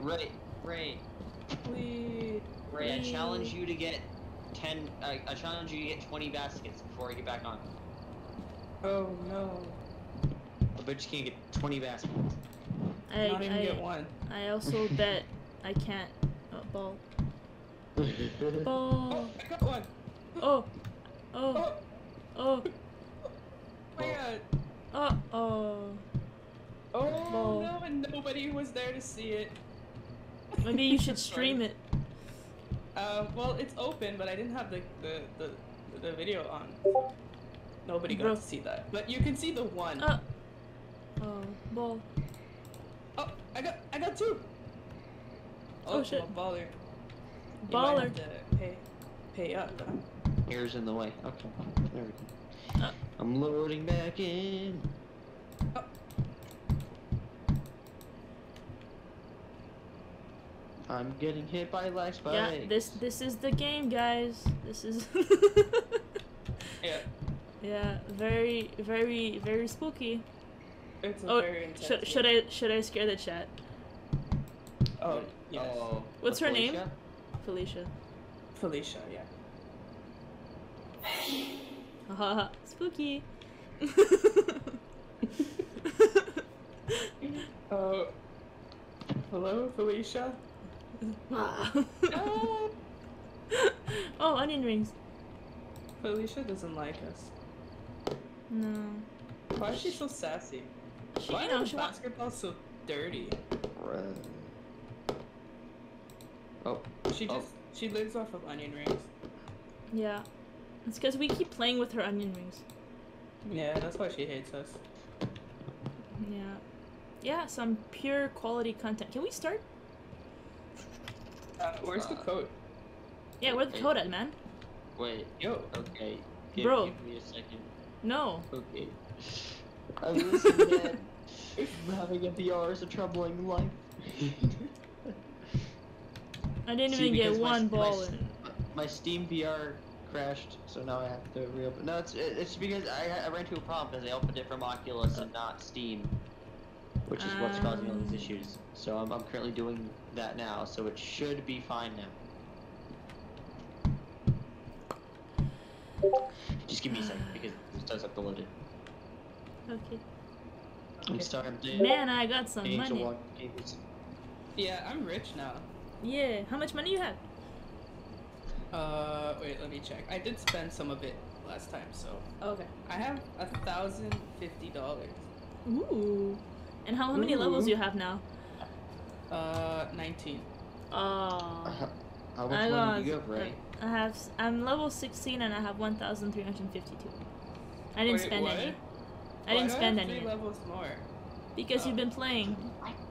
Ray, Ray, Please. Ray, I challenge you to get ten. Uh, I challenge you to get twenty baskets before I get back on. Oh no. I bet you can't get twenty baskets. I, Not even get I, one. I also bet I can't. Oh, ball. Oh, I got one. Oh. Oh. Oh, Oh. my god. Oh. Oh. Oh Ball. no, and nobody was there to see it. Maybe you should stream it. Um, well, it's open, but I didn't have the the, the, the video on. Nobody got Bro. to see that. But you can see the one. Oh. Oh. Ball. Oh, I got I got two. Oh, shit. well, baller. You might Baller. have to pay pay up. Huh? Here's in the way. Okay, there we go. Uh. I'm loading back in. I'm getting hit by light spikes. Yeah. This this is the game, guys. This is. Yeah, yeah. Very very very spooky. it's a Oh, very intense. should should I should I scare the chat? Oh, yes. Oh, What's her name? Felicia? Felicia. Felicia, yeah. Haha. Spooky. Oh, hello, Felicia. Ah. Ah, oh, onion rings. Felicia doesn't like us. No. Why is she so sassy? She, Why you know, is basketball so dirty? Oh, She Oh. just she lives off of onion rings. Yeah. It's because we keep playing with her onion rings. Yeah, that's why she hates us. Yeah. Yeah, some pure quality content. Can we start? Uh, where's the code? Yeah, where's the Okay. code at, man? Wait. Yo, Okay. Give, Bro. Give me a second. No. Okay. I'm listening, man. Having a VR is a troubling life. I didn't See, even get one my ball s- in. My Steam VR crashed, so now I have to reopen. No, it's it's because I, I ran into a problem because I opened it from Oculus and not Steam, which is what's causing all Um. these issues. So I'm, I'm currently doing that now, so it should be fine now. Just give me a second because it does have to load it. Okay. I'm starting to. Man, I got some getting money. walk yeah, I'm rich now. Yeah. How much money you have? Uh, wait, let me check. I did spend some of it last time, so Okay. I have a thousand fifty dollars. Ooh. And how, how many levels Ooh. you have now? Uh, nineteen. Oh. Uh, How much I money do you have, Ray? I have. s- I'm level 16 and I have 1,352. I didn't Wait, spend what? any. I Why didn't do spend have any. Three levels more. Because you've Oh. been playing.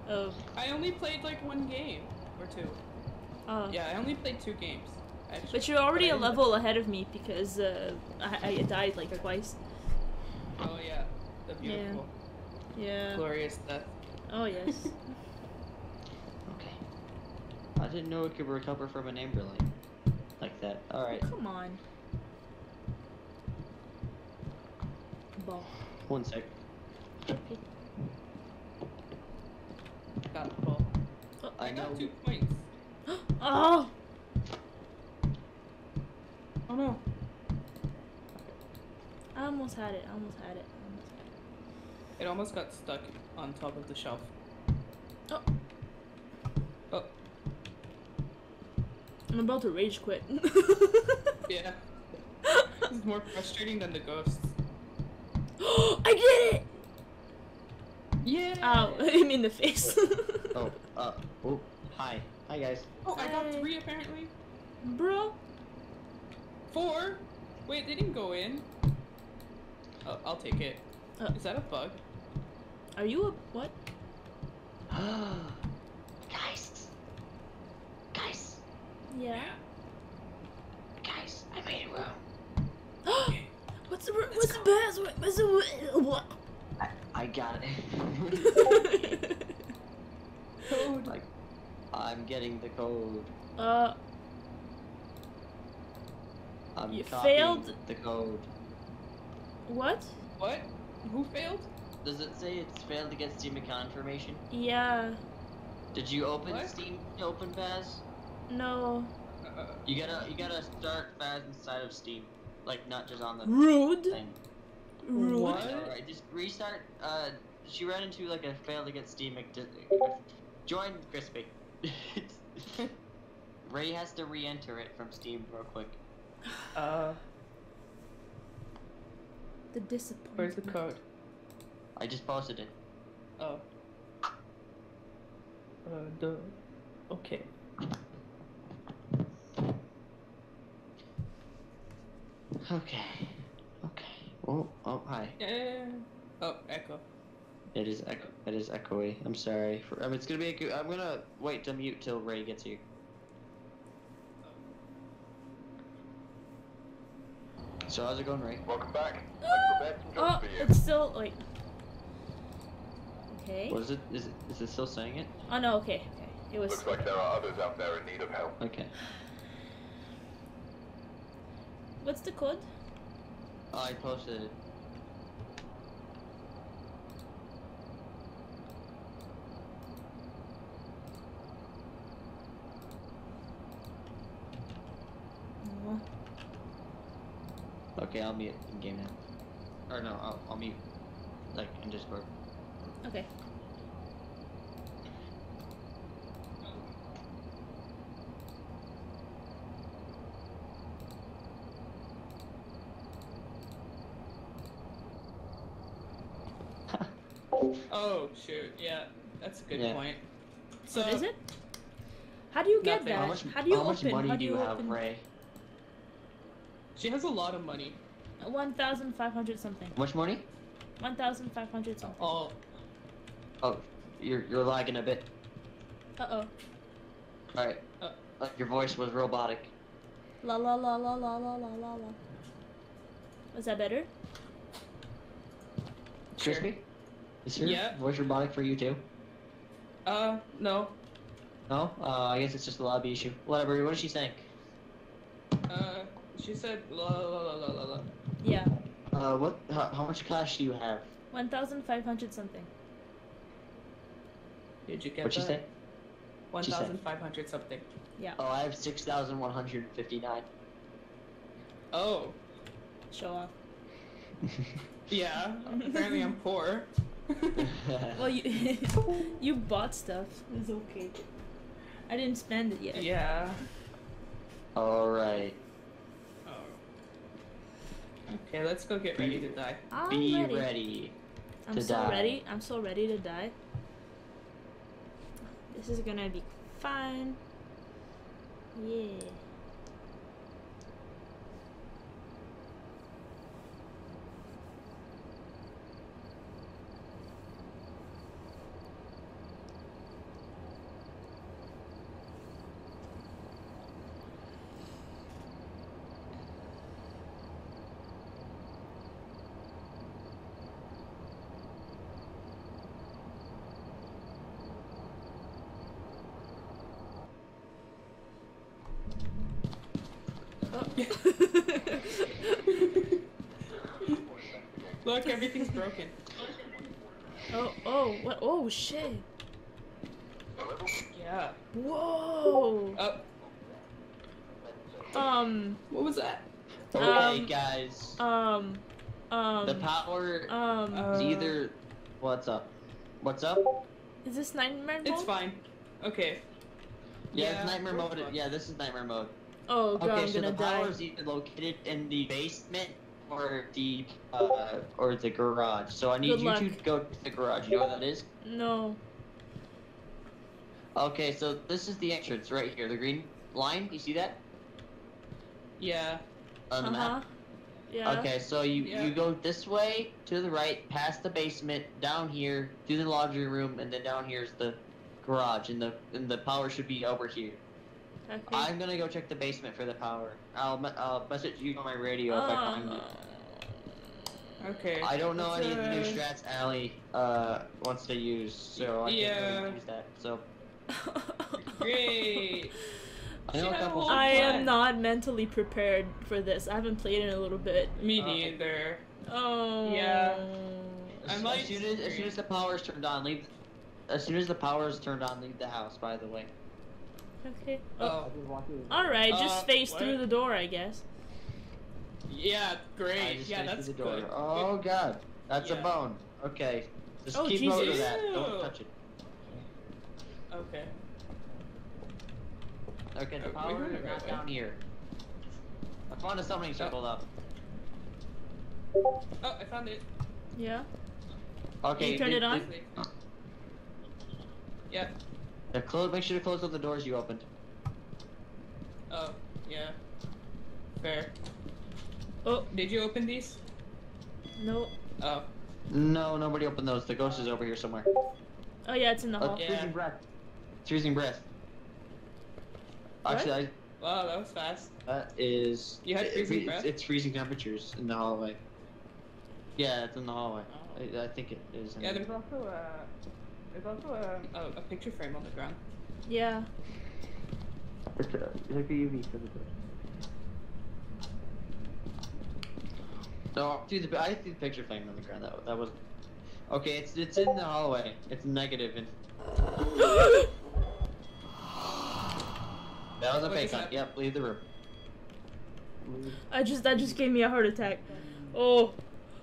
Oh. I only played like one game or two. Oh. Yeah, I only played two games. Actually. But you're already But I a ended up- level ahead of me because uh, I, I died like twice. Oh yeah, the beautiful, Yeah. glorious death. Oh yes. Okay. I didn't know it could recover from an amber like that. All right. Come on. Ball. One sec. Got the ball. Oh. I, I got know. two points. Oh. oh. Oh no. I almost had it. I almost had it. I almost had it. It almost got stuck on top of the shelf. Oh. Oh. I'm about to rage quit. Yeah. This is more frustrating than the ghosts. I did it! Yeah. Ow, him in the face. Oh, uh, oh, hi. Hi, guys. Oh, I got three apparently. Bro. Four. Wait, they didn't go in. Oh, I'll take it. Uh. Is that a bug? Are you a what? guys. Guys. Yeah. Guys, I made a room. what's the what's the password? What's the what? I, I got it. Code. like, I'm getting the code. uh, I'm You failed? the code. what? What? Who failed? Does it say it's failed to get Steam account information? Yeah. Did you open What? Steam Open Faz? No. You gotta you gotta start Faz inside of Steam, like not just on the Rude. thing. Rude. What? Alright, just restart. Uh, she ran into like a fail to get Steam. ac- Join Krispy. Ray has to re-enter it from Steam real quick. uh, The disappointment. where's the code? I just posted it. Oh. Uh, the. Okay. Okay. Okay. Oh, oh, hi. Yeah. Oh, echo. It is echo. It is echoey. I'm sorry. For, I mean, it's gonna be. Echo- I'm gonna wait to mute till Ray gets here. So how's it going, Ray? Welcome back. I prepared some Oh, jobs for it's still wait. Okay. What is it? Is it? Is it still saying it? Oh no. Okay. Okay. It was. Looks like there are others out there in need of help. Okay. What's the code? Oh, I posted it. Oh. Okay, I'll mute in game now. Or no, I'll, I'll mute like in Discord. Okay. Oh shoot. Yeah, that's a good Yeah. point. So What is it? How do you get Nothing. that? How much? How do you how much money How do you have, open? Ray? She has a lot of money. One thousand five hundred something. How much money? One thousand five hundred something. Oh, Oh, you're you're lagging a bit. Uh oh. All right. Uh. Uh, your voice was robotic. La la la la la la la la la. Was that better? Sure. Krispy? Is your Yeah. voice robotic for you too? uh, no. No? Uh, I guess it's just a lobby issue. Whatever. What did she think? Uh, she said la la la la la la. Yeah. Uh, what? How, how much cash do you have? One thousand five hundred something. Did you get What'd that? she say? thousand five hundred something. Yeah. Oh, I have six thousand one hundred fifty-nine. Oh, Show off. yeah. Apparently I'm poor. Well, you you bought stuff. It's okay. I didn't spend it yet. yeah. All right. Oh. Okay, let's go get ready to die. I'm Be ready. ready. I'm to so die. ready. I'm so ready to die. This is gonna be fun. Yeah. Look, everything's broken. oh, oh, what? Oh, shit. Yeah. Whoa. Oh, Um, what was that? Okay, Um, guys. um, um, the power um, Uh, is either. What's up? What's up? is this nightmare mode? It's fine. Okay. Yeah, Yeah, it's nightmare mode. fucked. Yeah, this is nightmare mode. Oh god, okay, I'm so gonna the die. power is either located in the basement or the uh, or the garage. So I need Good you luck. to go to the garage. You know what that is? No. Okay, so this is the entrance right here. The green line. You see that Yeah. on the Uh huh. map? Yeah. Okay, so you Yeah. you go this way to the right, past the basement, down here, through the laundry room, and then down here is the garage, and the and the power should be over here. Okay. I'm gonna go check the basement for the power. I'll I'll message you on my radio if I find it. Uh, Okay. I don't know It's, any of the new uh, strats Ali uh wants to use, so I can't Yeah. really use that. So Great. I know a couple. I am not mentally prepared for this. I haven't played in a little bit. Me Uh, neither. Oh. Yeah. As, I might as soon as as soon as the power's turned on, leave as soon as the power is turned on, leave the house. By the way. Okay. Oh. Oh, Alright, Uh, just face what? through the door, I guess. yeah, great. Yeah, that's the door. good. Oh god, that's a bone. Okay, just Oh, keep note of Jesus. that. Don't touch it. Okay. Okay, the Oh, power is not down here. I found a summoning circle though. Oh, I found it. Yeah. Okay, you turn they- it on? they- Yeah. Yeah, close. Make sure to close all the doors you opened. Oh, yeah. Fair. Oh, Did you open these? no. Oh. No, nobody opened those. The ghost is over here somewhere. Oh, yeah, it's in the Oh, hall. it's Yeah. freezing breath. It's freezing breath. Actually, I, Wow, that was fast. that is. You had it- freezing it's, breath? It's freezing temperatures in the hallway. Yeah, it's in the hallway. Oh. I, I think it is. in Yeah, there. there's also a there's also a, a, a picture frame on the ground. Yeah. It's a, it's a UV for the door. No, dude, the, I see the picture frame on the ground. That that was. Okay, it's it's in the hallway. It's negative and that was a fake is hunt. Yep, leave the room. I just that just gave me a heart attack. Oh,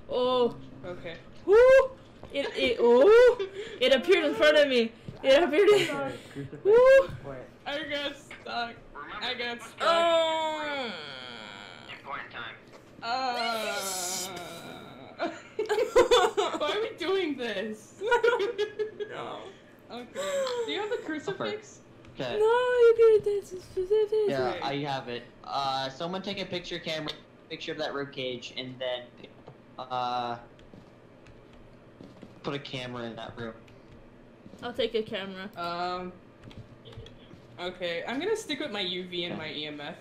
oh, Okay. whoo! It it oh! It appeared in front of me. It appeared. In, woo! I got stuck. I got stuck. Oh. Important time. Uh... Why are we doing this? No. Okay. Do you have the crucifix? Okay. No, you can dance specific. Yeah, I have it. Uh, someone take a picture camera, picture of that rib cage, and then, uh, put a camera in that room. I'll take a camera. Um. Okay, I'm gonna stick with my UV and my EMF.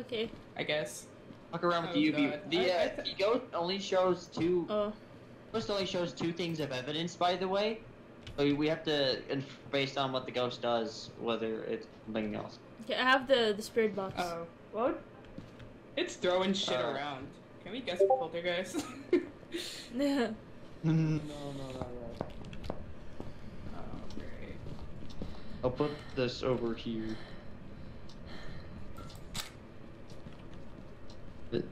Okay. I guess. Fuck around with Oh, the UV. God. The, I- I uh, the ghost only shows two. Oh. Ghost only shows two things of evidence, by the way. So we have to, inf- based on what the ghost does, whether it's something else. Okay, I have the the spirit box. Oh. What? It's throwing shit Uh. around. Can we guess what poltergeist? Yeah. no, no, no, no. oh, great. I'll put this over here.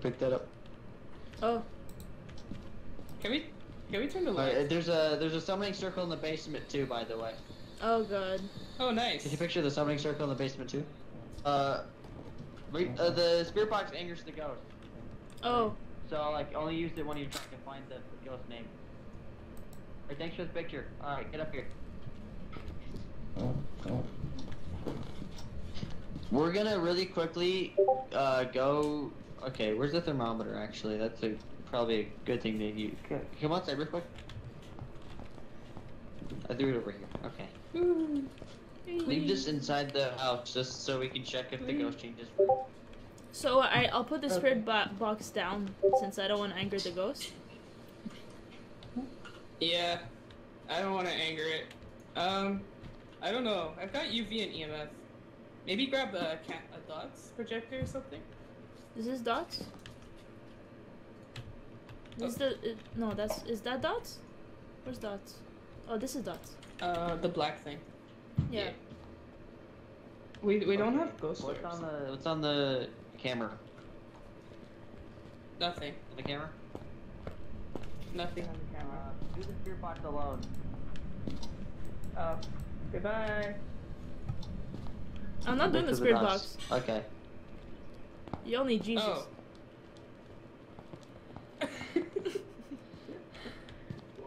Pick that up. oh. Can we? Can we turn the Uh, light? there's a there's a summoning circle in the basement too, by the way. Oh god. Oh, nice. Did you picture the summoning circle in the basement too? Uh, re- uh the spirit box angers the ghost. Oh. So like only use it when you're trying to find the ghost name. Alright, thanks for the picture. Alright, get up here. We're gonna really quickly uh, go. Okay, where's the thermometer? Actually, that's a probably a good thing to use. Come outside real quick. I threw it over here. Okay. Ooh. Leave this inside the house just so we can check if the ghost changes. So I I'll put the spirit bo- box down since I don't want to anger the ghost. Yeah, I don't want to anger it. Um, I don't know. I've got UV and EMF. Maybe grab a, ca- a dots projector or something. Is this dots? Is the it, no? That's is that dots? Where's dots? Oh, this is dots. Uh, the black thing. Yeah. We we don't have ghost What's orbs. on the What's on the camera? Nothing. The camera. Nothing on the camera. Uh, do the spirit box alone. Oh, goodbye. I'm not doing the to spirit dots. box. Okay. You only need Jesus. Oh.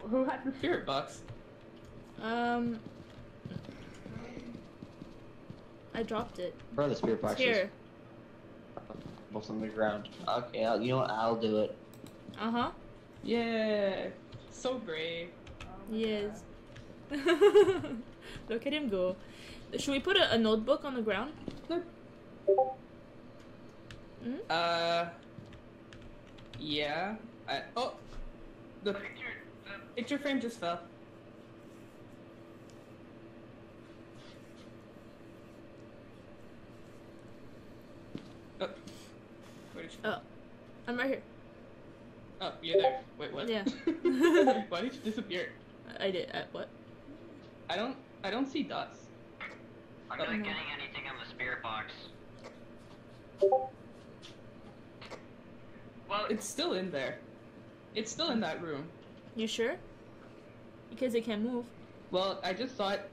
Who had the spirit box? Um. I dropped it. Where are the spirit It's here. Both on the ground. Okay, I'll, you know what? I'll do it. Uh huh. Yeah. So brave. Yes. Look at him go. Should we put a, a notebook on the ground? Look. Hmm? Uh. Yeah. I, oh. The picture. The picture frame just fell. Oh. Where did you? Oh, I'm right here. Oh, you're there. Wait, what? Yeah. Why did you disappear? I did. I, what? I don't I don't see dots. I'm But- not getting anything on the spirit box. Well, It's still in there. It's still in that room. You sure? Because it can't move. Well, I just saw it.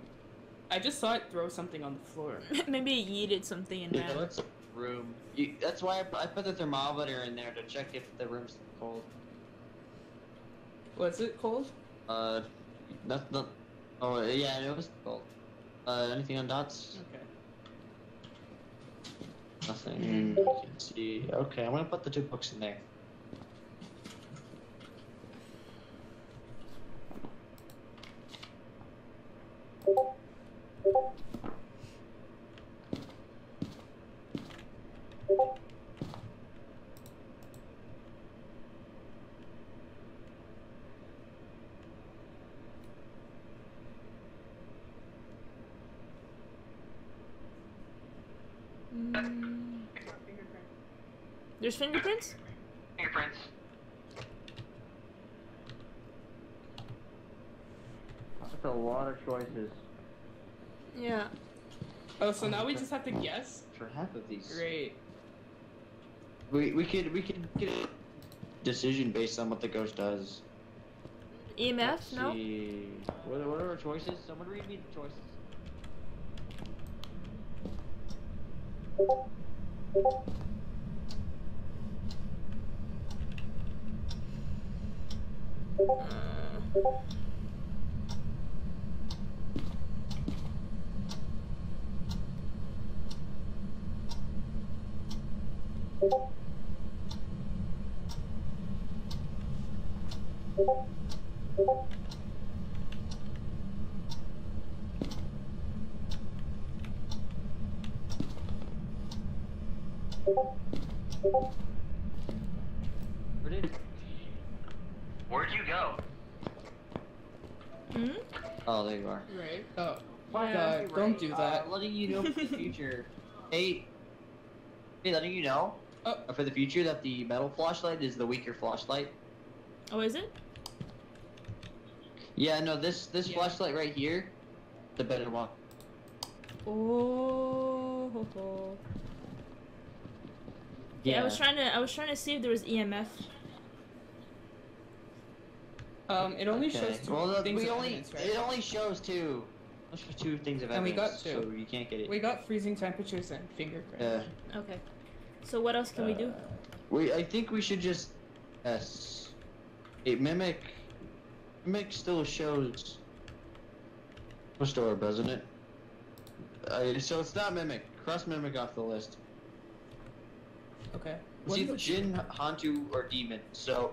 I just saw it throw something on the floor. Maybe it yeeted something in there. what's room? You, that's why I, I put the thermometer in there to check if the room's cold. Was it cold? Uh, not, not, oh yeah, it was cold. Uh, anything on dots? Okay. Nothing. I can see. Okay, I'm gonna put the two books in there. Mm. There's fingerprints? fingerprints. That's a lot of choices Yeah. Oh, so now we just have to guess. for half of these. Great. We we could we could get a decision based on what the ghost does. EMF? Let's No? See. What, what are our choices? Someone read me the choices. Uh, Where did? Where'd you go? hmm? Oh, there you are. Right. Oh. Why God, are you don't right? do Uh, that. letting you know for the future. hey, hey, letting you know Oh. uh, for the future that the metal flashlight is the weaker flashlight. Oh, is it? Yeah, no, this this Yeah. flashlight right here, the better one. Oh. ho, ho. Yeah. I was trying to. I was trying to see if there was EMF. Um, it only Okay. shows two well, the, things we of only evidence, it only shows two. It shows two things of And we evidence. got two. so you can't get it. We got freezing temperatures and fingerprints. Yeah. Okay. So what else can we do? Uh, We I think we should just yes. It mimic mimic still shows Ghost Orb, doesn't it? Uh, so it's not mimic. Cross mimic off the list. Okay. It's What either is it? Jinn, Hantu, or Demon. So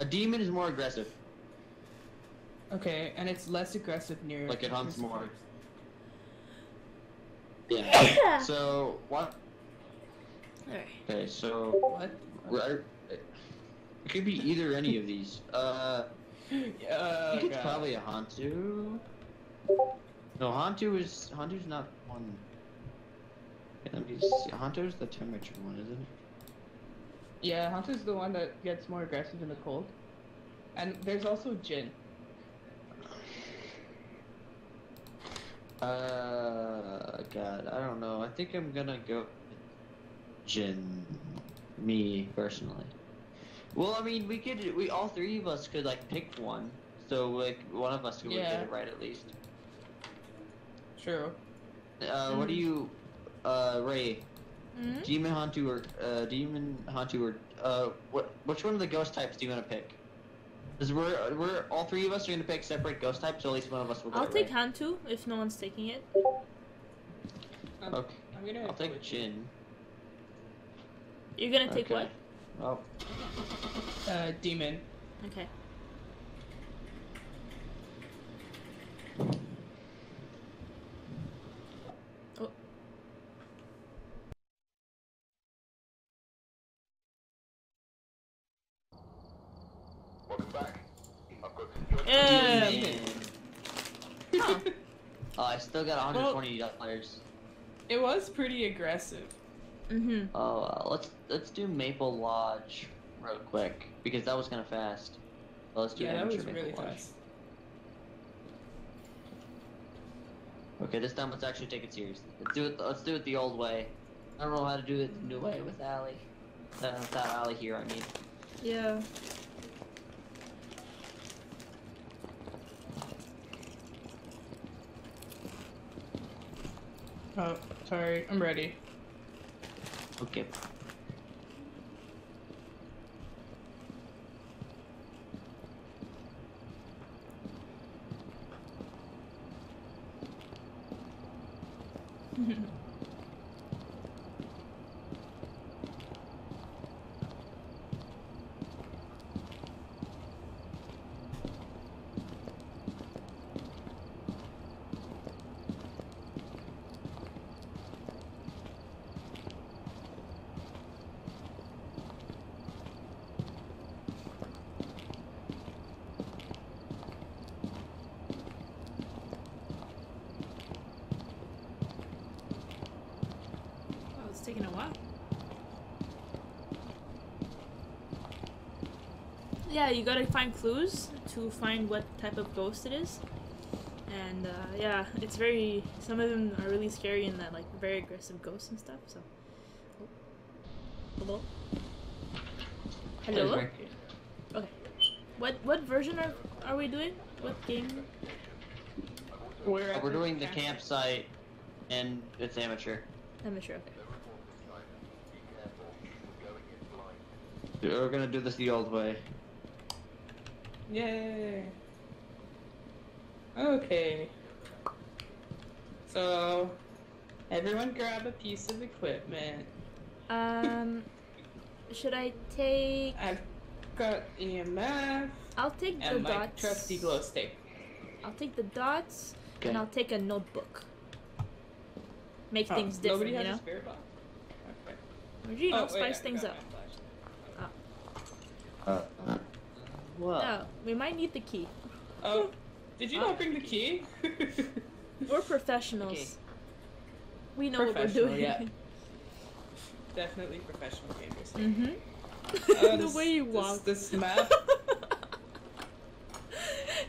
a demon is more aggressive. Okay, and it's less aggressive near. Like it hunts more. Yeah. so what? Alright. Okay, so What? we're, it could be either any of these. Uh, Uh, it's God. probably a Hantu. No, Hantu is Hantu's not one. Yeah, Let me see. Hantu's the temperature one, isn't it? Yeah, Hantu's the one that gets more aggressive in the cold. And there's also Jinn. Uh, God, I don't know. I think I'm gonna go Jinn. Me personally. Well, I mean, we could. We all three of us could like pick one. So like one of us would Yeah. get it right at least. True. Uh, what do Mhm. you, uh, Ray? hmm Demon Hantu or uh, Demon Hantu or uh, what? Which one of the ghost types do you want to pick? Because we're we're all three of us are gonna pick separate ghost types, so at least one of us will. Get I'll take right. Hantu if no one's taking it. Um, Okay, I'm gonna. I'll take with- Jinn. You're gonna take Okay. what? Oh, Uh, demon. Okay. Welcome back. I've got some jobs. Yeah. Huh. Oh, I still got 120 dollars. It was pretty aggressive. Mm-hmm. Oh, uh, let's let's do Maple Lodge real quick because that was kind of fast. Well, let's do Yeah, that amateur was Maple really Lodge. fast. Okay, this time let's actually take it seriously. Let's do it. Let's do it the old way. I don't know how to do it the new way with Ali. Uh, without Ali here, I mean. Yeah. Oh, sorry. I'm ready. Okay. Oh, it's taking a while. Yeah, you gotta find clues to find what type of ghost it is. And uh, yeah, it's very. Some of them are really scary and that like very aggressive ghosts and stuff. So. Oh. Hello. Hello. Right. Okay. What what version are are we doing? What game? We're, at We're doing the campsite. campsite, and it's amateur. I'm not sure. Okay. We're gonna do this the old way. Yay. Okay. So, everyone grab a piece of equipment. Um, should I take? I've got EMF I'll take the and my dots. trusty glow stick. I'll take the dots, Okay. and I'll take a notebook. Make Oh, things different, Nobody you know. a spirit box? Okay. Or, you know, oh, wait, spice I things up. my flashlight. Uh, well, Yeah, we might need the key. Oh, did you not bring the key? We're professionals. Okay. We know what we're doing. yeah. Definitely professional gamers. mm-hmm. Uh, the this- way you walk. this map-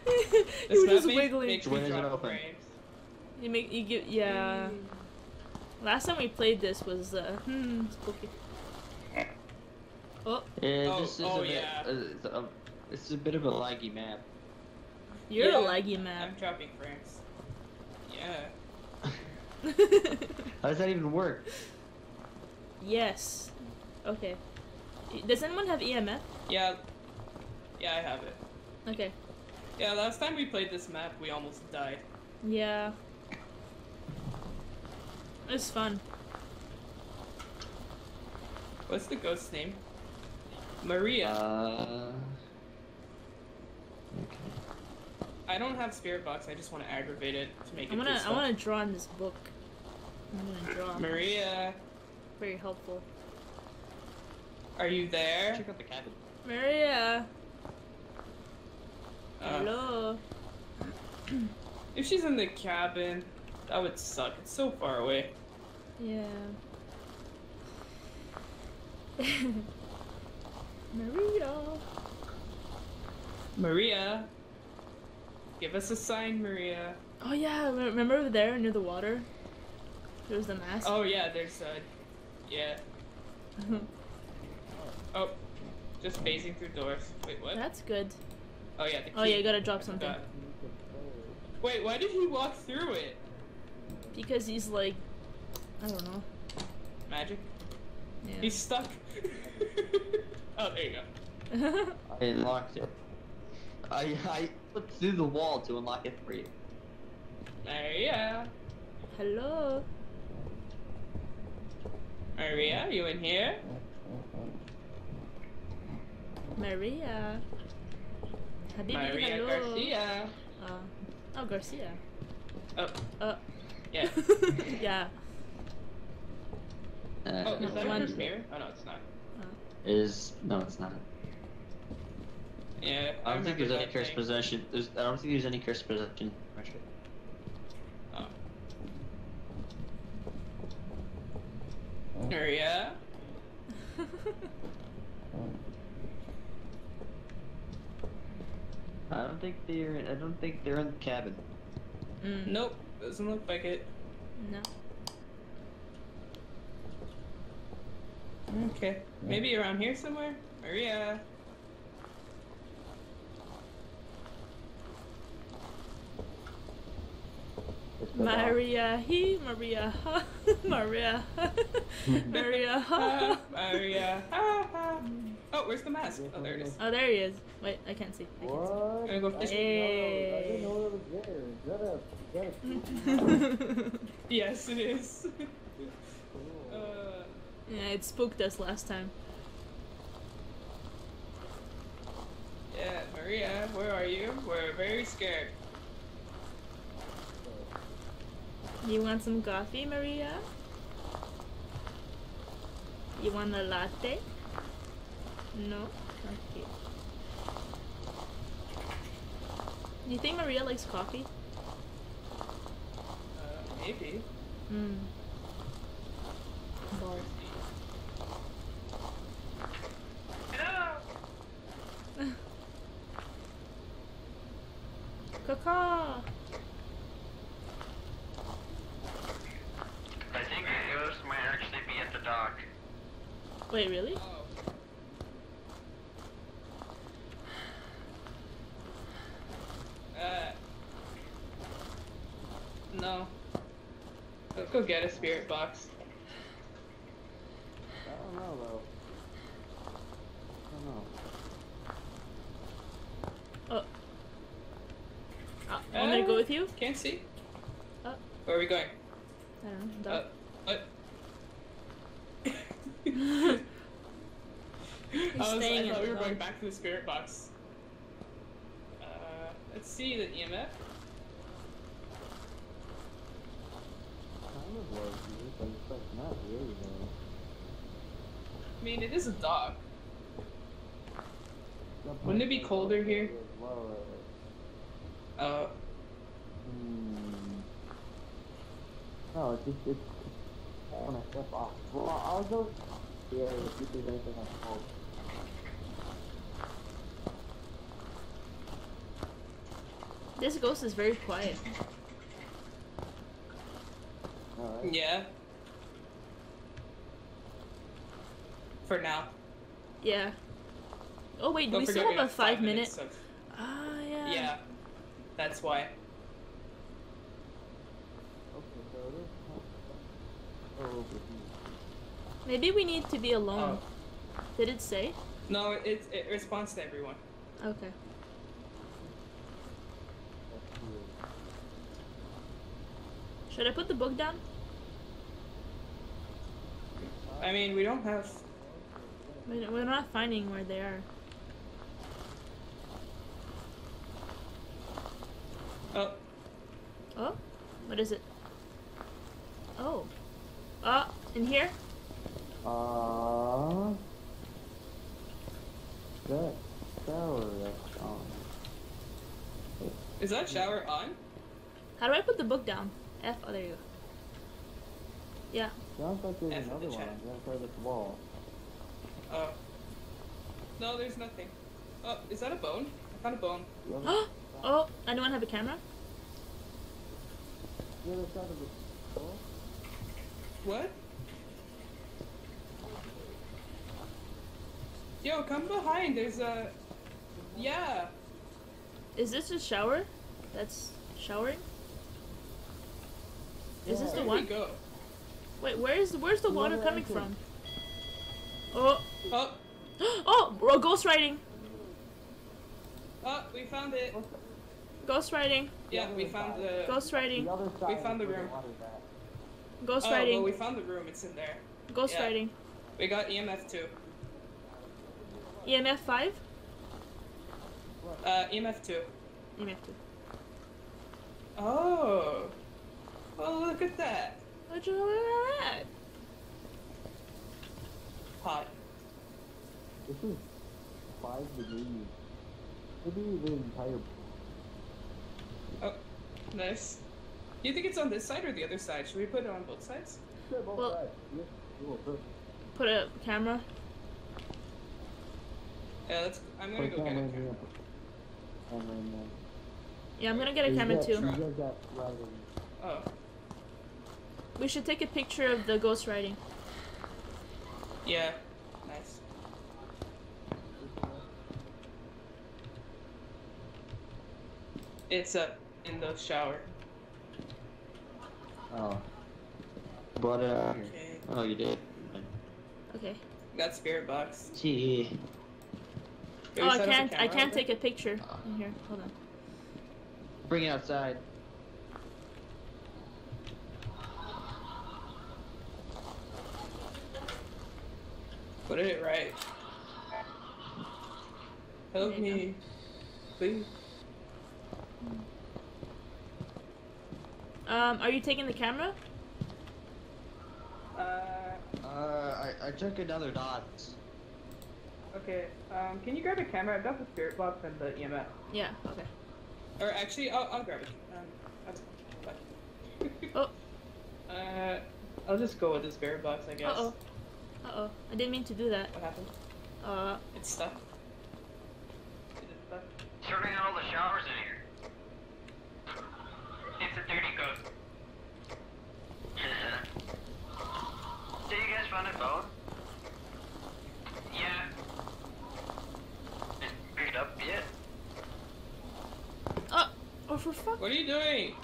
you This were map just make- wiggling. makes me When is it drop frames. You make you give yeah. Last time we played this was uh hmm spooky. Oh, yeah, Oh, is oh, a bit. yeah. Uh, it's a, this is a bit of a laggy map. you're Yeah, a laggy map. I'm dropping frames. Yeah. How does that even work? yes. Okay. Does anyone have EMF? Yeah. Yeah, I have it. Okay. Yeah, last time we played this map, we almost died. Yeah. It's fun. What's the ghost's name? Maria. Uh. Okay. I don't have spirit box. I just want to aggravate it to make I'm it. gonna I wanna draw in this book. I'm gonna draw. Maria, Very helpful. are you there? Check out the cabin. Maria. Uh, Hello. If she's in the cabin, that would suck. It's so far away. Yeah. Maria. Maria, give us a sign, Maria. Oh yeah, remember over there near the water? There was the mask. Oh yeah, there's uh, yeah. Oh, just phasing through doors. Wait, what? That's good. Oh yeah, the key. Oh yeah, you gotta drop something. forgot. Wait, why did he walk through it? Because he's like, I don't know. Magic. Yeah. He's stuck. oh, there you go. I unlocked it. I I looked through the wall to unlock it for you. Maria, Hello. Maria, you in here? Maria. Habibi, Maria hello. Garcia. Uh, oh, Garcia. Oh, Uh. yeah. yeah. Uh, Oh, is that One- her mirror? Oh no, it's not. is no, it's not. Yeah, I don't think there's any cursed thing. possession. There's, I don't think there's any cursed possession. Actually. Oh. Maria, I don't think they're. I don't think they're in the cabin. Mm. nope. Doesn't look like it. No. Okay. Maybe around here somewhere? Maria. It's the dog. Maria, he, Maria, ha, Maria, Maria. Ha. Maria. Ah. Oh, where's the mask? Oh, there it is. Oh, there he is. Wait, I can't see. I can't What? Gonna go I fish- didn't. I didn't know it was there. Is that a? Is that a? see. Yes, it is. uh, yeah, it spooked us last time. yeah, Maria, where are you? We're very scared. You want some coffee, Maria? You want a latte? No? Okay. Do you think Maria likes coffee? Uh, maybe. Hmm. Hello. Caca! I think a ghost might actually be at the dock. Wait, really? Oh. Uh. No. Let's go get a spirit box. I don't know though. I don't know. Oh. Uh, want me to go with you? Can't see. Oh. Where are we going? I don't know. Uh, what? I, was, staying I thought we the were going back to the spirit box. Uh, let's see the EMF. Kind of low key, but it's like not really though. I mean, it is a dog. Wouldn't it be colder here? as well, uh, Uh, Hmm. No, it's just it's. I want to step off. Well, I'll go. Yeah, if do anything on hold. This ghost is very quiet. Alright. yeah. For now. Yeah. Oh wait, do Don't we still have a five minute? minutes of- Ah, yeah. Yeah. That's why. Okay, so it is. Oh, over here. Maybe we need to be alone. Oh. Did it say? No, it, it responds to everyone. Okay. Should I put the book down? I mean, we don't have. We- We're not finding where they are. Oh, Oh, what is it? Oh, ah, in here. Uh, that shower that's on. is that shower on? How do I put the book down? F. Oh, there you go. Yeah. Sounds like there's F in the another one chat. on the other side of the wall. Oh. No, there's nothing. Oh, is that a bone? I found a bone. The oh, anyone have a camera? the other side of the wall? What? Yo, come behind. There's a. Yeah. Is this a shower? That's showering. Is this Yeah. the Where'd we one? go? Wait, where's the where's the water Another coming from? Oh, Oh, oh, bro, ghost riding. oh, we found it. Ghost riding. Yeah, we found the. Ghost riding. The other side found the room. water's at. Ghost oh, well, we found the room. It's in there. Ghost yeah. riding. We got EMF two. EMF five. Uh, EMF two. EMF two. Oh. Oh, look at that. What'd you know about that? Hot. This is five degrees. Maybe the entire. Oh, nice. Do you think it's on this side or the other side? Should we put it on both sides? Sure, both Well- sides. Yes, cool, perfect. Put a camera. Yeah, let's. I'm gonna go get camera a camera. Camera in there. Yeah, I'm gonna get a camera too. You guys got lighting. Oh. We should take a picture of the ghost riding. Yeah. Nice. It's up in the shower. Oh. But uh. Okay. Oh, you did. Okay. Got spirit box. Gee. Do Oh, I set up a can't. I can't take a picture in here. Hold on. Bring it outside. Put it right. Help There you go. me. Please. Um, are you taking the camera? Uh, Uh, I, I took another dot. Okay. Um, can you grab a camera? I've got the spirit box and the EMF. Yeah. Okay. Or actually, I'll, I'll grab it. Um, that's fine. Oh. Uh, I'll just go with the spirit box, I guess. Uh oh. Uh oh. I didn't mean to do that. What happened? Uh. It's stuck. Is it stuck? Sorting out all the showers in here. It's a dirty ghost. Did you guys find a bone? Yeah. It's up yet? Oh. Oh, for fuck. What are you doing?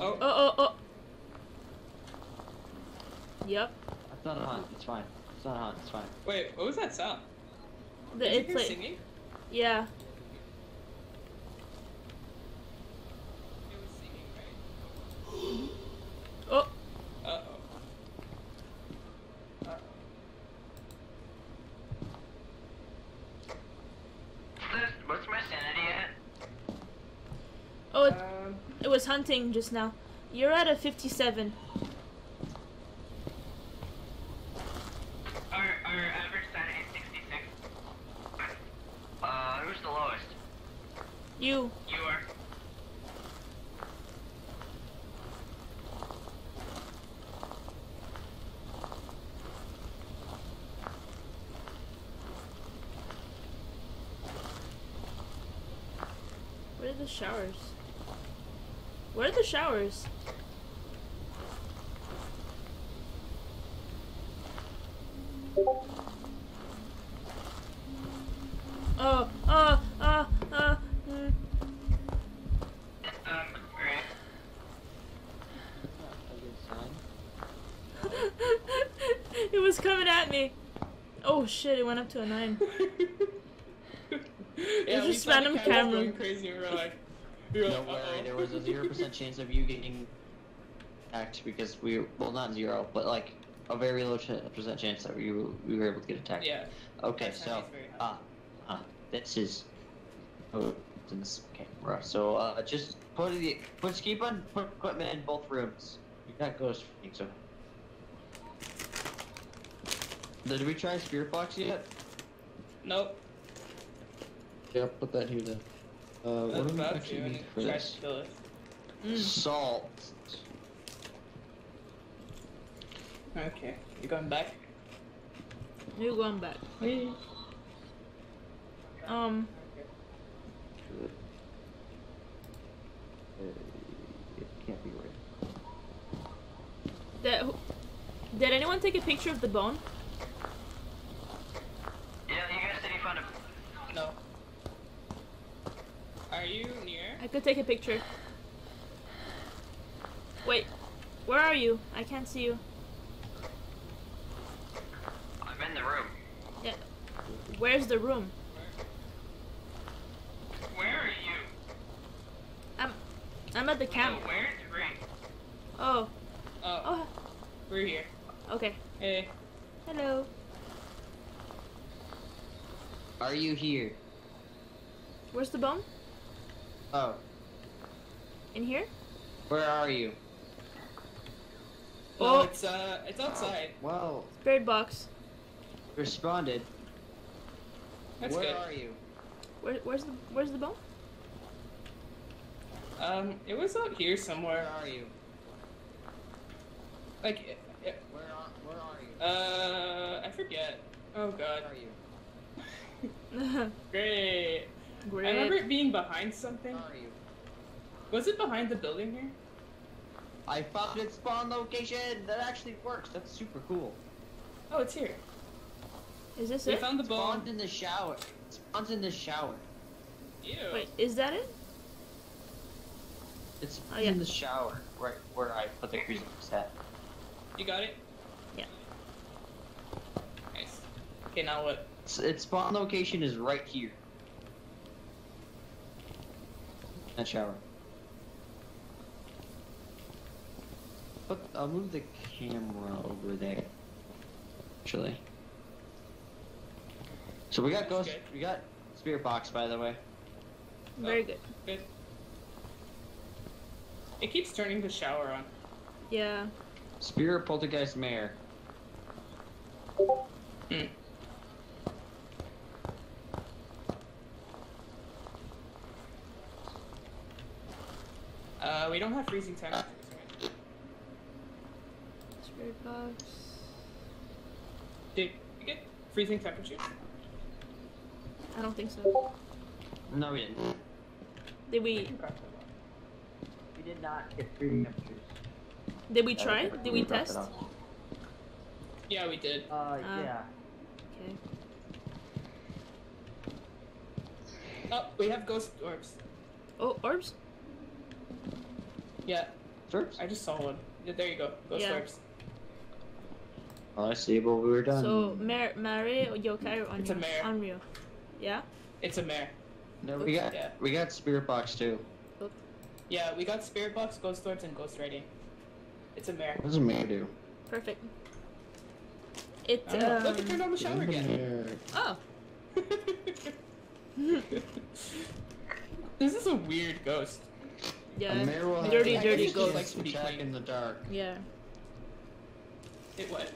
Oh, uh, uh, Oh oh oh. Yep. It's not a hunt. It's fine. It's not a hunt. It's fine. wait, what was that sound? The Did you it's hear like singing? yeah. It was singing, right? Oh. Uh oh. Uh What's my sanity at? Oh, oh. it, Um, it was hunting just now. You're at a 57. Our, our average sanity is 66. Uh, who's the lowest? You. You are. Where are the showers? Where are the showers? Oh, oh, oh, oh. mm. Um, right. A good sign. it was coming at me. Oh shit, it went up to a 9. yeah, just random camera. going crazy. and We were like, we Don't like, worry, "Uh-oh." there was a zero percent chance of you getting attacked because we well not zero, but like a very low ch- percent chance that you we were able to get attacked. Yeah. Okay, That so sounds very high. ah ah this is oh this camera. So uh just put the put just keep on put equipment in both rooms. You got ghost feeding, so. Did we try spirit box yet? Nope. Yeah, put that here then. Uh, what do we about actually to, need for this? to kill us. Mm. Salt. Okay, you going back? You're going back. Wait. Um, Uh, it can't be right. that, did anyone take a picture of the bone? Yeah, you guys said you found a. No. Are you near? I could take a picture. Wait, where are you? I can't see you. I'm in the room. Yeah. Where's the room? Where are you? I'm, I'm at the No, camp. Oh, where's Ring? Oh, Oh, oh, we're here. okay. Hey. Hello. Are you here? Where's the bone? Oh, In here? where are you? No, Oh. it's uh, it's outside. Well, Spirit box. responded. That's where good. are you? Where, where's the, where's the bone? Um, it was out here Where somewhere. are you? Like, it, it, Where are Where are you? uh, I forget. Oh God. Where god. are you? Great. Great. I remember it being behind something, are you? Was it behind the building here? I found its spawn location. That actually works. That's super cool. Oh, it's here. Is this We it? found the Spawns bone. in the shower. Spawns in the shower. Ew. Wait, is that it? It's Oh, yeah. in the shower, right where I put the cruiser set. You got it? Yeah. Nice. Okay, now what? Its, its spawn location is right here. That shower. But I'll move the camera over there. Actually. So we got ghost. good. We got spirit box, by the way. Very Oh. good. Good. It keeps turning the shower on. Yeah. Spirit poltergeist mare. Hmm. Uh, we don't have freezing temperatures, right? Spirit box. Did we get freezing temperatures? I don't think so. No, we didn't. Did we? We did not get freezing temperatures. Did we try? Did we test? Yeah, we did. Uh, Uh, yeah. Okay. Oh, we have ghost orbs. Oh, orbs. Yeah, Sure. I just saw one. Yeah, there you go. Ghost Yeah. orbs. Oh, I see. Well, we were done. So, Mare, Mare, or Yokai, or Onryo? It's a mare. Onryo. Yeah. It's a mare. no, we got Yeah. we got spirit box too. Yeah, we got spirit box, ghost orbs, and ghost writing. It's a mare. What does a mare do? Perfect. It. I don't know. Look, it Um, turned on the shower again. Mare. oh. this is a weird ghost. Yeah. a mare will have dirty, I dirty it ghost. likes to be attack clean. in the dark. Yeah. It what?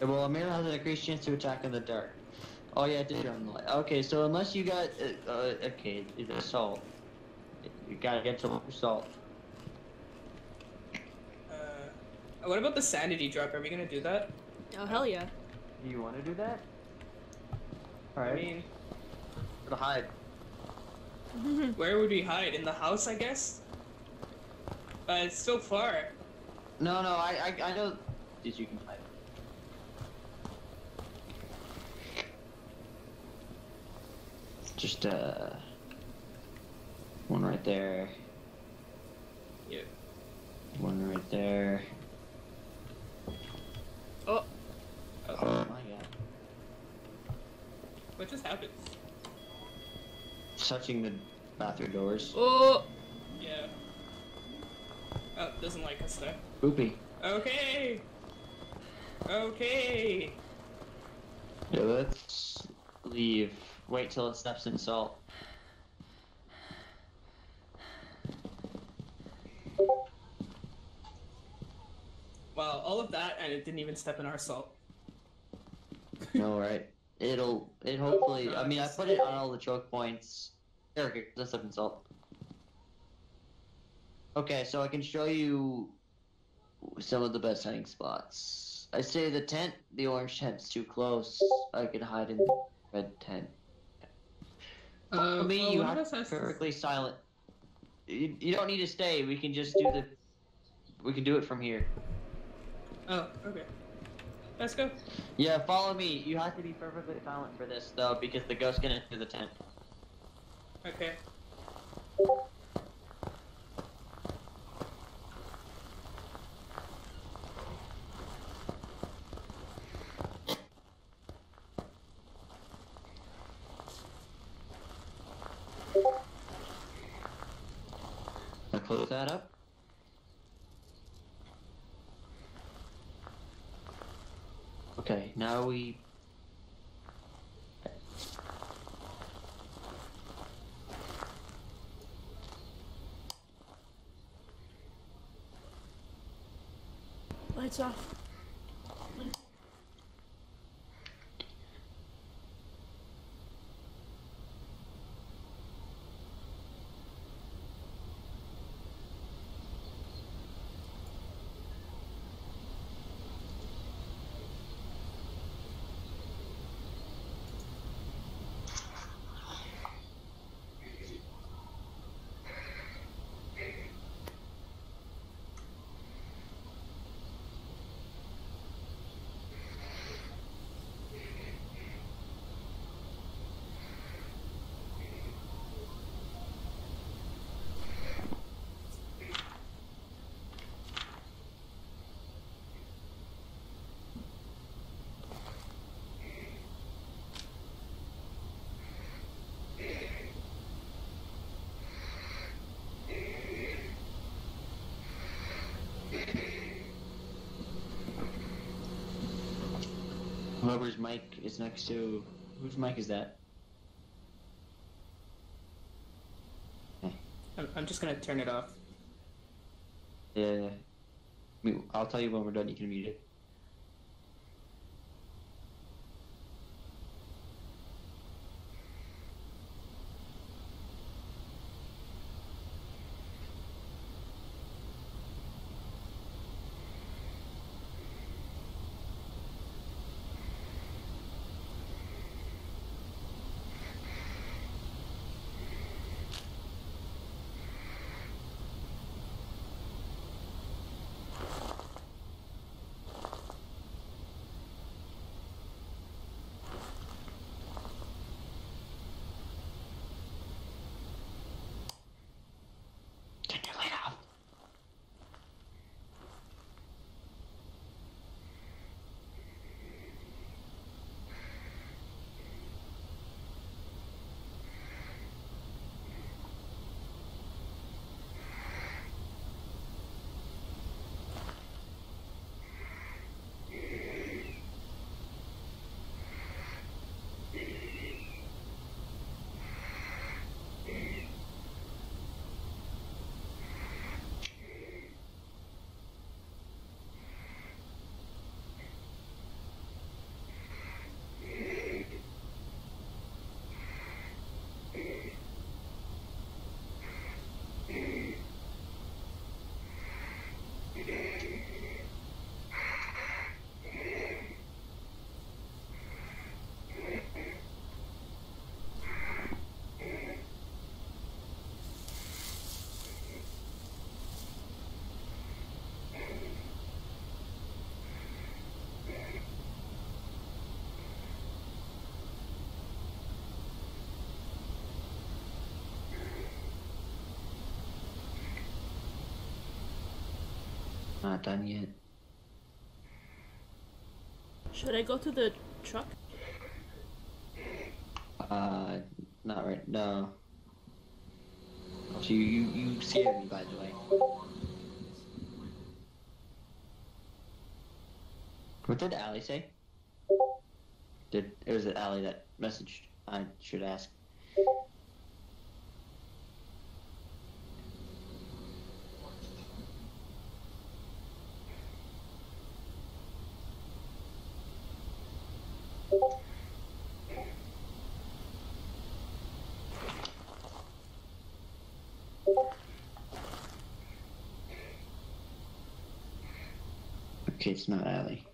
Well, a mare has an increased chance to attack in the dark. Oh yeah, it did turn on the light. Okay, so unless you got uh, uh, okay, it's assault. You gotta get some assault. Uh, what about the sanity drop? Are we gonna do that? Oh hell yeah. Do you want to do that? I Alright. mean, To hide. where would we hide? In the house, I guess. But it's so far. No, no, I, I, I know. Did you can hide? Just uh, one right there. Yeah. One right there. Oh. Oh my god. What just happened? Touching the bathroom doors. Oh. Yeah. Oh, doesn't like us though. Poopy. Okay. Okay. Yeah, let's leave. Wait till it steps in salt. Wow, all of that and it didn't even step in our salt. No, right? It'll, it hopefully, I mean, I put it on all the choke points. There, okay, let's step in salt. Okay, so I can show you some of the best hiding spots. I say the tent, the orange tent's too close. I could hide in the red tent. Uh, me, well, you one of have us has perfectly silent. You, you don't need to stay. We can just do the. We can do it from here. Oh, okay. Let's go. Yeah, follow me. You have to be perfectly silent for this though, because the ghost can enter the tent. Okay. I'll close that up. Now we. Lights off. Whoever's mic is next to. Whose mic is that? I'm, I'm just gonna turn it off. Yeah. I'll tell you when we're done. You can mute it. Not done yet. Should I go to the truck? Uh, not right. No. So you you, you scared me, by the way. What did Ali say? Did it was it Ali that messaged? I should ask. It's not Ali.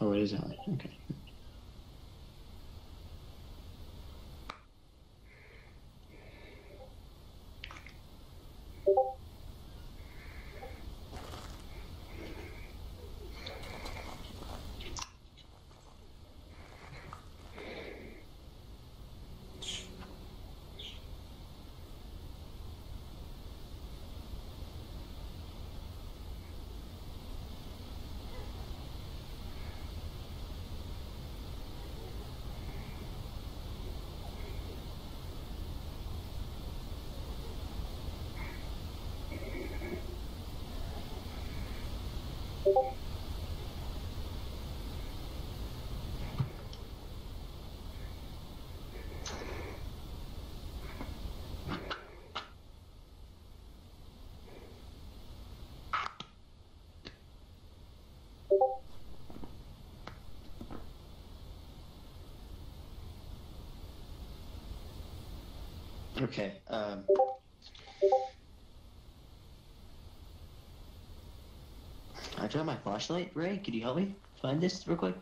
Oh, it is Ali. Okay. Okay. Um. I dropped my flashlight. Ray, could you help me find this real quick?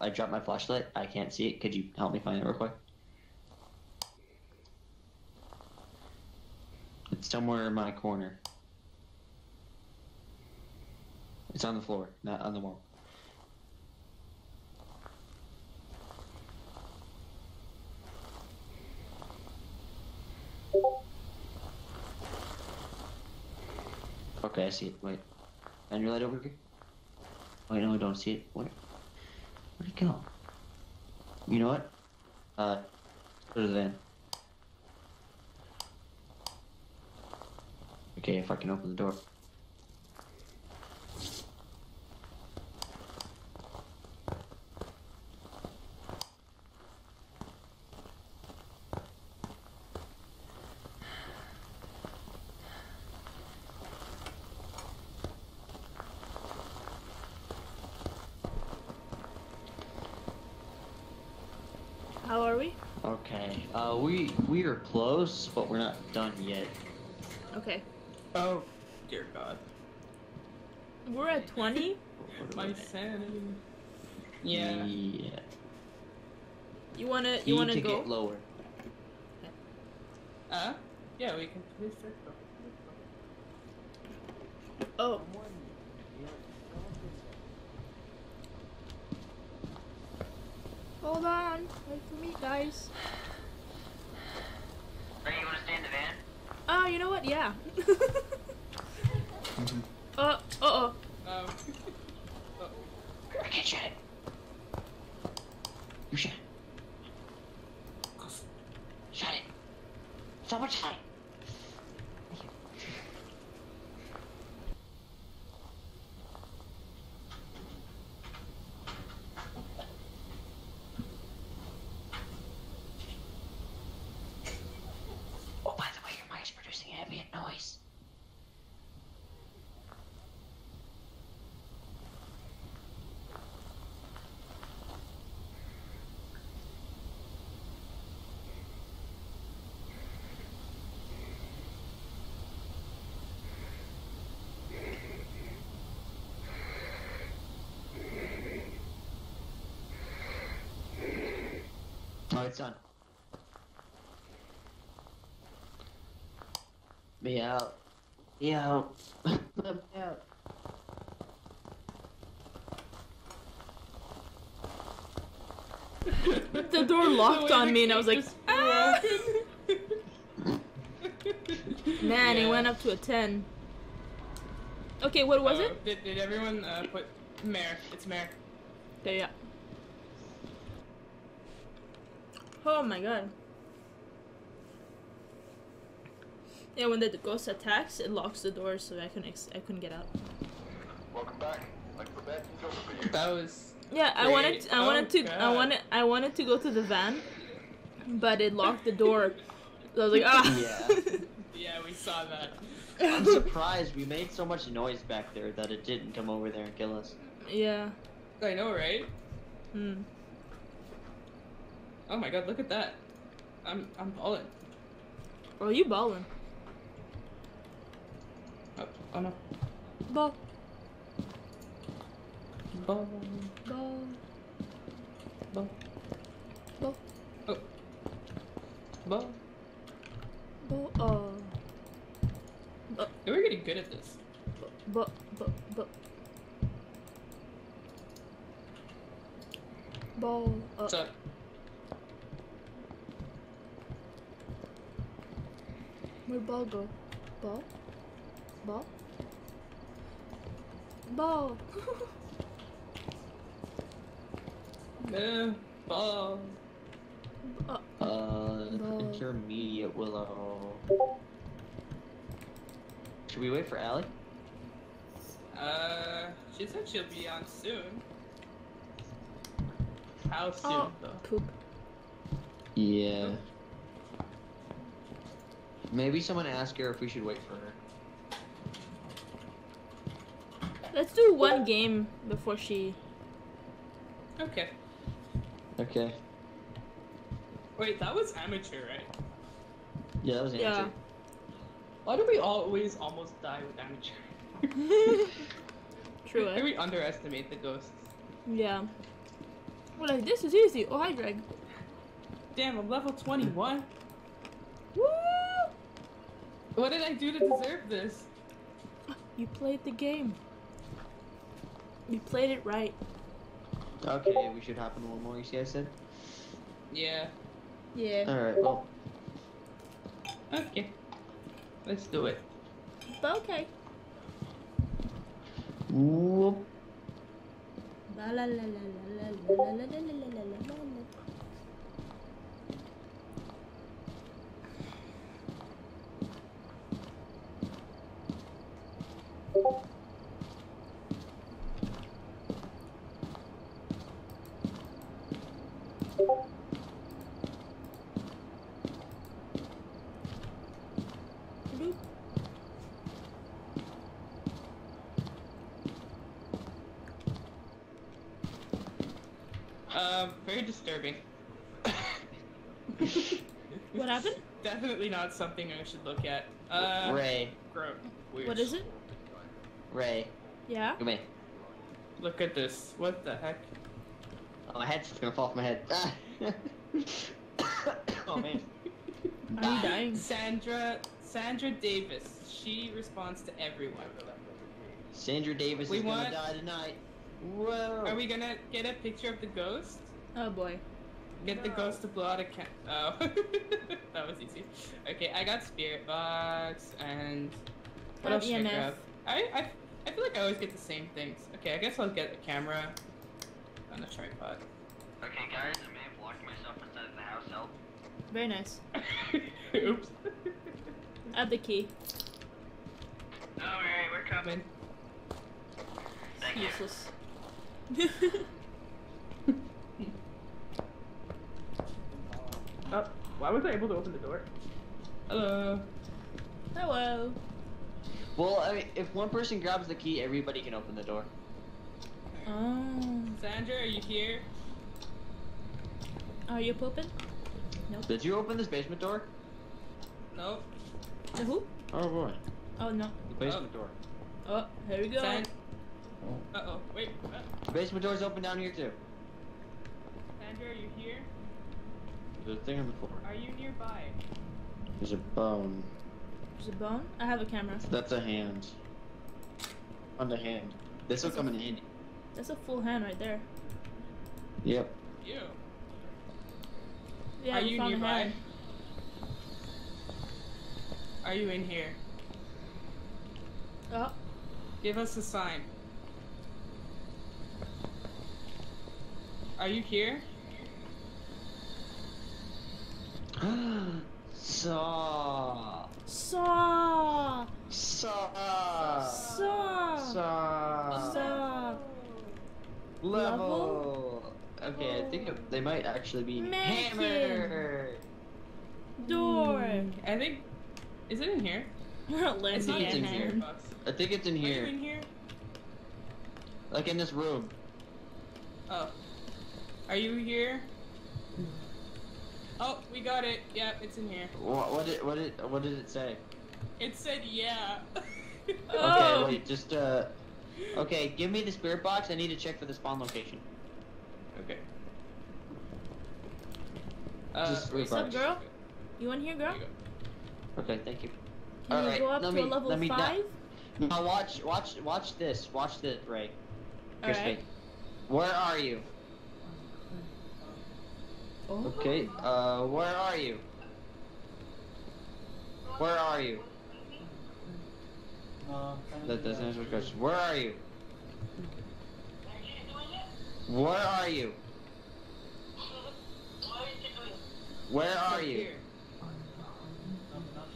I dropped my flashlight. I can't see it. Could you help me find it real quick? It's somewhere in my corner. It's on the floor, not on the wall. Okay, I see it. Wait. And your light over here? Wait, no, I don't see it. What? You know what? Uh, to the van. Okay, if I can open the door. How are we? Okay. Uh, we we are close, but we're not done yet. Okay. Oh, dear God. We're at 20. My sanity. Yeah. Yeah. You wanna You you wanna to go? get lower. Uh? Yeah, we can play circle. Oh, hold on. Wait for me, guys. Ready, you wanna stay in the van? Oh, you know what? Yeah. uh, uh oh. Um. oh. I can't shut it. You shut it. Shut it. Someone shut it. Oh, by the way, your mic's producing ambient noise. Oh, it's done. Me out. Me out. Let me out. The door locked The on me, and I was like, ah! broke. Man, it went up to a 10. Okay, what was Uh, it? Did, did everyone uh, put Mare? It's Mare. Okay, yeah. Oh my god. Yeah, when the ghost attacks, it locks the door, so I couldn't ex- I couldn't get out. Welcome back. Like prepared to job for you. That was. Yeah, I Great. wanted I Oh, wanted to I wanted I wanted to go to the van, but it locked the door. So I was like, ah. Yeah. Yeah, we saw that. I'm surprised we made so much noise back there that it didn't come over there and kill us. yeah. I know, right? Hmm. Oh my god, look at that. I'm I'm balling. Oh, you ballin'. Oh, oh no. Ball, Ball. ball, Ball. ball, Oh. Ball. ball. Oh. Yeah, we're getting good at this. But, but, but. Ball. Uh, What's up? Where'd ball go? Ball? Ball? Ball! Uh, ball. uh, Uh, No. intermediate willow. Should we wait for Ali? Uh, she said she'll be on soon. How soon, oh, though? poop. Yeah. Maybe someone ask her if we should wait for her. Let's do one game before she. Okay. Okay. Wait, that was amateur, right? Yeah, that was the Yeah. Why do we always almost die with amateur? True, Maybe eh? we underestimate the ghosts. Yeah. We're like, this is easy. Oh, hi, Greg. Damn, I'm level 21. Woo! What did I do to deserve this? You played the game. You played it right. Okay, we should hop in one more. You see, I said. Yeah. Yeah. All right. Well, Okay. Let's do it. Okay. whoop. La la la la la la la la la la la la la la. Bloop. Um, very disturbing. What happened? Definitely not something I should look at. Uh, Ray, Gross. Weird. What is it? Ray, Yeah. come here. Look at this. What the heck? Oh, my head's just gonna fall off my head. Ah. oh man. Are you dying? Sandra, Sandra Davis. She responds to everyone. Sandra Davis We is gonna die tonight. Whoa. Are we gonna get a picture of the ghost? Oh boy. Get the ghost to blow out a can. Oh, that was easy. Okay, I got spirit box and what else should I EMF. grab? I, I I feel like I always get the same things. Okay, I guess I'll get a camera and a tripod. Okay, guys, I may have locked myself inside the house. Help. Very nice. Oops. I have the key. Alright, we're coming. Thank you. Useless. Oh, why was I able to open the door? Hello. Hello. Well, I mean, if one person grabs the key, everybody can open the door. Oh. Sandra, are you here? Are you pooping? Nope. Did you open this basement door? Nope. The who? Oh boy. Oh no. The basement door. Oh, here we go. San- uh oh, wait. Uh, The basement door's open down here too. Sandra, are you here? There's a thing on the floor. Are you nearby? There's a bone. There's a bone. I have a camera. That's a hand. On the hand. This will come in handy. That's a full hand right there. Yep. You. Yeah, are we you found a nearby? hand. Are you in here? Oh, Give us a sign. Are you here? Saw. saw, Saw. saw, Saw. saw. Level. Okay, I think it- they might actually be Mannequin. hammer. Door. Hmm. I think. Is it in here? Let's It's not it's in in here. here. I think it's in Are you here, in here? like in this room. Oh. Are you here? Oh, we got it. Yep, it's in here. What, what did what did what did it say? It said yeah. Oh. Okay, wait, just uh. Okay, give me the spirit box. I need to check for the spawn location. Okay. Uh, Just wait, What's up, girl? You in here, girl? there you go. Okay, thank you. Can you Alright, go up let to me- a level let me not- five? Now watch, watch, watch this. Watch this, Ray. Krispy. Alright. Where are you? Oh. Okay. Uh, where are you? Where are you? That doesn't answer the question. Where are you? Where are you? Where are you? Here.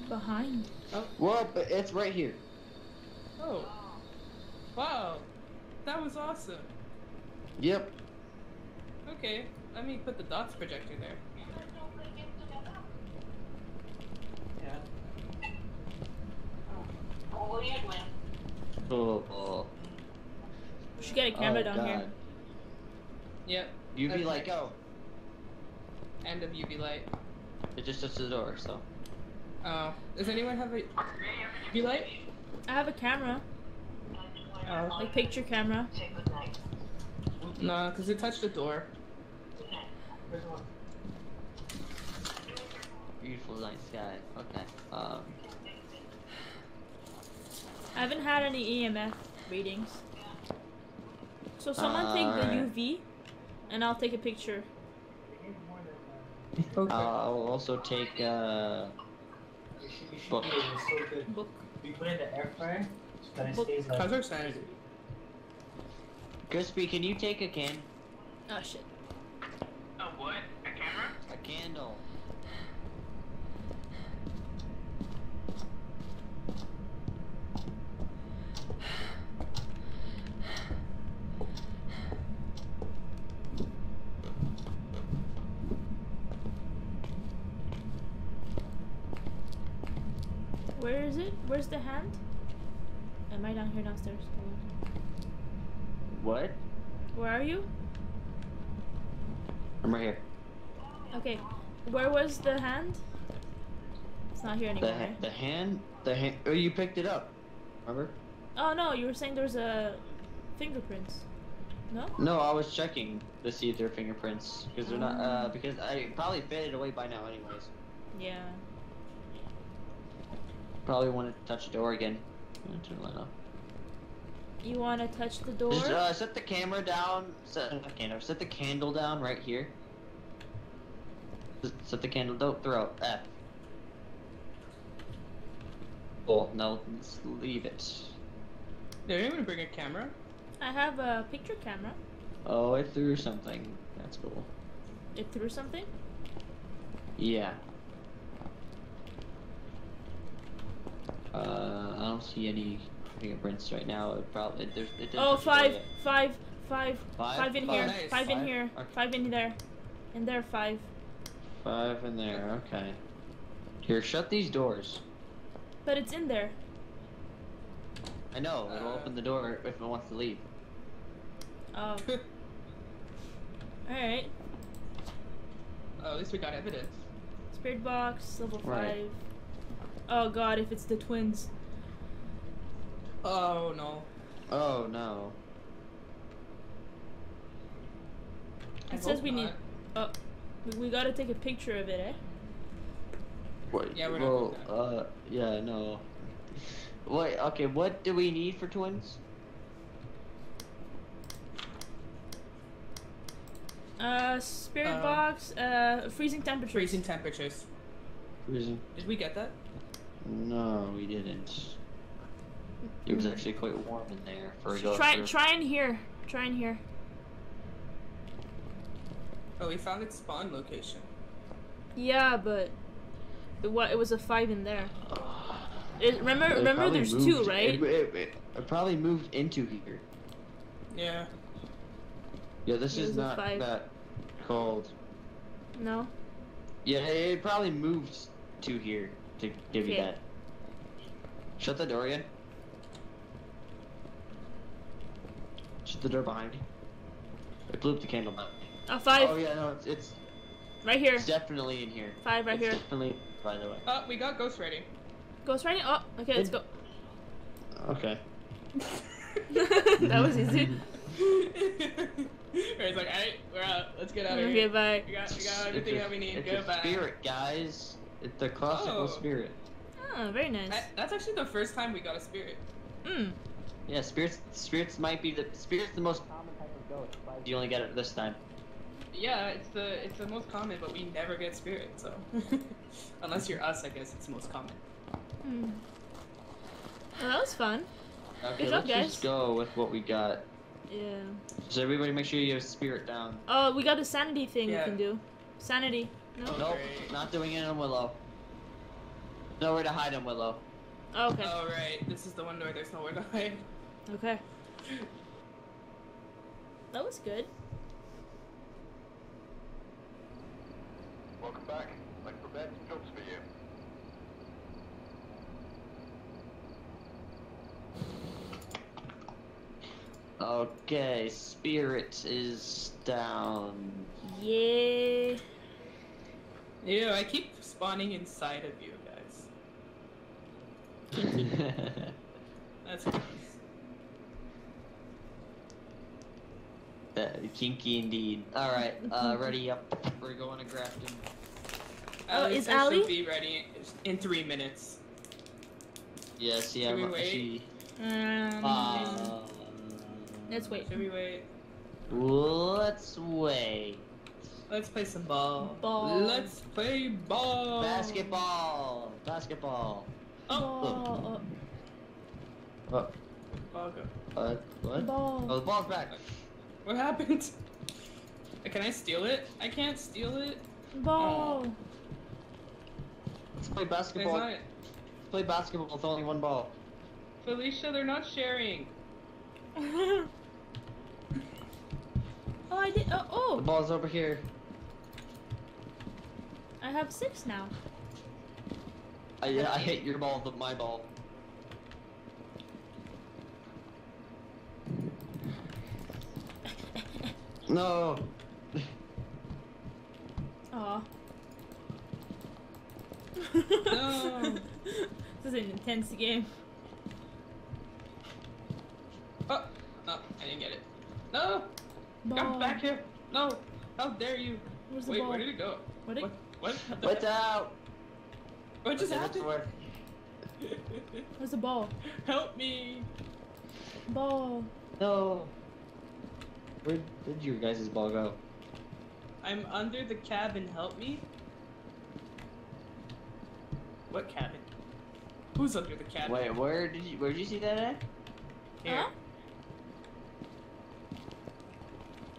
Behind. Well, but it's right here. Oh. Wow. That was awesome. Yep. Okay, let me put the dots projector there. Yeah. Oh, We should get a camera oh, down God. here. Yep. UV Okay. light, go. End of UV light. It just touched the door, so. Oh. Does anyone have a UV light? I have a camera, Oh. like picture camera. No, because it touched the door. Beautiful night sky. Okay. Um. I haven't had any EMF readings. So someone Uh, take the alright. UV, and I'll take a picture. Okay. I'll also take uh. Book. Book. We put it in the air fryer, so it Book. stays like. How's our sanity? Krispy, can you take a can? Oh shit. A what? A camera? A candle. Where is it? Where's the hand? Am I down here downstairs? What? Where are you? I'm right here. Okay. Where was the hand? It's not here The anymore. ha- the hand the hand. Oh, you picked it up. Remember? Oh no, you were saying there's a fingerprints. No? No, I was checking to see if they're fingerprints because they're not. Uh, Oh. because I probably faded away by now, anyways. Yeah. Probably want to touch the door again. I'm gonna turn the light off. You wanna touch the door? Just uh, set the camera down. Set not camera. Set the candle down right here. Just set the candle. Don't throw it. F. Oh no, let's leave it. Did anyone bring a camera? I have a picture camera. Oh, it threw something. That's cool. It threw something? Yeah. Uh, I don't see any fingerprints right now. It probably there's. It didn't Oh, touch the door five, yet. five, five, Five? five in Oh, here, nice. five in Five? here, Okay. five in there, and there five. Five in there. Okay. Here, shut these doors. But it's in there. I know it'll Uh. open the door if it wants to leave. Oh. Alright. oh, at least we got evidence. Spirit box, level Right. five. Oh god, if it's the twins. Oh no. Oh no. I It says hope we need. Oh, we, we gotta take a picture of it, eh? Wait, Yeah, we're not well, uh, yeah, no. Wait, okay, what do we need for twins? Uh, spirit Um, box, uh, freezing temperature. Freezing temperatures. Freezing. Did we get that? No, we didn't. It was actually quite warm in there for a ghost. Try, room. try in here. Try in here. Oh, we found its spawn location. Yeah, but it, what? It was a five in there. It, remember, It remember, there's moved- two, right? It, it, it, it probably moved into here. Yeah. Yeah, this It is was a not five. that cold. No. Yeah, it, it probably moved to here to give you that. Shut the door again. Shut the door behind you. It blew up the candle back. A five, Oh yeah, no, it's it's, right here. it's definitely in here. Five right it's here. Definitely, by the way. Oh, we got ghost ready. Ghost right. Oh, okay, let's go. Okay. that was easy. it's like, alright, we're out. Let's get out of Okay, here. bye. We got, we got It's everything a- that we need. It's Goodbye. a spirit, guys. It's the classical Oh. spirit. Oh, very nice. I- that's actually the first time we got a spirit. Mm. Yeah, spirits. Spirits might be the spirits the most. Common type of ghost. Like, You only get it this time. Yeah, it's the it's the most common, but we never get spirit. So, unless you're us, I guess it's the most common. Mm. Well, that was fun. Okay, Good let's just guys. go with what we got. Yeah. So everybody, make sure you have spirit down. Oh, we got a sanity thing Yeah. we can do. Sanity. No. Oh. Nope, not doing it on Willow. Nowhere to hide on Willow. Oh, okay. Oh right, this is the one where there's nowhere to hide. Okay. That was good. Welcome back. I've prepared some jobs for you. Okay, spirit is down. Yeah. Ew, I keep spawning inside of you guys. That's gross. Uh, Kinky indeed. Alright, uh, ready up. We're going to Grafton. Oh, Ali is says she'll be ready in three minutes. Yes, yeah, Should we I'm- she. Um, Uh, let's wait. Should we wait? let's wait. Let's play some ball. Ball. Let's play ball. Basketball. Basketball. Ball. Oh, Ball go. uh, what? Ball. Oh, the ball's back. What happened? Can I steal it? I can't steal it. Ball. Let's play basketball. not. Let's play basketball with only one ball. Felicia, they're not sharing. oh, I did. Uh, oh, The oh, ball's over here. I have six now. I, I hit your ball, the, my ball. No. Aw. No. this is an intense game. Oh, no, I didn't get it. No, Ball. come back here. No, how dare you? Where's the Wait, ball? where did it go? Where'd it- What? What? What, What's heck? out? what just Okay, that's happened? where- Where's the ball? Help me! Ball. No. Where did your guys' ball go? I'm under the cabin. Help me. What cabin? Who's under the cabin? Wait, where did you where did you see that at? Here. Huh?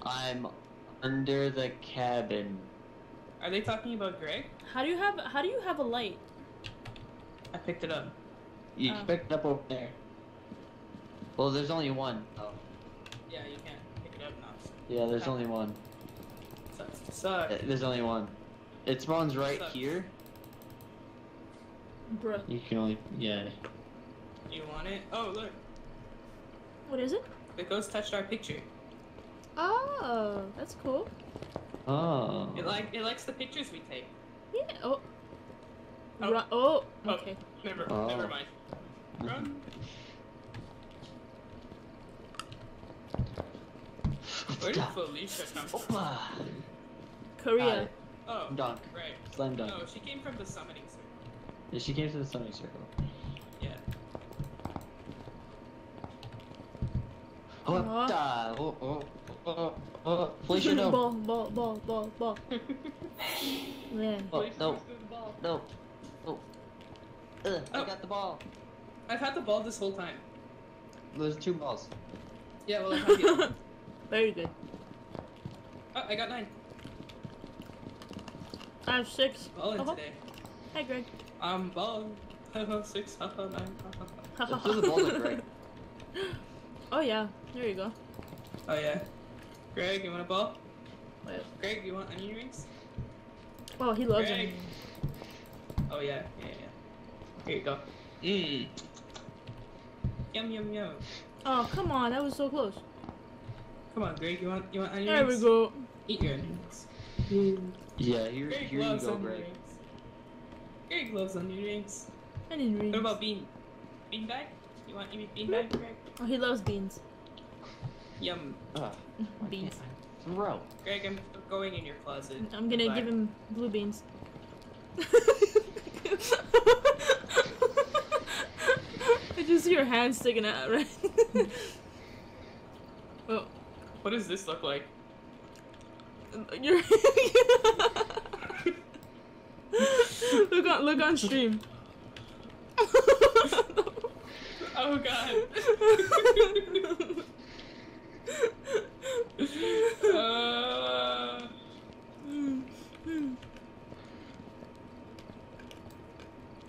I'm under the cabin. Are they talking about Greg? How do you have? How do you have a light? I picked it up. You Oh. picked it up over there. Well, there's only one. Oh. Yeah, you can't pick it up now. Yeah, there's only one. Sucks to suck. There's only one. It spawns right Sucks. here. Bruh. You can only yeah. You want it? Oh, look. What is it? The ghost touched our picture. Oh, that's cool. Oh. It like it likes the pictures we take. Yeah. Oh. Oh. Ru- oh. Oh. Okay. Never, Oh. never mind. Run. Where did Felicia come from? Opa. Korea. Got. Oh, Dunk. right. Slam dunk. No, oh, she came from the summoning circle. Yeah, she came to the summoning circle. Yeah. Oh, Aw. da- oh, oh, oh, oh, Felicia, no. ball. Ball. Ball. Ball. Ball. Yeah. Oh, Felicia no, the ball. no. Oh. Ugh, I Oh. got the ball. I've had the ball this whole time. There's two balls. Yeah, well, I've had the other one. Very good. Oh, I got nine. I have six. Ball in Uh-huh. today. Hi, Greg. I'm ball. Haha, six, haha, nine, haha. Let's do the ball look right. Oh yeah. There you go. Oh yeah. Greg, you want a ball? Wait. Greg, you want onion rings? Oh, he loves Greg. it. Oh yeah, yeah, yeah. Here you go. Mmm. Yum yum yum. Oh, come on. That was so close. Come on, Greg, you want you want onion There we go. Eat your onions. Yeah, here, Greg here you go, Greg. rings. Greg loves onion rings. Onion rings. What about bean? Bean bag? You want any bean bag, Greg? Oh, he loves beans. Yum. Ugh, why Beans. can't I Throw. Greg, I'm going in your closet. I'm gonna Goodbye. give him blue beans. I just see your hand sticking out, right? What does this look like? your look on look on stream. Oh god. uh,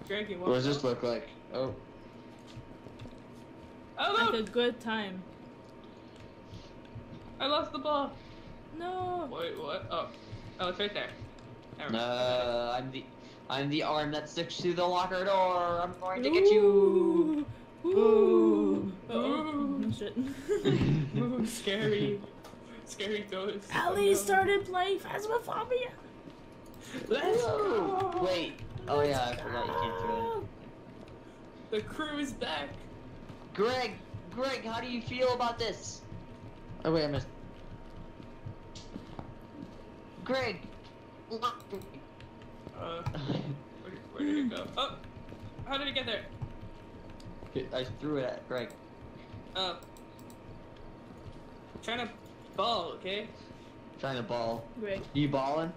Greg, What does this look like? Oh, Oh like a good time. I lost the ball. No. Wait, what? Oh, oh, it's right there. Never mind. uh, I'm the, I'm the arm that sticks to the locker door. I'm going to get you. Ooh. Ooh. Uh-oh. Ooh. Oh, shit. Ooh, scary, scary ghost. Ali Oh, no. started playing Phasmophobia. Let's Whoa. go. Wait. Oh yeah, I forgot you can't throw it. The crew is back. Greg, Greg, how do you feel about this? Oh wait, I missed. Greg. look. Uh, where, where did it go? Oh, how did it get there? I threw it at Greg. Uh, trying to ball, okay? Trying to ball. Greg. You balling?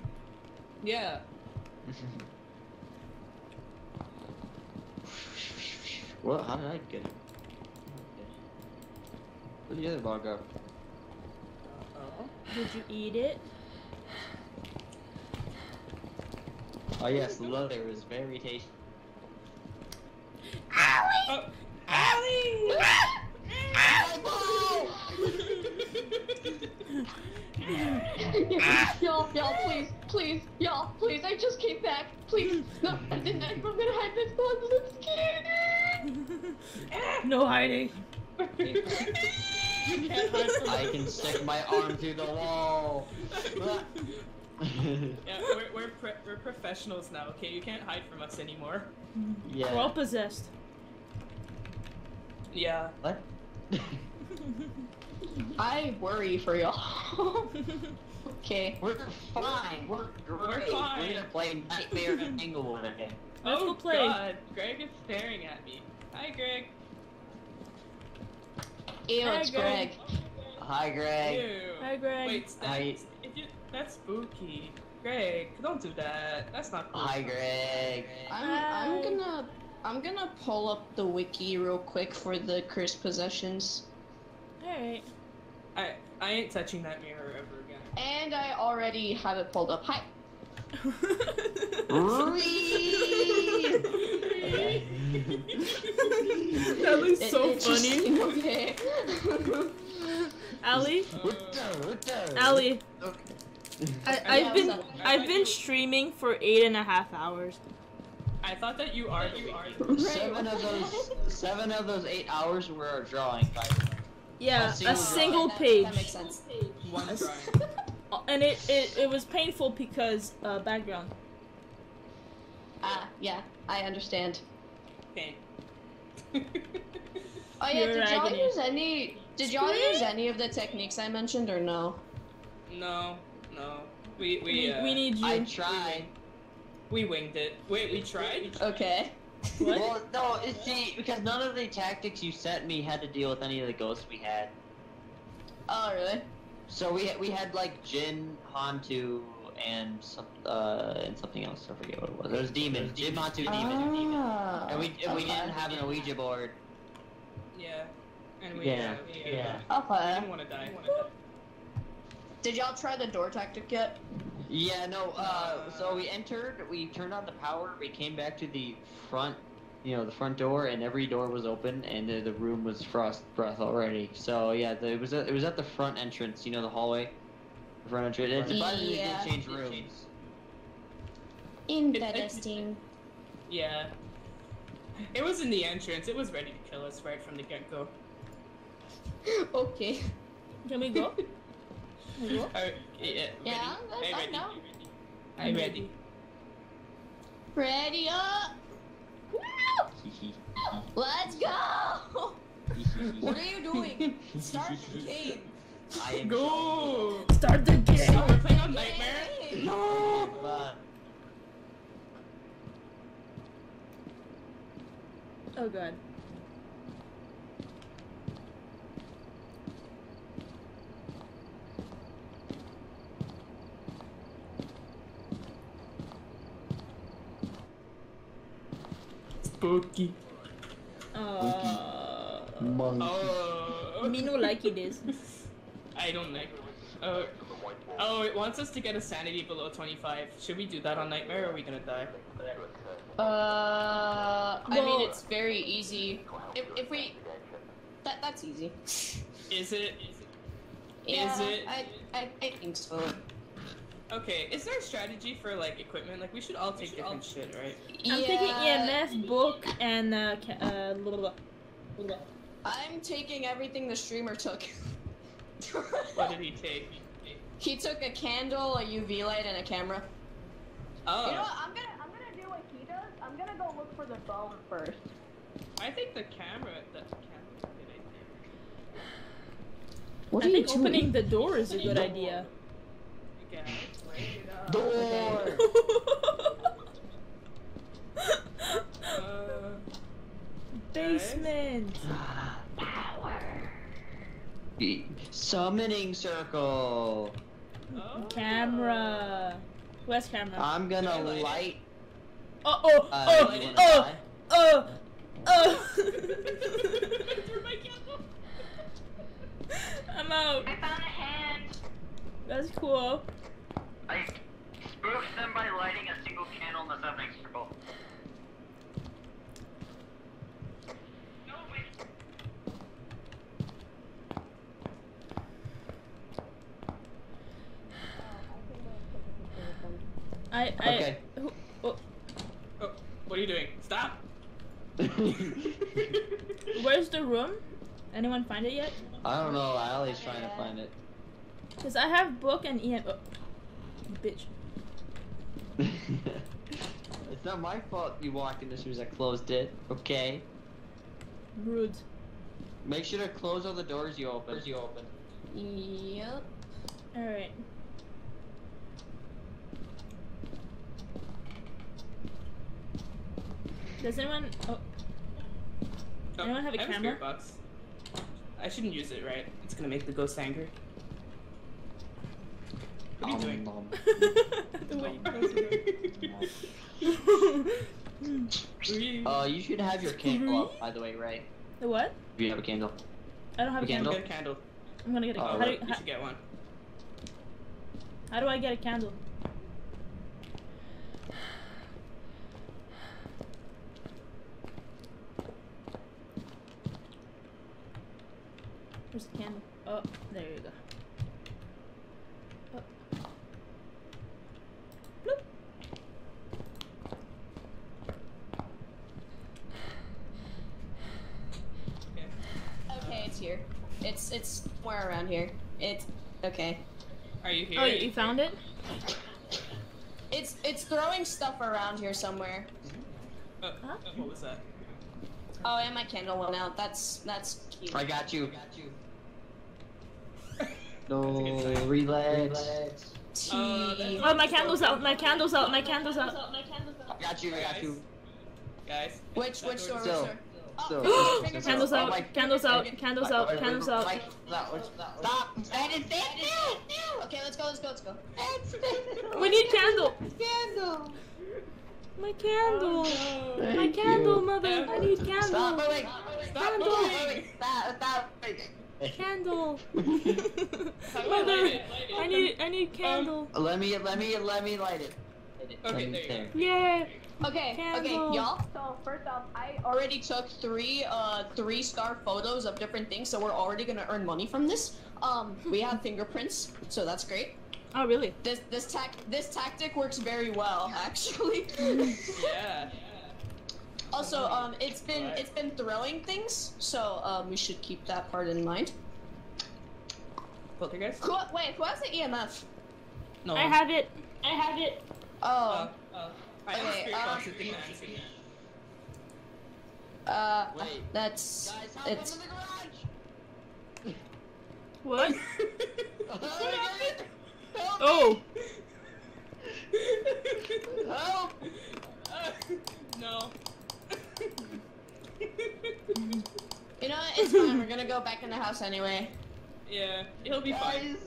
Yeah. well, how did I get it? Where'd the other ball go? Did you eat it? Oh yes, the leather is very tasty. Oh, Ali! y'all, y'all, please, please, y'all, please, I just came back. Please, no, I didn't. I'm gonna hide this box. I'm scared. no hiding. You can't hide from I can stick my arm through the wall. Yeah, we're we're, pro- we're professionals now. Okay, you can't hide from us anymore. yeah. We're all possessed. Yeah. what? I worry for y'all. okay. We're fine. We're great. fine. We're gonna play Nightmare of Tanglewood again. Let's oh go play. God, Greg is staring at me. Hi, Greg. Ew, Hi, it's Greg. Greg. Hi, Greg. Ew. Hi, Greg. Wait, that, Hi. if you, that's spooky. Greg, don't do that. That's not cool. Hi, Greg. I'm, Hi. I'm gonna, I'm gonna pull up the wiki real quick for the cursed possessions. Alright. I I ain't touching that mirror ever again. And I already have it pulled up. Hi. That looks It- so it just funny. okay. Ali, What the? Ali, I, I've been? I've been streaming for eight and a half hours. I thought that you are the wiki. Right, Seven what of those, seven of those eight hours were a drawing. By the way. Yeah, A a single single That- page, That makes sense. One drawing. Uh, and it, it it was painful because uh, background. Ah, yeah, I understand. Okay. Oh yeah, Pure did y'all use any? Did y'all Scream. use any of the techniques I mentioned or no? no, no. We we We, uh, we need you. I tried. we winged it. Wait, we tried. Okay. What? Well, no, it's see, because none of the tactics you sent me had to deal with any of the ghosts we had. Oh really? So we we had like Jinn, Hantu, and some uh and something else. I forget what it was. It was demon. Jinn, Hantu, demon, Ah, and we and we okay. didn't have an Ouija board. Yeah. And we Yeah, uh, we, yeah. Uh, we Okay. didn't want to die. Did y'all try the door tactic yet? Yeah, no. Uh, so we entered. We turned on the power. We came back to the front, you know, the front door, and every door was open, and the, the room was frost breath already. So yeah, the, it was at, it was at the front entrance. You know, the hallway, the front entrance. It's surprising they Yeah. did change rooms. Interesting. Yeah. It was in the entrance. It was ready to kill us right from the get go. okay. Can we go? Can we go? Yeah. Yeah, ready? that's I fine ready. now. I ready. Ready up. Woo! Let's go. What are you doing? Start the game. I am Go. Start the So game. we're playing on Nightmare. No. But Oh god. Spooky. Uh, monkey. Oh. me no likey this. I don't like. Uh, oh, it wants us to get a sanity below 25. Should we do that on Nightmare or are we gonna die? Uh, I mean, it's very easy. If, if we, that that's easy. Is it? Yeah, Is it? I, I, I think so. Okay, is there a strategy for like equipment? Like we should all take different shit, right? I'm yeah, taking EMF, book, and uh, ca- uh, blah, blah, blah. I'm taking everything the streamer took. What did he take? he took a candle, a UV light, and a camera. Oh, You know what? I'm gonna I'm gonna do what he does. I'm gonna go look for the bone first. I think the camera. The camera's a good idea. What I think opening the door is a good idea. Guys, wake it up. Door. Uh, Basement. Power. E- Summoning circle. Oh. Camera. Who has camera? I'm gonna light it? light. oh, oh, Uh, oh, you wanna oh, oh, oh. Threw my candle. I'm out. I found a hand. That's cool. I spooked them by lighting a single candle in the summoning circle. No, wait. I, I. Okay. Who, oh, Oh, what are you doing? Stop. where's the room? Anyone find it yet? I don't know. Ali's trying to find it. Cause I have book and EM. Oh, bitch. it's not my fault you walked in as soon as I closed it. Okay. Rude. Make sure to close all the doors you open. You open. Yep. All right. Does anyone? Oh, Oh, Anyone have a I have camera? spirit box. I shouldn't use it, right? It's gonna make the ghost angry. What are you doing? Nom, nom. the way you um, close. Uh, you should have your candle up, by the way, right? the what? If you have a candle. I don't have a A candle? candle. Get a candle. I'm gonna get a. Oh, how, right. do, You how, should get one. how do I get a candle? Where's the candle? Oh, there you go. Oh. Bloop. Okay. Okay, it's here. It's it's somewhere around here. It's okay. Are you here? Oh, you found it? It's it's throwing stuff around here somewhere. Oh, Huh? oh, what was that? Oh, and my candle went out. That's that's cute. I got you. That's a No, good sign. relax. Tea. Oh, that's- Oh, my candle's out. My candle's out. My candle's out. I got you. I got you. Guys. which which door? door's- Which Still. door? Still. Fingers Still. Candles out. my- Candles out. Candles out. Wait, wait, Candles wait, out. wait, that was- Stop! I didn't say! Okay, let's go. Let's go. Let's go. We need candle. Candle! My candle. Oh, My candle, you. mother. I need Stop candle. moving! Stop Candle. moving! Stop! Stop! Candle. How do I light Mother, it? Light it. I need I need um, candle. Let me, let me, let me light it. Light it. Okay, there you go. Yeah. Okay, okay, y'all. So first off, I already took three uh three star photos of different things, so we're already gonna earn money from this. Um, we have fingerprints, so that's great. Oh really? This this tac this tactic works very well, actually. Yeah. also, um, it's been Right. it's been throwing things, so um, we should keep that part in mind. Poltergeist? Who, wait, who has the EMF? No. I have it. I have it. Oh, Uh, uh, I Okay, um, box. I think Nancy. uh, Wait. that's Guys, it's. I'm in the garage! What? Help! Oh. Help! Uh, no. You know, what? it's fine. We're gonna go back in the house anyway. yeah, it'll be fine.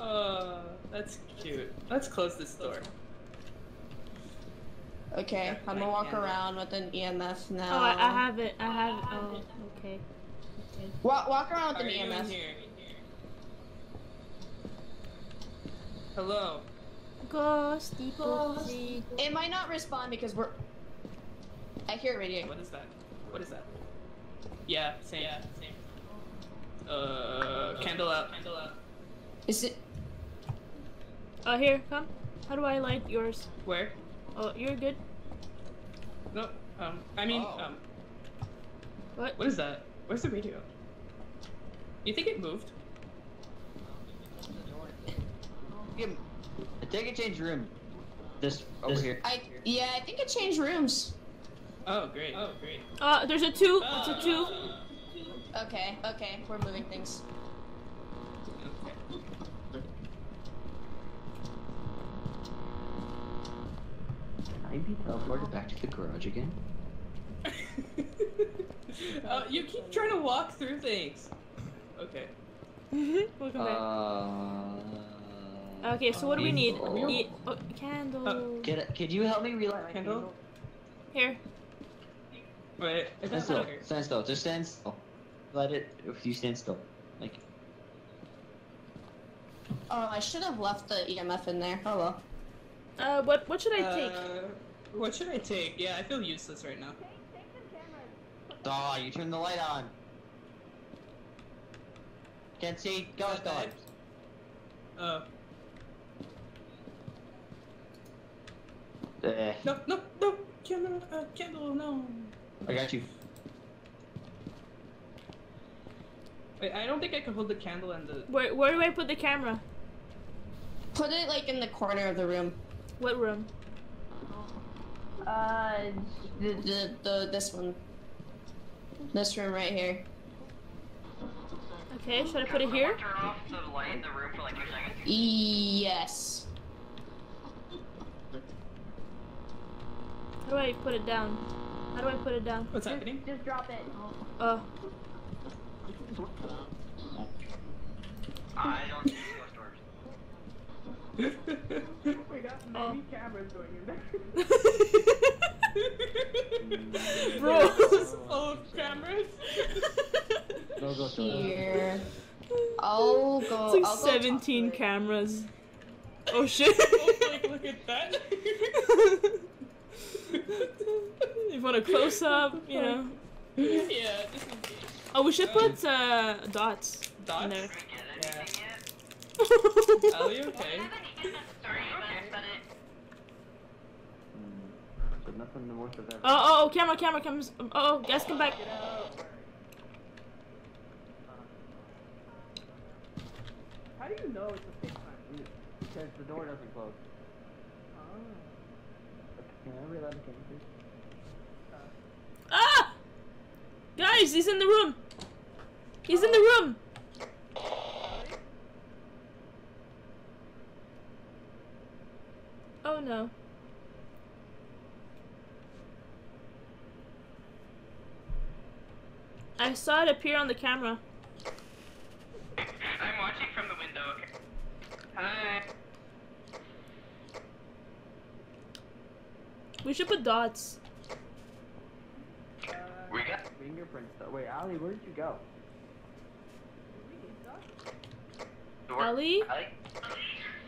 Uh, that's cute. Let's close this door. Okay, I'm gonna walk around with an EMF now. Oh, I, I have it. I have it. Oh, okay. Okay. Walk, walk around with Are an you in EMF. here? Hello. Ghosty, ghosty. It might not respond because we're. I hear it radiating. What is that? What is that? Yeah, same. Yeah, same. Uh, candle out. Candle out. Is it? Oh, here, come. How do I light yours? Where? Oh, you're good. No. Um. I mean. Oh. Um. What? What is that? Where's the radio? You think it moved? I think it changed room. This over here. I yeah, I think it changed rooms. Oh, great. Oh, great. Uh, there's a two. It's a two. Okay, okay, we're moving things. I be teleported back to the garage again? uh, you keep trying to walk through things. Okay. Welcome back. Uh, Okay, so what do we need? candle. E- oh, candle. Could, could you help me relight my Candle? candle? Here. Wait, Stand still. matter. Stand still. Just stand still. Let it. If you stand still, like. Oh, I should have left the EMF in there. Oh well. Uh, what what should I take? Uh, what should I take? Yeah, I feel useless right now. Oh, you turned the light on. Can't see ghost Not bad. orbs. Oh. Eh, No, no, no! Candle, uh, candle, no! I got you. Wait, I don't think I can hold the candle and the. Where where do I put the camera? Put it like in the corner of the room. What room? Uh, the the, the this one. This room right here. Okay, should I put it here? Turn off the light in the room for like two seconds. Yes. How do I put it down? How do I put it down? What's happening? Just drop it. Oh, I don't see ghost orbs. We got Oh. many cameras going in there. Bro. full of cameras. No ghost. Here. I'll go. it's like I'll go talk to 17 it. cameras. Oh shit. oh, like, look at that. you want a close up, you know? yeah, just in case. Oh, we should put uh, dots in there. Did we get anything yet? Are you okay? Sorry, okay. Is that it? Hmm. So nothing worth of that. Oh, oh, oh, camera, camera comes. Oh, oh, guys, come back. How do you know it's a fake time? Because the door doesn't close. Oh. Can I relight the candle, please? Ah! Guys, he's in the room. He's in the room. Oh no. I saw it appear on the camera. I'm watching from the window. Okay. Hi. We should put dots. Uh, we got. Fingerprints though. Wait, Ali, where did you go? Door. Ellie? Ali?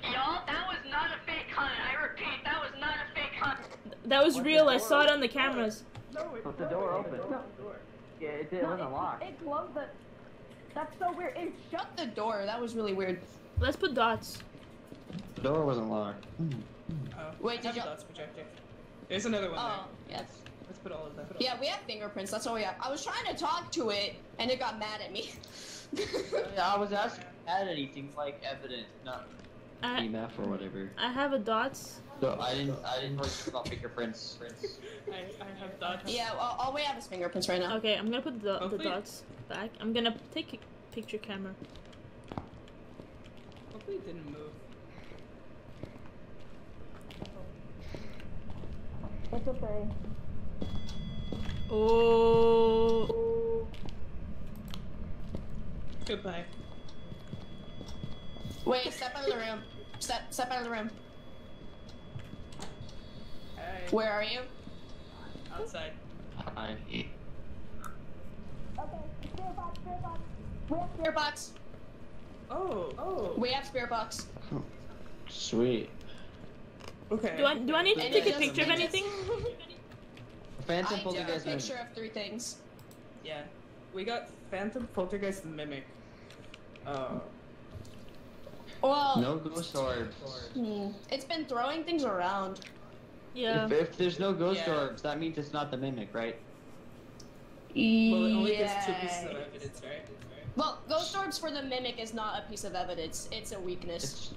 Y'all, that was not a fake hunt. I repeat, that was not a fake hunt. That was What's real. I door? saw it on the cameras. No, we put the door open. No. Yeah, it, it wasn't locked. It closed the. That's so weird. It shut the door. That was really weird. Let's put dots. The door wasn't locked. Oh, Wait, I did you- a dots projector. There's another one Oh, yes. there. Let's put all of that. Yeah, we have fingerprints. That's all we have. I was trying to talk to it, and it got mad at me. Yeah, I was asking add anything like evidence, not I EMF or whatever. I have a dots. So I didn't I didn't really think about fingerprints. I, I have dots. yeah, all, all we have is fingerprints right now. Okay, I'm gonna put the, the dots back. I'm gonna take a picture camera. Hopefully it didn't move. It's okay. Oh. Goodbye. Wait, step out of the room. Step, step out of the room. Hi. Where are you? Outside. I, We have spirit box. Oh, oh. We have spirit box. sweet. Okay. Do I do I need to take a picture of anything? Phantom I pulled you took a guys in. picture of three things. Yeah. We got Phantom Poltergeist Mimic. Uh, Well, No ghost orbs. hmm, it's been throwing things around. Yeah. If, if there's no ghost Yeah. orbs, that means it's not the mimic, right? well, it only gives two pieces of evidence, right? Well, ghost orbs for the mimic is not a piece of evidence. It's a weakness. It's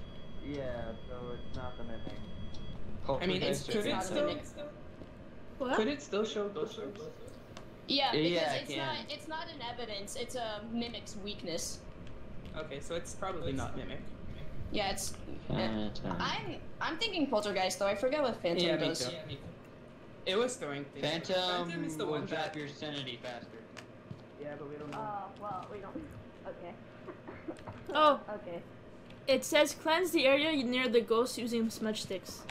yeah, so it's not the mimic. I mean, it's, Poltergeist could it not still? mimic. What? Could it still show ghost orbs? yeah, because Yeah, it it's can. not. It's not an evidence. It's a mimic's weakness. Okay, so it's probably not mimic. Yeah, it's. Phantom. I'm. I'm thinking poltergeist though. I forget what phantom Yeah, me does. too. Me too. It was throwing things. around. Phantom, Phantom is the will one drop that. your sanity faster. Yeah, but we don't know. Uh, well, we don't. Okay. Oh. Okay. It says cleanse the area near the ghost using smudge sticks.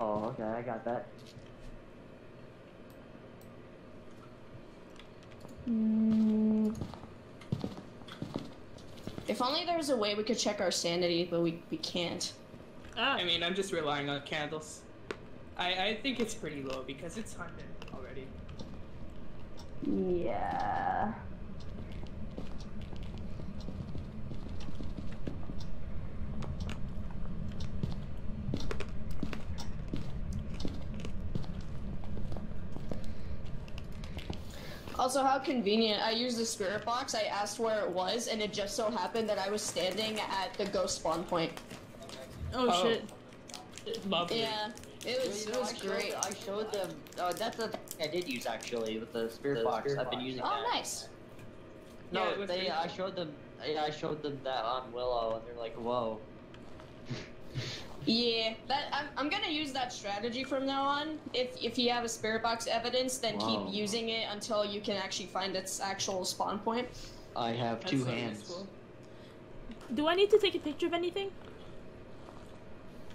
Oh, okay, I got that. Mm. If only there was a way we could check our sanity, but we, we can't. Ah, I mean, I'm just relying on candles. I I think it's pretty low because it's haunted already. Yeah. Also, how convenient. I used the spirit box, I asked where it was, and it just so happened that I was standing at the ghost spawn point. oh, Oh. shit. Lovely. Yeah, it was, You it was I showed- great. I showed them. Uh, that's the thing I did use actually with the spirit The box. spirit I've been using Oh, that. nice. No, Yeah, they. I showed them. Yeah, I showed them that on Willow, and they're like, "Whoa." Yeah, that I'm, I'm gonna use that strategy from now on. If if you have a spirit box evidence, then Wow. keep using it until you can actually find its actual spawn point. I have That's two so hands. useful. Do I need to take a picture of anything?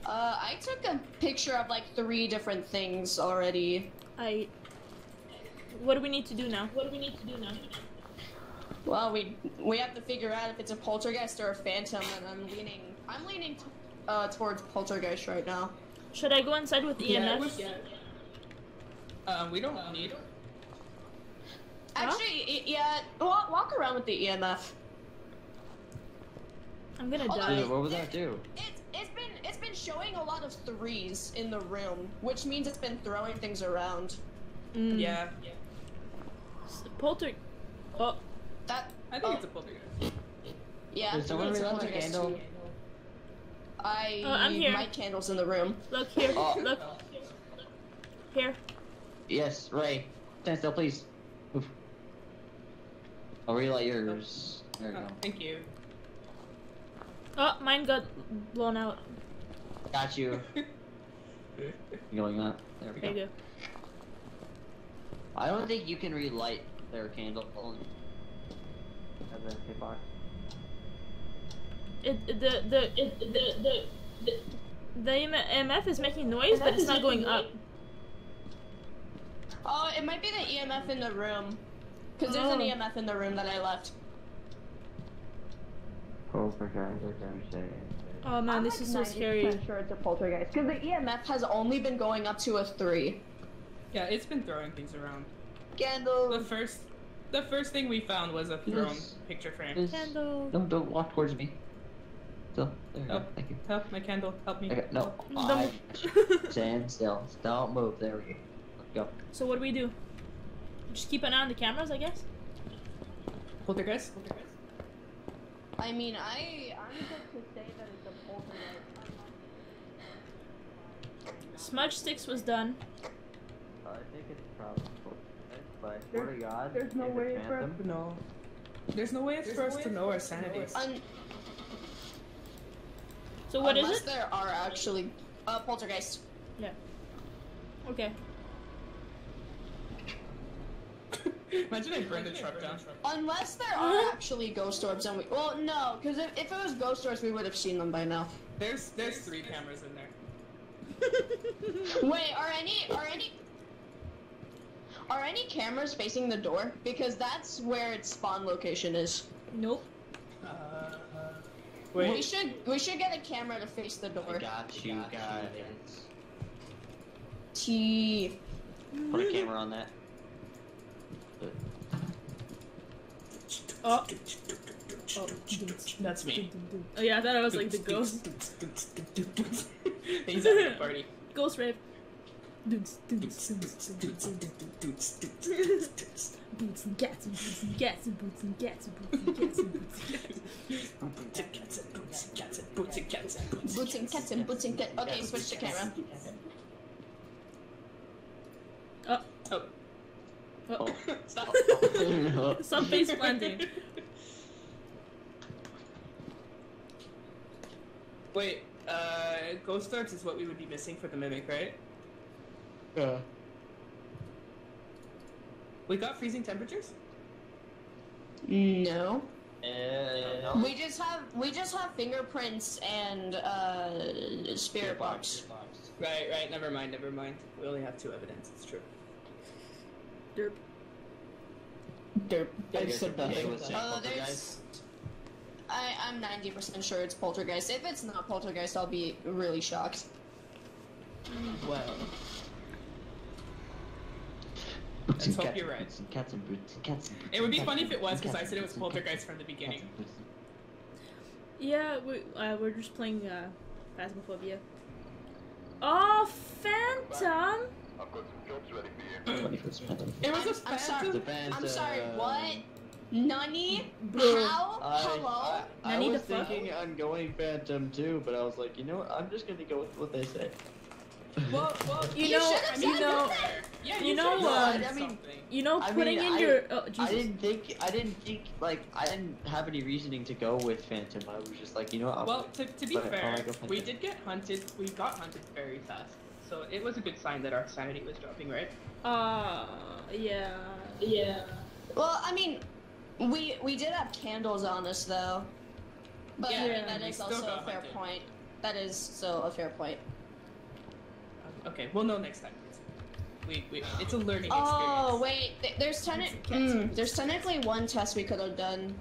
Uh, I took a picture of like three different things already. I. What do we need to do now? What do we need to do now? Well, we we have to figure out if it's a poltergeist or a phantom, and I'm leaning I'm leaning t- uh, towards poltergeist right now. Should I go inside with E Yeah, EMF? we- Um, we don't need. Actually, yeah, walk, walk around with the EMF. I'm gonna Hold die. Dude, what would that do? It's it's been it's been showing a lot of threes in the room, which means it's been throwing things around. Mm. Yeah. S- Polter. Oh, That I think Oh. it's a poltergeist. yeah. Did someone it's a relight my poltergeist candle? Too. I Oh, I'm here. my candles in the room. look here. Oh. Look. Here. Yes, Ray. Stand still, please. Move. I'll relight yours. There you Oh, go. thank you. Oh, mine got blown out. Got you. You going up? There we There go. you go. I don't think you can relight their candle. As a hit box. It the the it, the the the the EMF is making noise, but it's not going up. Oh, it might be the EMF in the room, because there's an Oh. EMF in the room that I left. Poltergeist. Oh man, I'm this like is so 90% scary. Sure, it's a poltergeist because the EMF has only been going up to a three. Yeah, it's been throwing things around. Candle. The first, the first thing we found was a thrown Yes. picture frame. Yes. Candle. No, don't walk towards me. Still. There you Oh. go. Thank you. Help, my candle, help me. Okay, no. Don't- I... Stand still. Don't move. There we go. Let's go. So what do we do? Just keep an eye on the cameras, I guess. Poltergeist? I mean, I I'm good to say that it's a poltergeist. Smudge sticks was done. I think it's probably but I swear to God, there's no if it's way for us to know. There's no way for us to know our sanity. Un- So what is unless it? there are actually uh, Yeah. Okay. Imagine I burned the truck down. Unless there are actually ghost orbs, and we well no, because if, if it was ghost orbs, we would have seen them by now. There's there's three cameras in there. Wait, are any are any are any cameras facing the door? Because that's where its spawn location is. Nope. Uh, We should we should get a camera to face the I door. got you got guys. T. Put a camera on that. Oh. That's me. Oh yeah, I thought I was like the ghost. He's having a party. Ghost rave. Boots and cats and boots and cats and boots and cats boots and cats boots and cats and boots and cats. Boots and cats and boots and cats. Okay, switch the camera. Oh, Oh, oh. stop. Stop face planting. Wait, uh, ghost orbs is what we would be missing for the mimic, right? Yeah. We got freezing temperatures? No. Uh, We just have we just have fingerprints and uh spirit box. Right, right, never mind, never mind. We only have two evidence, it's true. Derp. Derp. I said nothing was saying poltergeist. there's. I I'm ninety percent sure it's poltergeist. If it's not poltergeist, I'll be really shocked. Well, Boots and Let's hope cats you're right. boots and cats and boots and cats and boots it would be cats funny if it was because I said it was boots and poltergeist cats from the beginning. cats and boots and- Yeah, we uh, we're just playing uh, Phasmophobia. Oh, Phantom! I've got some jobs ready for you. Funny for this phantom. It was a I'm- I'm sorry. phantom. I'm sorry. What? Nani? Bro. How? I, Hello? I, I Nanny was the fuck? thinking on going Phantom too, but I was like, you know what? I'm just gonna go with what they say. Well, well, You You know, should you know, yeah, you you, know, should uh, I mean- you know, I putting mean, in I- your oh Jesus. I didn't think I didn't think like I didn't have any reasoning to go with Phantom. I was just like, you know? I'll Well, to, to be fair, I like a we did get hunted. We got hunted very fast, so it was a good sign that our sanity was dropping, right? Uh, yeah, yeah. Well, I mean, we we did have candles on us though. But I Yeah, mean, that we is still also a fair hunted. point. That is so a fair point. Okay, we'll know next time. We, we, it's a learning experience. Oh experience. wait, there's ten- Cats and cats. mm, there's technically one test we could have done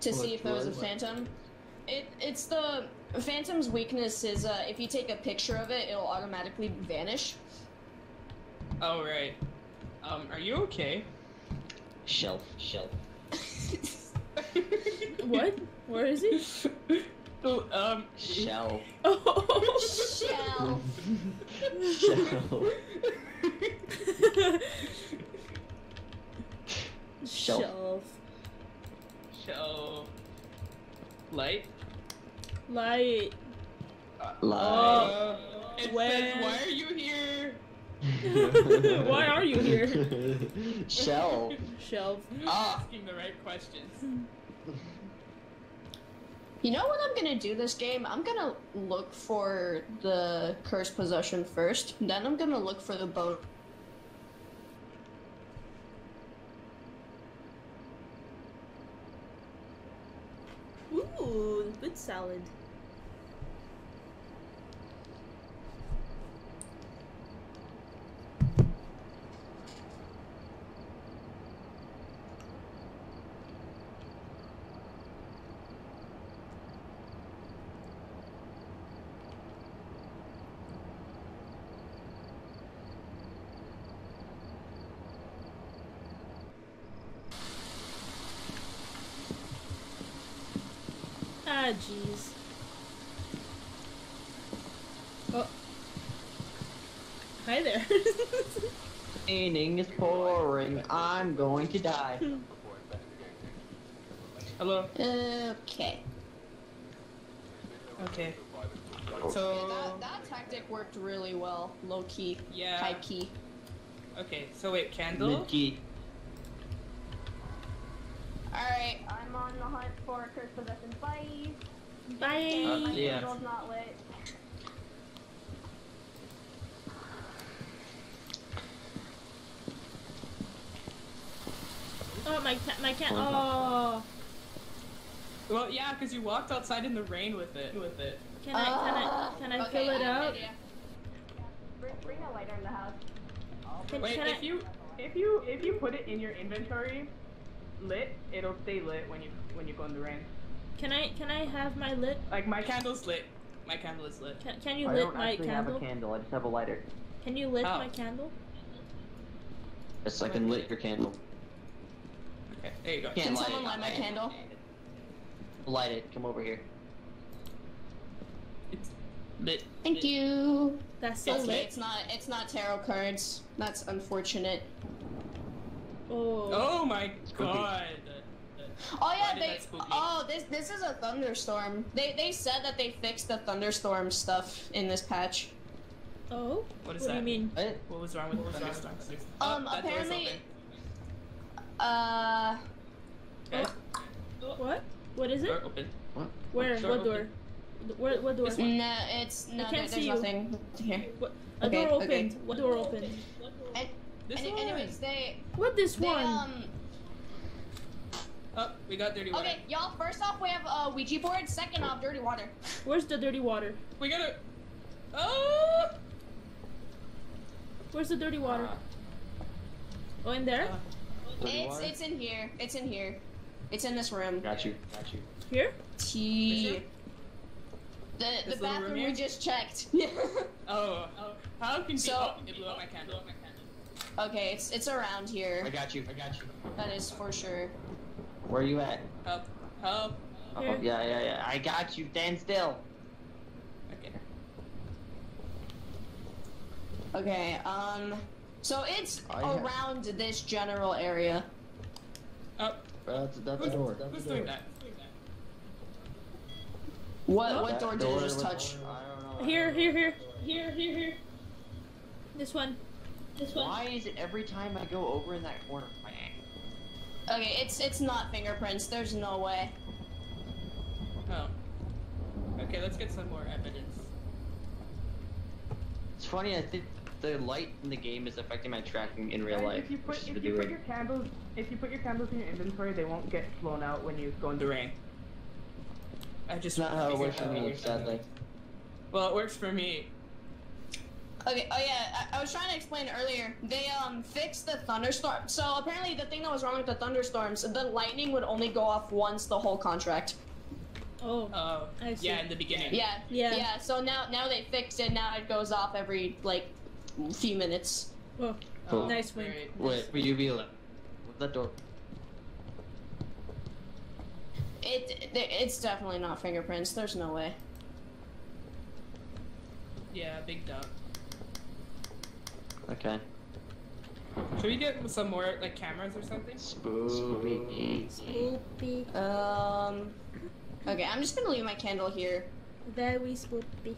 to see if there was a was? phantom. It it's the phantom's weakness is uh, if you take a picture of it, it'll automatically vanish. Oh right. Um, are you okay? shelf, shelf. What? Where is he? So, um, shell. Oh. Shell. Shelf. Shelf. Shelf. show light. Light. Lie. Uh, it When- says, "Why are you here?" Why are you here? Shelf. Shelf. Ah. Asking the right questions. You know what I'm gonna do this game? I'm gonna look for the cursed possession first, then I'm gonna look for the bone. Ooh, good salad. Ah, jeez. Oh. Hi there. Raining is pouring. I'm going to die. Before investigating. Hello. Okay. Okay. Yeah, So that, that tactic worked really well. Low key, yeah. high key. Okay. So wait, candle. Midkey. Alright, I'm on the hunt for cursed possession. Bye. Bye. Uh, yeah. candle's not lit. Oh my cat, my cat. Oh. Well, yeah, because you walked outside in the rain with it. With it. Can I, can I, can I okay, fill it I up? Bring, bring a lighter in the house. Can, Wait, can if I, you if you if you put it in your inventory, lit, it'll stay lit when you when you go in the rain. can I, can I have my lit? Like my candle's lit. My candle is lit. Can, can you I lit don't my actually candle? have a candle. I just have a lighter. Can you lit Oh. my candle? Yes, I can lit your candle. Okay, there you go. Can't Can light someone it. light my candle? Light it. Come over here. It's lit. Thank you. That's so okay, lit. it's not it's not tarot cards. That's unfortunate. Oh. Oh my Spooky. god. Oh yeah, they. that spook you? Oh, this this is a thunderstorm. They they said that they fixed the thunderstorm stuff in this patch. Oh. What is what do you mean? What? What was wrong with the thunderstorms? Um, Oh, that door's apparently- open. Uh, Okay. What? What is it? Door open. What? Where? Door what open. door? What, what door? No, it's no. I can't there's see you. nothing here. What? A Okay, door okay. What door opened? And, This any- one. anyways, they What this they one? um. Oh, we got dirty water. Okay, y'all. First off, we have a Ouija board. Second off, dirty water. Where's the dirty water? We gotta. Oh. Where's the dirty water? Uh, Oh, in there? uh, It's water? it's in here. It's in here. It's in this room. Got you. Got you. Here? T. The This the bathroom here? we just checked. oh, oh. How can So- oh, it blew out my candle. Okay, it's it's around here. I got you. I got you. That is for sure. Where are you at? Help! Help! Oh, Here. yeah, yeah, yeah. I got you. Stand still. Okay. Okay. Um. So it's I have- around this general area. Oh, That's, that's the door. That's who's the doing that? What what That door did you just touch? I don't know. Here, here, here. Here, here, here. This one. This one. Why is it every time I go over in that corner? Okay, it's it's not fingerprints. There's no way. Oh. Okay, let's get some more evidence. It's funny. I think the light in the game is affecting my tracking in real Guys, life. If you put if you put your candles if you put your candles in your inventory, they won't get blown out when you go In into the rain. I just It's not how it works for figured me, sadly. Well, it works for me. Okay. Oh yeah, I, I was trying to explain earlier. They um fixed the thunderstorm. So apparently the thing that was wrong with the thunderstorms, the lightning would only go off once the whole contract. Oh. Oh, I see. yeah, in the beginning. Yeah. Yeah. Yeah. So now now they fixed it. Now it goes off every like few minutes. Oh. Oh, Nice win. great. Wait, will you be like that door? It, it it's definitely not fingerprints. There's no way. Yeah, big doubt. Okay. Should we get some more like cameras or something? Spooky. Spoopy. Um. Okay, I'm just gonna leave my candle here. Very spooky.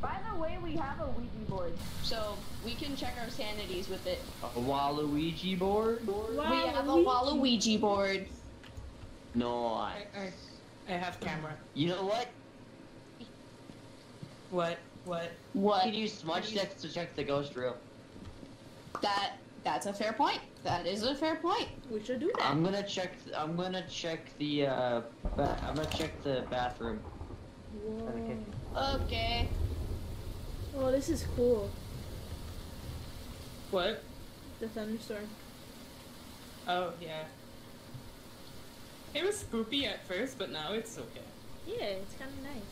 By the way, we have a Ouija board. So we can check our sanities with it. A Waluigi board? we have a Waluigi board. No, I, I. I, I have camera. You know what? What? What? You What? can use smudge sticks to check the ghost room. That that's a fair point. That is a fair point. We should do that. I'm gonna check. I'm gonna check the. Uh, I'm gonna check the bathroom. Whoa. Okay. Oh, this is cool. What? The thunderstorm. Oh yeah. It was spoopy at first, but now it's okay. Yeah, it's kind of nice.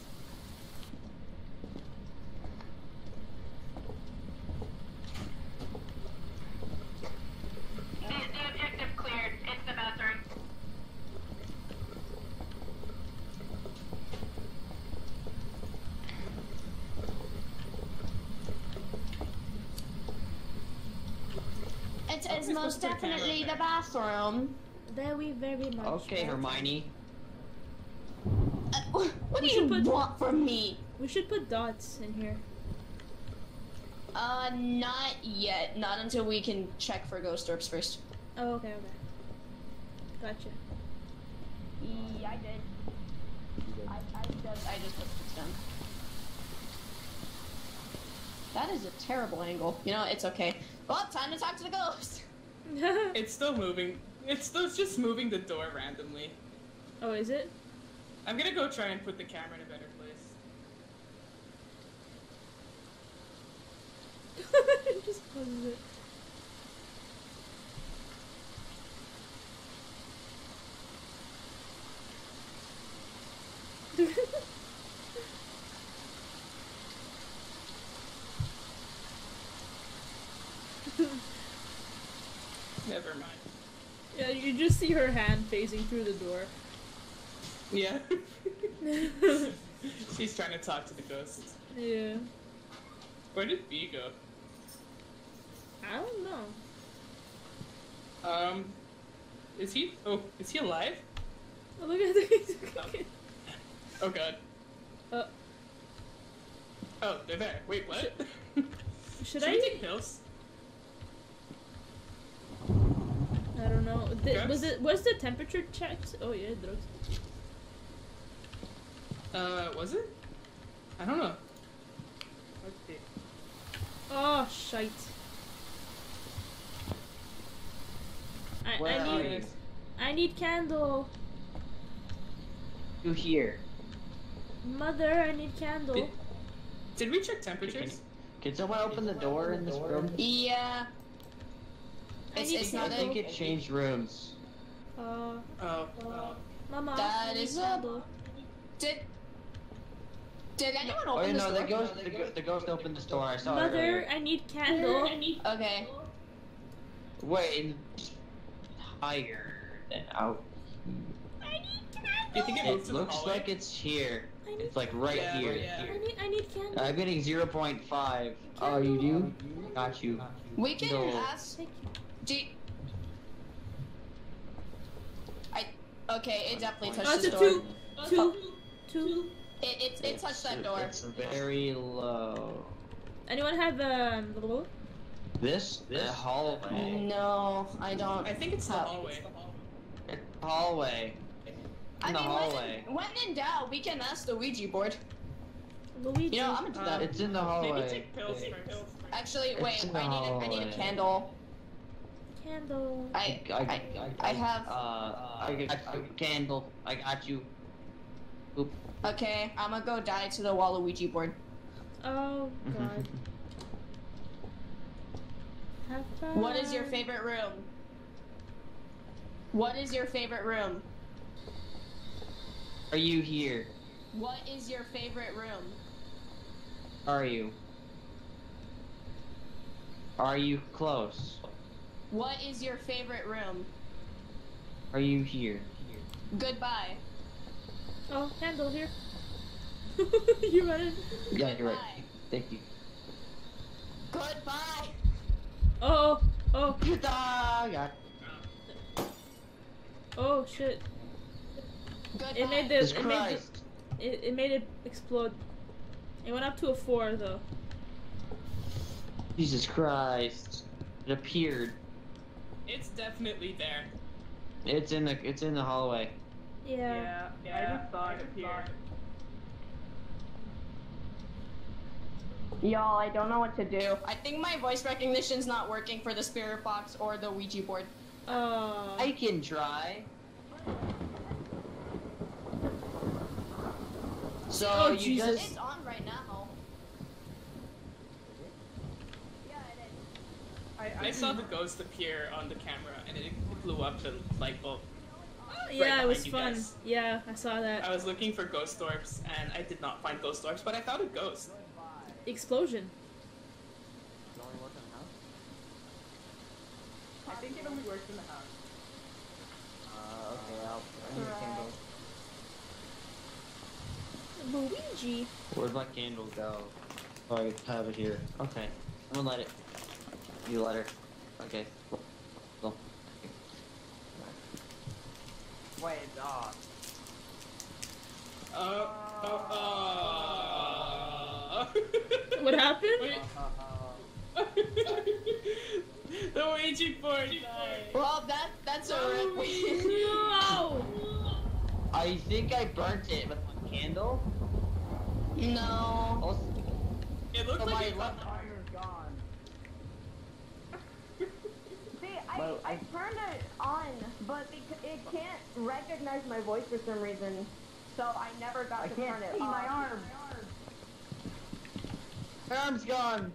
The, the objective cleared. It's the bathroom. It Oh, is most supposed to put a camera definitely there. the bathroom. Very, very much. Okay, better. Hermione. Uh, what what We do you put- want from me? We should put dots in here. Uh, not yet. Not until we can check for ghost orbs first. Oh, okay, okay. Gotcha. Yeah, I did. I, I just I just put this down. That is a terrible angle. You know, it's okay. Well, time to talk to the ghost. It's still moving. It's still it's just moving the door randomly. oh, is it? I'm gonna go try and put the camera in a better place. it Just closes it. Never mind. yeah, you just see her hand phasing through the door. Yeah. She's trying to talk to the ghost. yeah. Where did B go? I don't know. Um, is he? Oh, is he alive? Oh, look at the. Oh god. Uh. Oh, they're there. Wait, what? Should Should I? we take pills? I don't know. th- Drugs? was it was the temperature checked? Oh yeah, drugs. Uh, was it? I don't know. Let's. Oh shite. I, Where I are need you? I need candle. You here? Mother, I need candle. Did- Did we check temperatures? Can someone open the door in this room? Yeah. I It's, need it's I think it changed rooms. Uh, Oh. oh. mama, That I need is a- Did did anyone Oh, open yeah, this no, door? the ghost, the, go- the ghost opened this door. I saw it Mother, earlier. I need candle. Okay. Wait, higher than out. Do you think it It to the looks hallway? like it's here. It's like right Yeah, here. yeah. I need I need candle. I'm getting 0.5. Oh, you do? Got you. We can No. ask. Thank Do you- I. Okay, it definitely touched Oh, it's the a door. two, two, two. It, it, it touched that door. It's very low. Anyone have um? blah, blah, blah? This? The hallway. No, I don't. I think it's the hallway. It's the hallway. I in the mean, hallway. When, when in doubt, we can ask the Ouija board. Luigi. You know, I'm gonna do that. It's in the Maybe hallway. take pills first. Actually, It's wait. I need a, I need a candle. Candle. I I, I, I have. Uh, I got you. Candle. I got you. Oop. Okay, I'm gonna go die to the Waluigi board. Oh god. Have What is your favorite room? What is your favorite room? Are you here? What is your favorite room? Are you? Are you close? What is your favorite room? Are you here? Goodbye. Oh, candle here. you running? Yeah, you're right. Thank you. Goodbye. Oh, oh, Ah, God. oh shit! Goodbye. It made this. It made Christ. the, it, it made it explode. It went up to a four though. Jesus Christ. It appeared. It's definitely there. It's in the it's in the hallway. Yeah. Yeah, I just saw it appear. Y'all, I don't know what to do. I think my voice recognition's not working for the spirit box or the Ouija board. Uh, I can try. So Oh, you Jesus. just It's on right now. Yeah, it is. I, I saw the ghost appear on the camera and it blew up the light bulb. yeah, it was fun. guys. Yeah, I saw that. I was looking for ghost orbs and I did not find ghost orbs, but I found a ghost. explosion. Are you working in house? I think it only works in the house. Uh, okay, I'll, I need a candle. Luigi. Where'd my candle go? Oh, I have it here. Okay. I'm gonna let it. You let her. Okay. Cool. Wait, uh, Uh, uh, uh. What happened? Wait. the Ouija board died. Well, that that's a rip. No. I think I burnt it with my candle. no. Also, It looked so like it left timer's gone. See, I, Well, I I- turned it on, but it, it can't recognize my voice for some reason, so I never got I to turn it see off. my arm. my arm's gone.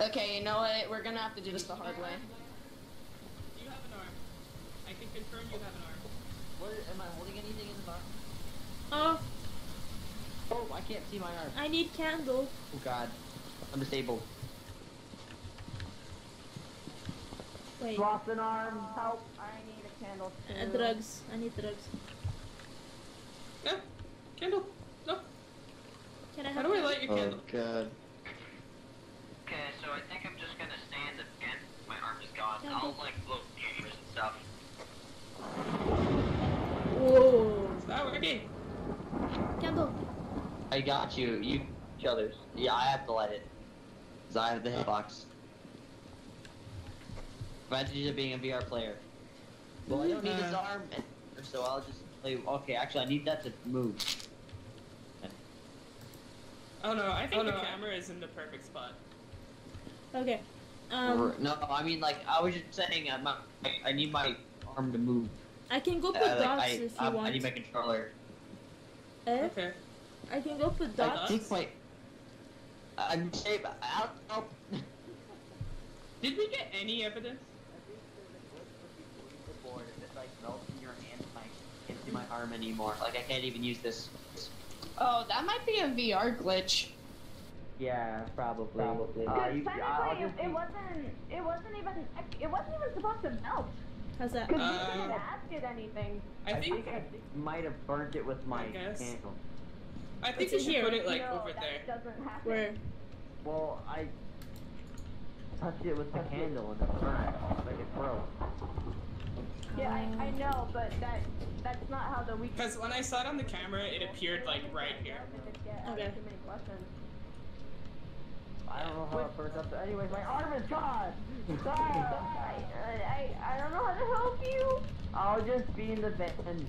Okay, you know what? We're gonna have to do this the hard way. Do You have an arm. I can confirm you have an arm. What am I holding anything in the box? Oh, Oh, I can't see my arm. I need candle. Oh God, I'm disabled. Wait. Lost an arm. Help! I need a candle too. Uh, drugs. I need drugs. Yeah, candle. No. Can I How do I candle? light your Oh candle? God. Okay, so I think I'm just gonna stand again. My arm is gone. Yeah, I'll like blow cameras and stuff. Whoa. It's not working. Candle. I got you. You each other's. Yeah, I have to light it. Cause I have the hitbox. Advantages of being a VR player. Well, I don't need his Uh. arm, so I'll just play. Okay, actually, I need that to move. Oh no, I think Oh, the no, I- camera is in the perfect spot. Okay. Um, no, I mean like I was just saying, I'm not, I, I need my arm to move. I can go put Uh, like, dots I, if you I, want. I need my controller. Eh? Okay. I can go put dots. I dots. think my. I'm saying, I'll, I'll, Did we get any evidence? like melts in your hand, and I can't see my arm anymore. Like I can't even use this. Oh, that might be a VR glitch. Yeah, probably. Probably. Because technically, it, it wasn't. It wasn't even. It wasn't even supposed to melt. How's that? Because Uh, we didn't ask it anything. I think I might have burnt it with my I guess. candle. I think It's we should here. put it like no, over that there. doesn't happen. Where? Well, I touched it with the candle and it burned. Like it broke. Yeah, I, I know, but that that's not how the week. Because when I saw it on the camera, it appeared like right here. Okay. Too many questions. I don't know how it burnt up. Anyways, my arm is gone. Uh, I, I I don't know how to help you. I'll just be in the van.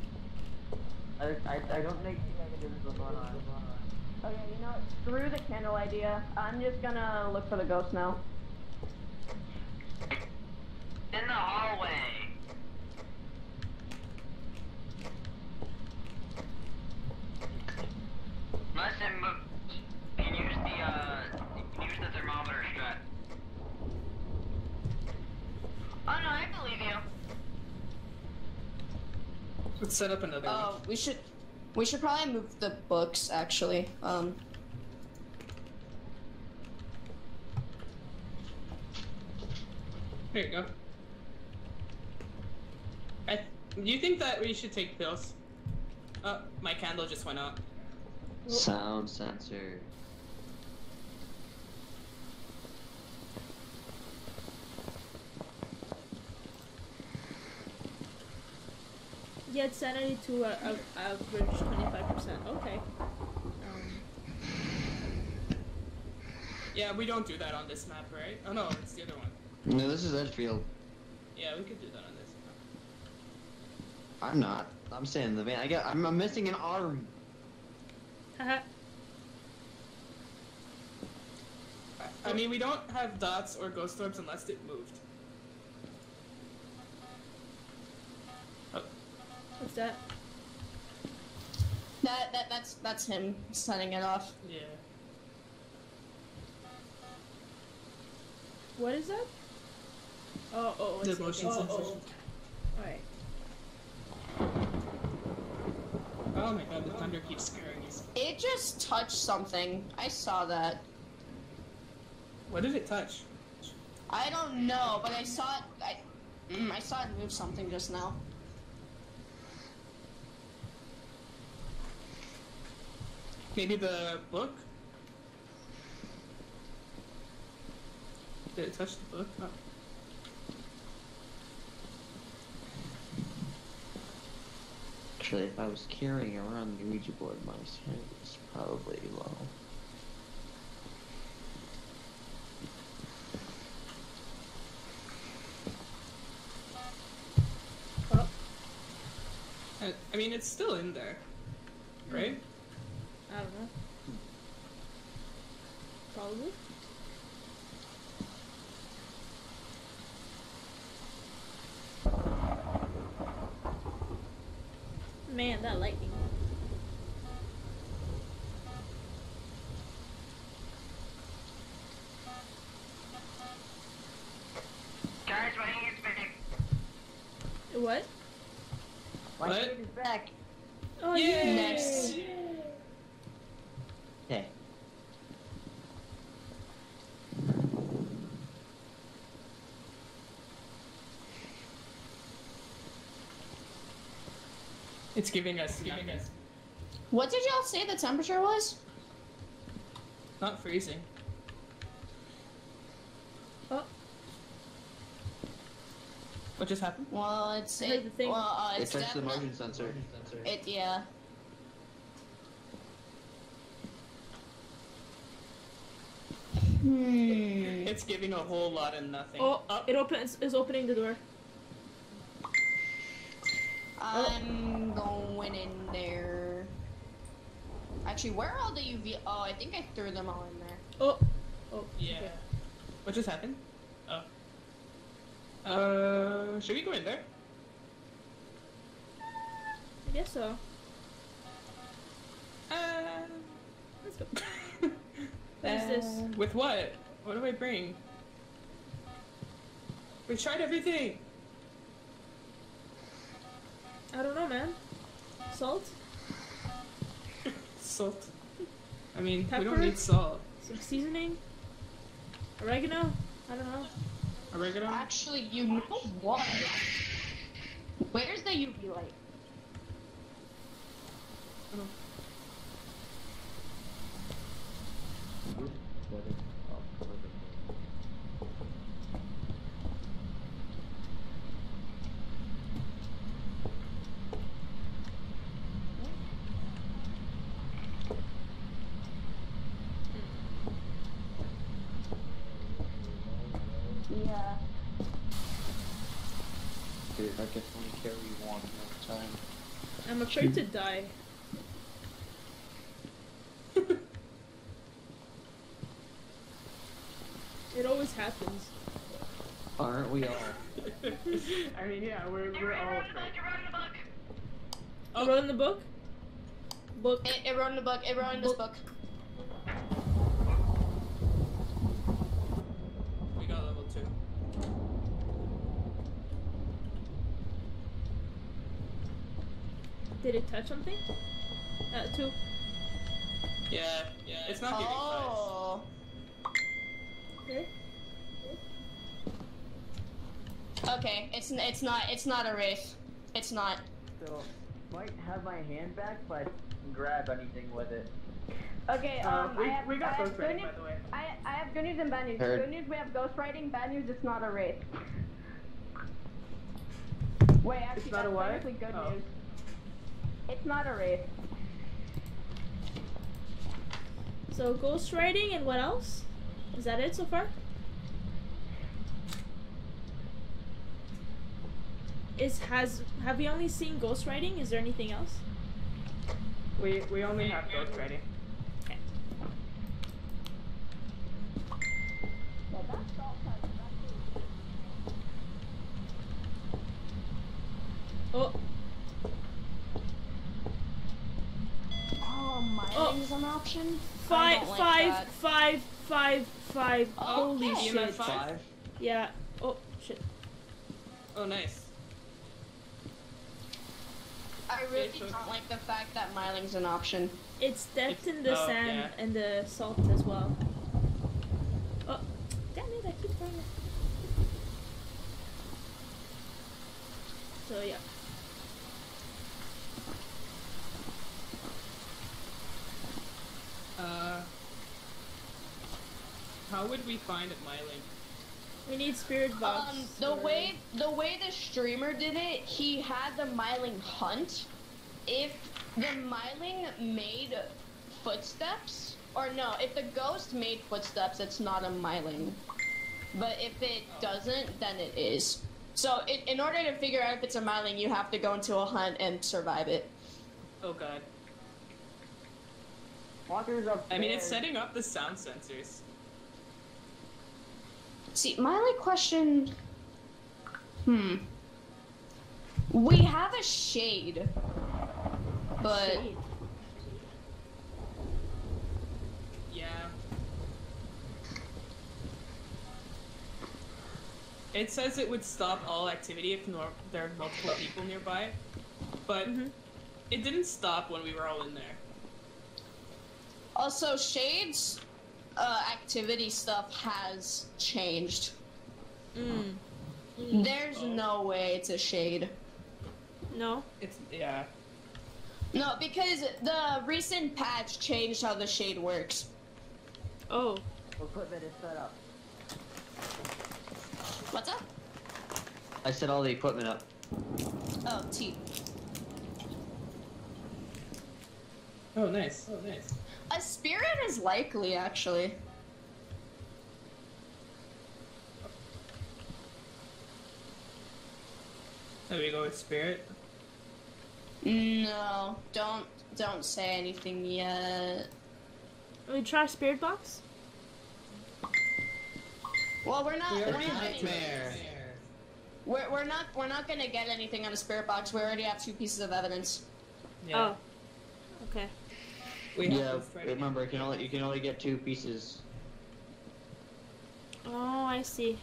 I, I, I don't make negatives with one arm. Okay, you know what? Screw the candle idea. I'm just gonna look for the ghost now. In the hallway. Unless it moves, you can use the uh, use the thermometer strap. Oh no, I believe you. Let's set up another one. Oh, we should, we should probably move the books actually. Um, Here you go. I. Do you think that we should take pills? Oh, my candle just went out. Sound sensor. Yeah, it's sanity to uh, av- average 25%. Okay. Um, Yeah, we don't do that on this map, right? Oh no, it's the other one. No, this is Edgefield. Yeah, we could do that on this map. I'm not. I'm staying in the van. I got. I'm, I'm missing an arm. Haha. I- I mean, we don't have dots or ghost orbs unless it moved. Oh, What's that? that that that's that's him setting it off. yeah. What is that? Oh, oh, oh The it's motion okay. sensor. Oh, oh. Alright. Oh my god, the thunder keeps scaring me. It just touched something. I saw that. What did it touch? I don't know, but I saw it. I, mm, I saw it move something just now. Maybe the book? Did it touch the book? Oh. Actually, if I was carrying around the Ouija board, my sanity is probably low. Oh, I, I mean, it's still in there, right? Hmm. I don't know. Probably. Man, that lightning. Guys, my hand's big. What? My What? kid is back. Oh, Yay! yeah. Next. Okay. It's giving us, giving us What did y'all say the temperature was? not freezing. Oh, What just happened? Well, it's it, the thing. well, uh, It it's touched the definitely motion sensor. it. Yeah. Hmm. It's giving a whole lot of nothing. Oh, it opens. Is opening the door. I'm going in there. Actually, where are all the UV? Oh, I think I threw them all in there. Oh, oh. Yeah. okay. What just happened? Oh. Uh, should we go in there? I guess so. Uh, Let's go. What is this? With what? What do I bring? We tried everything. I don't know, man. Salt, Salt. I mean, we don't need salt. some seasoning, oregano. I don't know. Oregano. Actually, you know what? Where's the UV light? Yeah. Dude, I can only carry one at a time. I'm afraid to die. it always happens. Aren't we all? I mean, yeah, we're, we're all afraid. I wrote in the book. Book. It, it wrote in the book. It wrote in this book. We got level two. Did it touch something? Uh, two. Yeah, yeah. It's not giving fives. Oh. Okay. Okay, it's n- it's not it's not a race. It's not. So, might have my hand back, but grab anything with it. Okay, Uh, um, we, I have, we got I have those ready, good news. by the way. I, I have good news and bad news. Heard. Good news, we have ghost ghostwriting. Bad news, it's not a race. Wait, actually, not a that's what? technically good Oh. news. It's not a. So ghostwriting and what else? Is that it so far? Is has have we only seen ghostwriting? Is there anything else? We, we only have ghost. Yeah, that's all type. Oh, Oh, an option. I five, like five, that. five, five, five. Oh, Holy Okay. shit! Five? Five? Yeah. Oh shit. Oh, nice. I really Okay, don't like the fact that myling's an option. It's depth in the oh, sand yeah. and the salt as well. Oh, damn it! I keep throwing it. So yeah. Uh, how would we find a Myling? We need spirit box. Um, the or- way the way the streamer did it, he had the myling hunt. If the myling made footsteps, or no, if the ghost made footsteps, it's not a myling. But if it doesn't, then it is. So in, in order to figure out if it's a myling, you have to go into a hunt and survive it. Oh god. Walker's up I mean, it's setting up the sound sensors. See, my only question. Hmm. We have a shade, but Shade. Yeah. It says it would stop all activity if nor- there are multiple people nearby, but Mhm. it didn't stop when we were all in there. Also shades uh, activity stuff has changed. Mm. There's no way it's a shade. No. It's yeah. No, because the recent patch changed how the shade works. Oh. Equipment is set up. What's up? I set all the equipment up. Oh, T. Oh nice. Oh nice. A spirit is likely, actually. There we go with spirit. No, don't don't say anything yet. We try spirit box. Well, we're not. We're, nightmare. We're, we're not. We're not gonna get anything on a spirit box. We already have two pieces of evidence. Oh, yeah. Oh. Okay. We have Yeah, this right remember you can only you can only get two pieces. Oh, I see.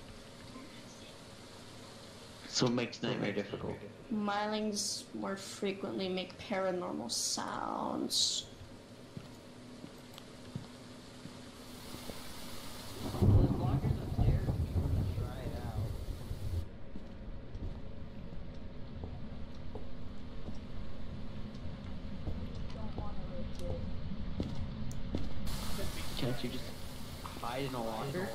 So it makes nightmare difficult. Mylings more frequently make paranormal sounds. Can't you just hide in a locker?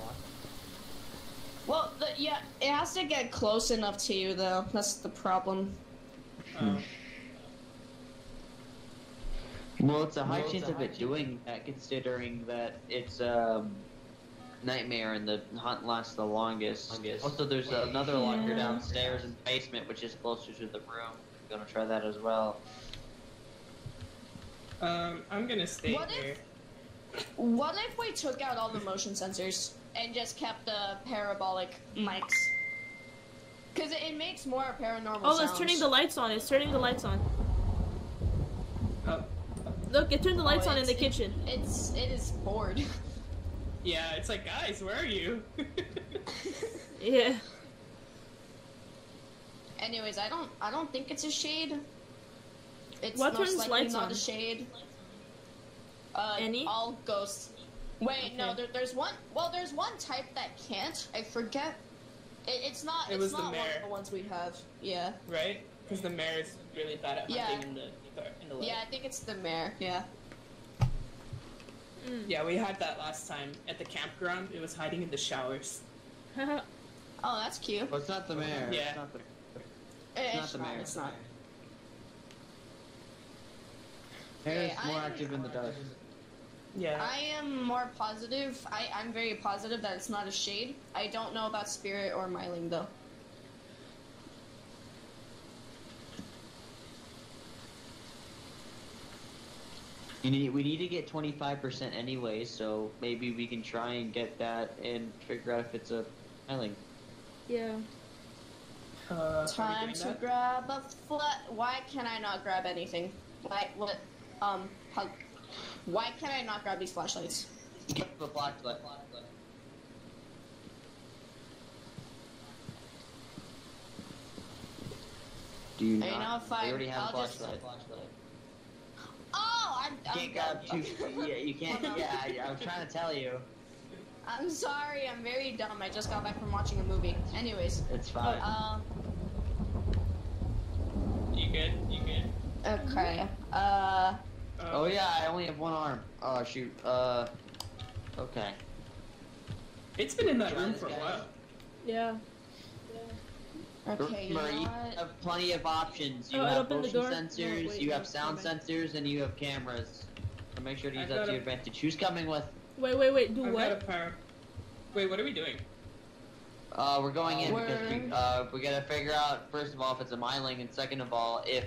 Well, the, yeah, it has to get close enough to you, though. That's the problem. Oh. Well, it's a high chance of it doing that, considering that it's um, nightmare and the hunt lasts the longest. Also, there's another locker downstairs in the basement, which is closer to the room. I'm gonna try that as well. Um, I'm gonna stay What here. What if we took out all the motion sensors and just kept the parabolic mics? Because it, it makes more paranormal Oh, sounds. it's turning the lights on. It's turning the lights on. Oh. Look, it turned the lights Oh, on in the it's- kitchen. It's it is bored. Yeah, it's like, guys, where are you? Yeah. Anyways, I don't I don't think it's a shade. It's What most turns likely lights not on? a shade. Uh, Any? all ghosts. Wait, no, there, there's one. Well, there's one type that can't. I forget. It, it's not. It it's was the not one of the ones we have. Yeah. right? Because the mare is really bad at Yeah. in the in the light. Yeah, I think it's the mare. Yeah. Mm. Yeah, we had that last time at the campground. It was hiding in the showers. Oh, that's cute. Well, it's not the mare. Yeah. It's not the, Eh, not It's the not. mare. It's not. mare is Okay, more I'm- active in the dark. Yeah. I am more positive. I, I'm very positive that it's not a shade. I don't know about spirit or myling though. You need, we need to get 25% anyway, so maybe we can try and get that and figure out if it's a filing. Yeah. Uh, Time to that? grab a flat. Why can I not grab anything? Why? What? Um. How, why can I not grab these flashlights? Get the flashlight. Do you I not? know if I- they already have a I'll just- flashlight. Oh, I'm. I'm can't grab two. yeah, you can't. No. Yeah, I, I'm trying to tell you. I'm sorry. I'm very dumb. I just got back from watching a movie. Anyways. It's fine. But, Um. You good? You good? Okay. Uh. Oh yeah, I only have one arm. Oh shoot. Uh. Okay. It's been in that room for a while. Yeah. Okay. You know you have plenty of options. You Oh, have motion door? No, sensors, wait, you have sound never sensors, and you have cameras. So make sure to use I've that to a- your advantage. Who's coming with? Wait, wait, wait. Do I've what? got a power. Wait, what are we doing? Uh, we're going in because we, uh, we gotta figure out first of all if it's a myling, and second of all if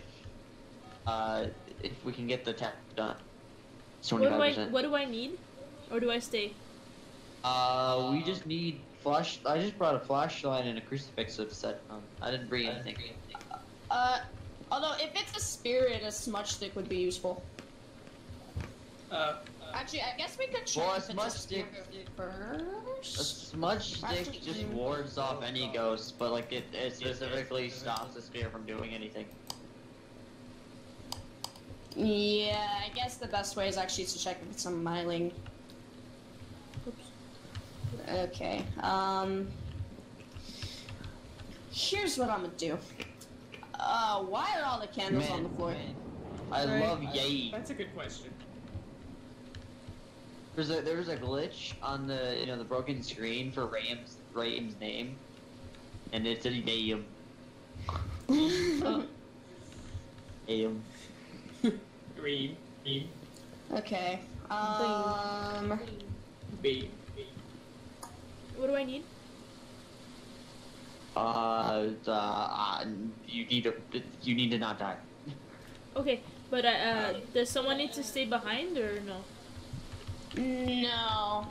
uh, if we can get the test done. What do I? What do I need? Or do I stay? Uh, we just need flash. I just brought a flashlight and a crucifix to set. Um, I didn't bring anything. Uh. Although, if it's a spirit, a smudge stick would be useful. Uh, Actually, I guess we could check Well, a smudge a stick- spirit A smudge stick Actually- just wards off any ghost, but like it, it specifically stops the spirit from doing anything. Yeah, I guess the best way is actually to check if it's a myling. Oops. Okay. Um. Here's what I'm gonna do. Uh, why are all the candles on the floor? Man. I Right. love Yay. that's a good question. There's a there was a glitch on the you know the broken screen for Ram's Ram's name, and it said name. Oh. Name. Green. Green. Okay. Um. B. What do I need? Uh, uh, uh, you need to, you need to not die. Okay, but uh, uh, does someone need to stay behind or no? No.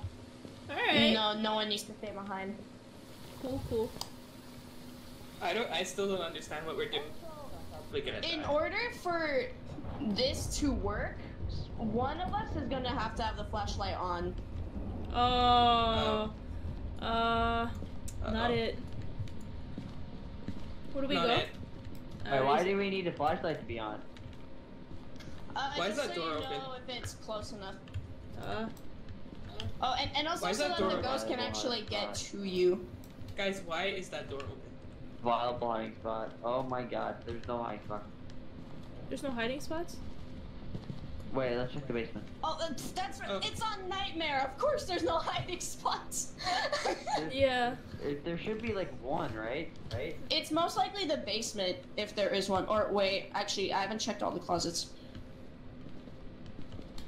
Alright. No, no one needs to stay behind. Cool, cool. I don't. I still don't understand what we're doing. We're gonna In die. order for this to work, one of us is gonna have to have the flashlight on. Oh. Uh. Not Uh-oh. it. Where do we Not go? it. Uh, Wait, why do we need a flashlight to be on? Uh, Why is just that so door you open? know if it's close enough. Uh, Oh, and, and also so that that the open? ghost can actually get Why? to you. Guys, why is that door open? Vile blind spot. Oh my god, there's no hiding spot. There's no hiding spots? Wait, let's check the basement. Oh, uh, that's, that's Oh. it's on Nightmare. Of course, there's no hiding spots. Yeah. If there should be like one, right? Right? it's most likely the basement if there is one. Or wait, actually, I haven't checked all the closets.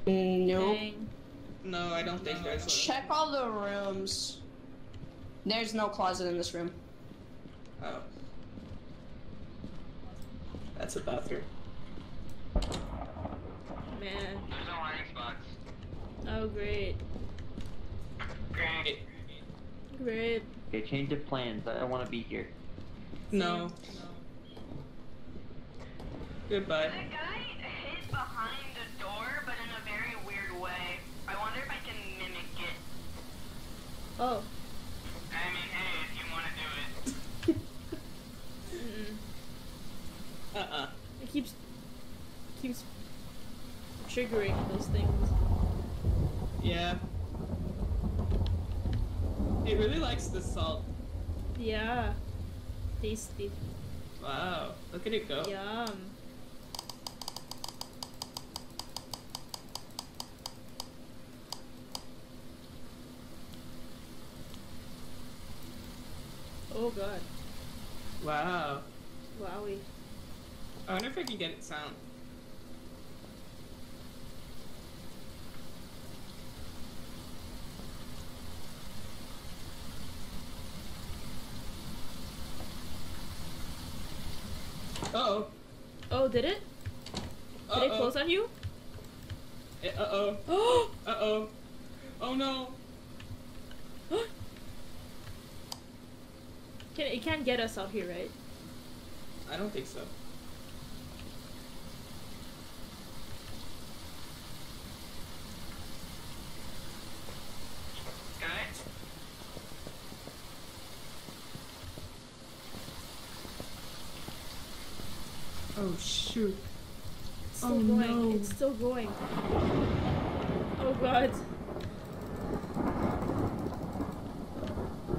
Mm, nope. Dang. No, I don't think there's. Check all the rooms. There's no closet in this room. Oh. That's a bathroom. Man. There's no hiding spots. Oh, great. Great. Great. Okay, change of plans. I don't want to be here. No. Goodbye. The guy hid behind the door, but in a very weird way. I wonder if I can mimic it. Oh. I mean, hey, if you want to do it. Mm-mm. Uh-uh. It keeps keeps triggering those things. Yeah. It really likes the salt. Yeah. Tasty. Wow. Look at it go. Yum. Oh god. Wow. Wowie. I wonder if I can get it sound. Uh-oh. Oh, did it? Did it close on you? Eh, Uh-oh. Oh! Uh-oh. Oh no. Can it can't get us out here, right? I don't think so. Guys? Oh shoot. It's still Oh, going. no. It's still going. Oh god.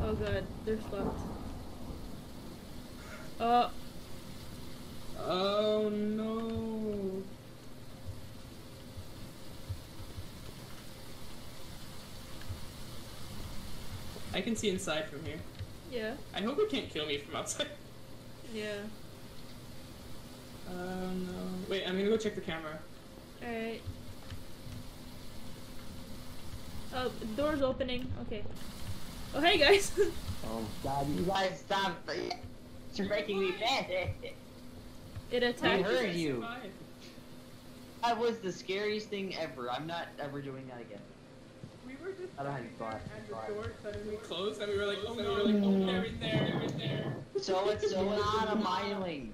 Oh god, they're fucked. Oh, Oh no. I can see inside from here. yeah, I hope it can't kill me from outside. yeah. Oh no. Wait, I'm gonna go check the camera. Alright. Oh, the door's opening. Okay. Oh, hey guys! Oh god, you guys stop! You're making me mad. it attacked I attacked. heard you. Survive. That was the scariest thing ever. I'm not ever doing that again. We were just I don't have any thought. and the door suddenly Closed and we were like, oh, oh no, we were like, oh, they're in there, they're in there. So it's not a myling.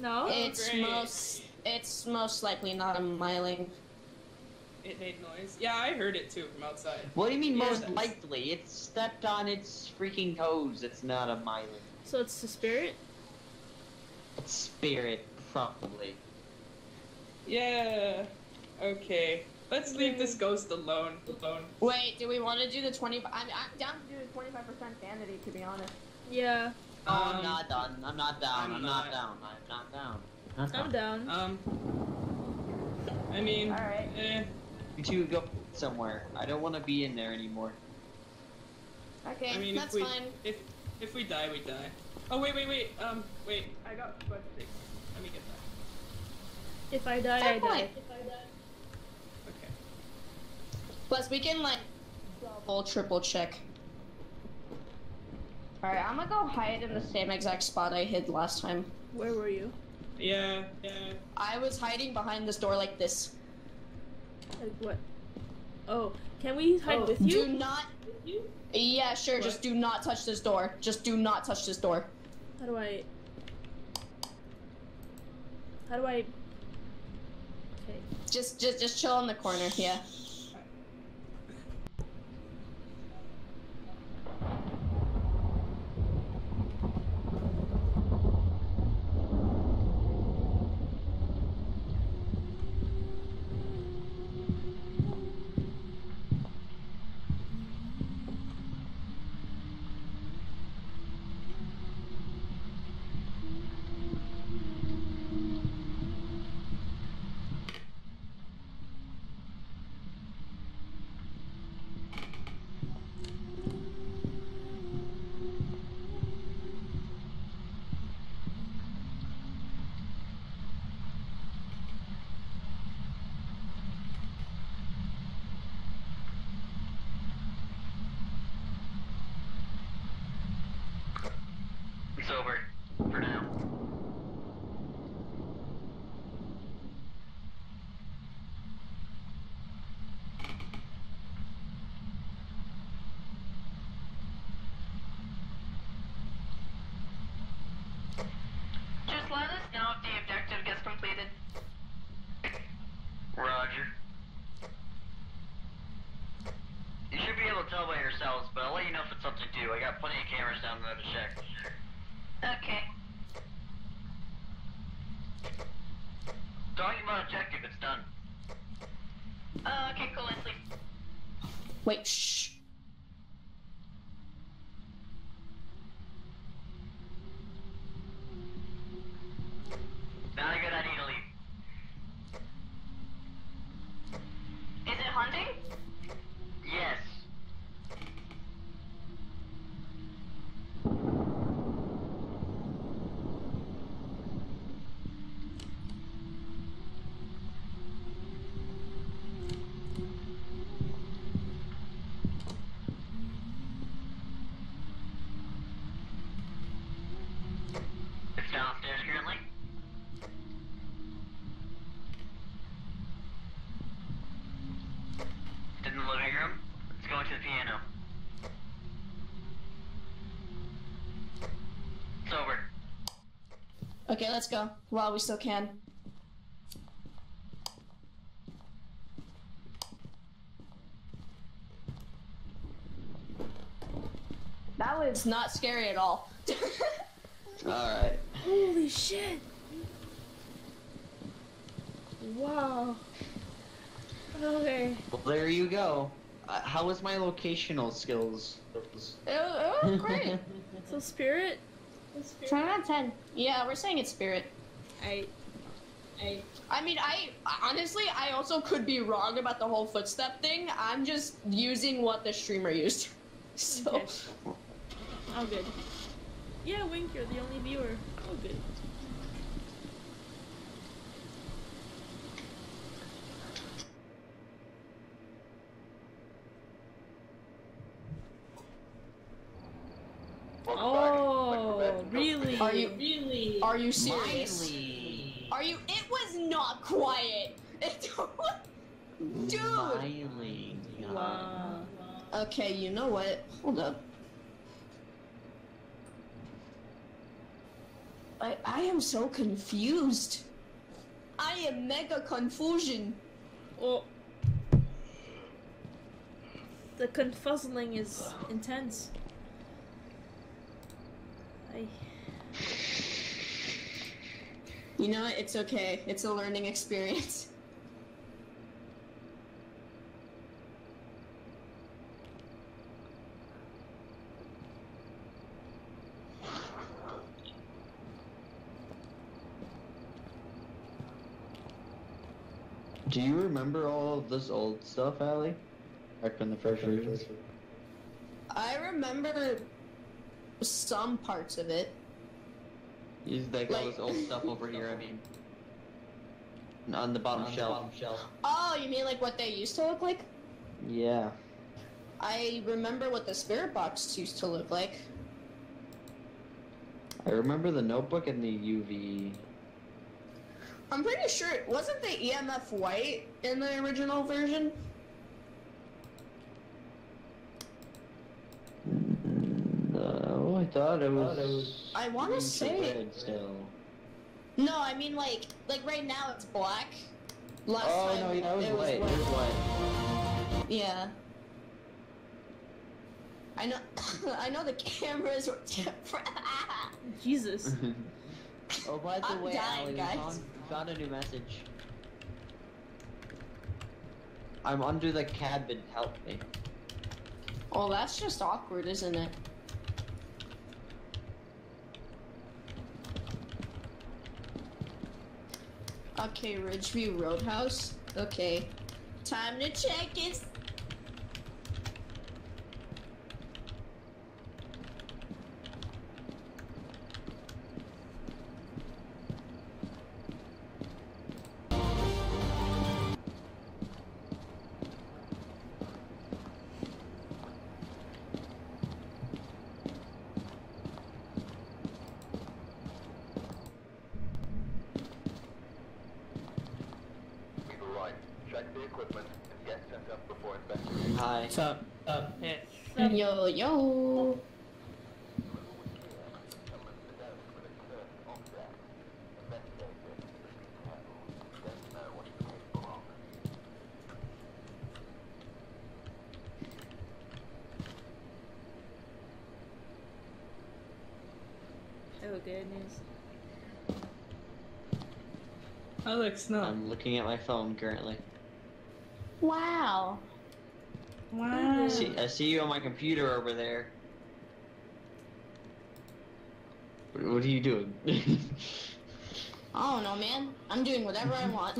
No? it's oh, great. most it's most likely not a myling. It made noise. Yeah, I heard it too from outside. What do you mean Yeah, most that's- likely? It stepped on its freaking toes. It's not a myling. So it's the spirit? It's spirit, probably. Yeah. Okay. Let's leave this ghost alone. Alone. Wait, do we want to do the twenty? I'm, I'm down to do the twenty-five percent sanity. To be honest. Yeah, No, Um, I'm not done. I'm not down. I'm I'm, not not. down. I'm not down. Not I'm down. down. Um. I mean, Alright. eh. You two go somewhere. I don't want to be in there anymore. Okay, I mean, that's if we fine. if if we die, we die. Oh wait, wait, wait. Um, wait. I got smudge sticks. Let me get that. If I die, Fair I die. point. Okay. Plus, we can like double, triple check. Alright, I'm gonna go hide in the same exact spot I hid last time. Where were you? Yeah, yeah. I was hiding behind this door like this. Like what? Oh, can we hide Oh, with you? Do not. you? Yeah, sure. Just do not touch this door. Just do not touch this door. How do I? How do I? Okay. Just, just, just chill in the corner. Yeah. It's over. For now. Just let us know if the objective gets completed. Roger. You should be able to tell by yourselves, but I'll let you know if it's something to do. I got plenty of cameras down there to check. Okay. Talking about objective, it's done. Uh, okay, cool, Leslie. Wait. Shh. Now I gotta need to leave. Is it hunting? Yes. It's downstairs currently. It's in the living room. Let's go into the piano. It's over. Okay, let's go. While we still can. That was not scary at all. Alright. Holy shit! Wow. Okay. Well, there you go. Uh, how was my locational skills? It was, it was great. So spirit. 10 out of 10. Yeah, we're saying it's spirit. I. I. I mean, I honestly, I also could be wrong about the whole footstep thing. I'm just using what the streamer used. So, Okay. All good. Yeah, Wink, you're the only viewer. All good. Welcome back. Oh, really? Are you- really? are you serious? Myling. Are you? It was not quiet. Dude. Myling. Wow. Okay, you know what? Hold up. I I am so confused. I am mega confusion. Oh. The confuzzling is intense. I. You know what? It's okay. It's a learning experience. Do you remember all of this old stuff, Ali? Back in the first version? I remember some parts of it. You like all this old stuff over here, I mean. On the bottom shelf. Oh, you mean like what they used to look like? Yeah. I remember what the spirit box used to look like. I remember the notebook and the UV. I'm pretty sure it wasn't the EMF white in the original version? I thought it was. I want to say red still. no. I mean like like right now it's black. Last Oh time no, yeah, it was it white. It was white. Yeah. I know. I know the cameras were different. Jesus. Oh, by the I'm way, dying, Ali, we guys. found, we found a new message. I'm under the cabin. Help me. well, that's just awkward, isn't it? Okay, Ridgeview Roadhouse. Okay. Time to check it. Yo, yo. Oh, good news. Alex, no. I'm looking at my phone currently. Wow. Wow. See, I see you on my computer over there. What, what are you doing? I don't know, man. I'm doing whatever I want.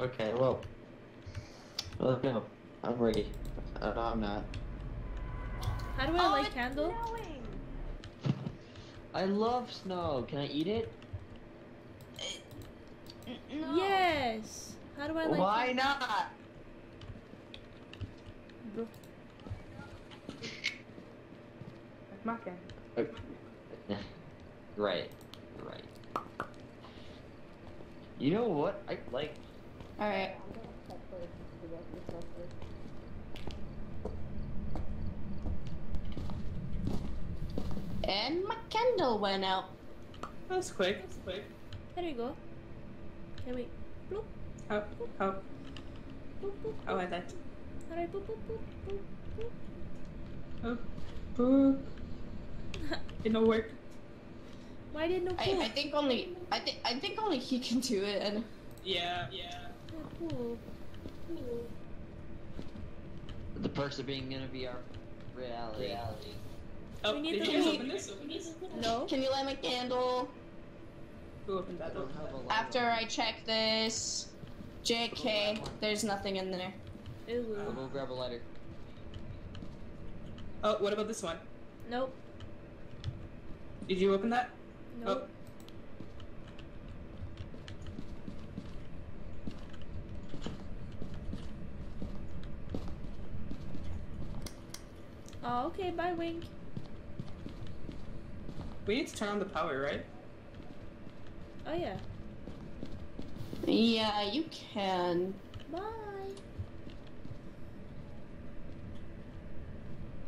okay, well, let's go. I'm ready. Uh, no, I'm not. How do I Oh, light it's candle? I love snow. Can I eat it? No. Yes. How do I light? Why not? Bro- That's my thing. right, right. You know what? I like. All right. And my candle went out. That's quick. That's quick. There you go. Okay, wait. Bloop, oh, How? How? boop, oh. boop, How boop. like that? Alright, boop, boop, boop, boop, boop. Oh. Boop. It no work. Why did no I, poop? I think only I think I think only he can do it. And Yeah. Yeah. No poop. The perks of being gonna be our reality. Oh, We need did the you open this? Open this? No. can you light my candle Who opened that? I don't have a that. after I check this? JK, there's nothing in there. Ew. I'll go grab a lighter. Oh, what about this one? Nope. Did you open that? Oh. Nope. Oh, okay. Bye, Wink. We need to turn on the power, right? Oh yeah. Yeah, you can. Bye.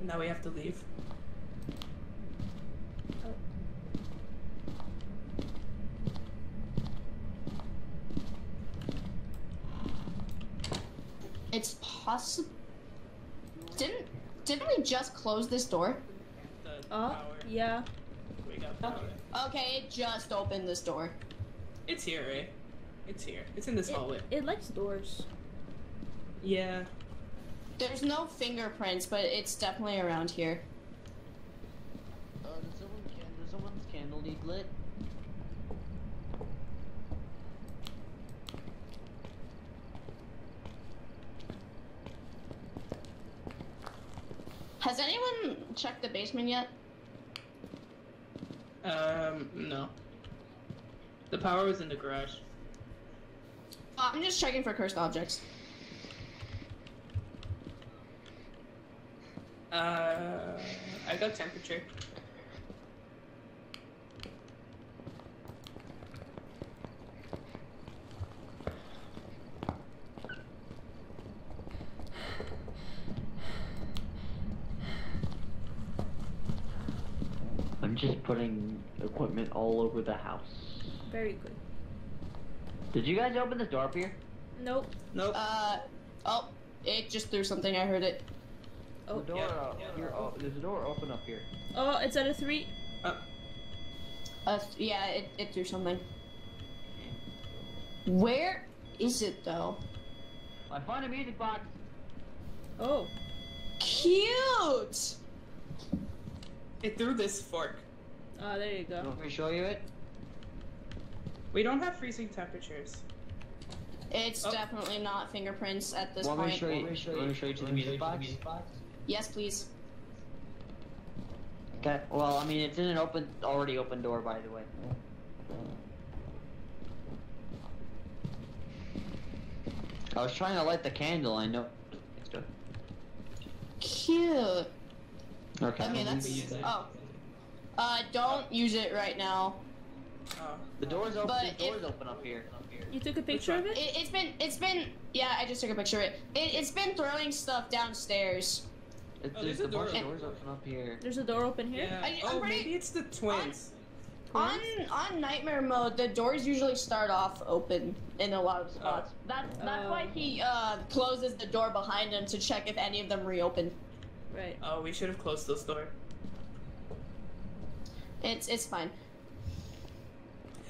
Now we have to leave. It's possible. Didn't didn't we just close this door? Oh, power. yeah. We got power. Okay, it just opened this door. It's here, right? It's here. It's in this It, hallway. it likes doors. Yeah. There's no fingerprints, but it's definitely around here. Uh, does someone can, does someone's candle need lit? Has anyone checked the basement yet? Um, no. The power was in the garage. Uh, I'm just checking for cursed objects. Uh, I got temperature. I'm just putting equipment all over the house. Very good. Did you guys open the door up here? Nope. Nope. Uh, oh, it just threw something. I heard it. Oh. The door, uh, here, oh, there's a door open up here. Oh, it's at a three. Uh, yeah, it, it threw something. Where is it though? I found a music box. Oh. Cute. It threw this fork. Oh, there you go. Want me show you it? We don't have freezing temperatures. It's Oh. definitely not fingerprints at this Want me point. show you? Want me to show you to the music box? Yes, please. Okay. Well, I mean, it's in an open, already open door, by the way. I was trying to light the candle. I know. Cute. Okay. Okay, that's. Oh. Uh, don't use it right now. Oh. The door's open. But the door's if- open up here. You took a picture of it? It, it's been, it's been, yeah, I just took a picture of it. it it's been throwing stuff downstairs. It's, Oh, there's there's a a bunch door. of doors open up here. There's a door open here. Yeah. I- oh, pretty- maybe it's the twins. On on nightmare mode, the doors usually start off open in a lot of spots. That's that's why Oh. he uh, closes the door behind him to check if any of them reopen. Right. Oh, we should have closed those door. It's it's fine.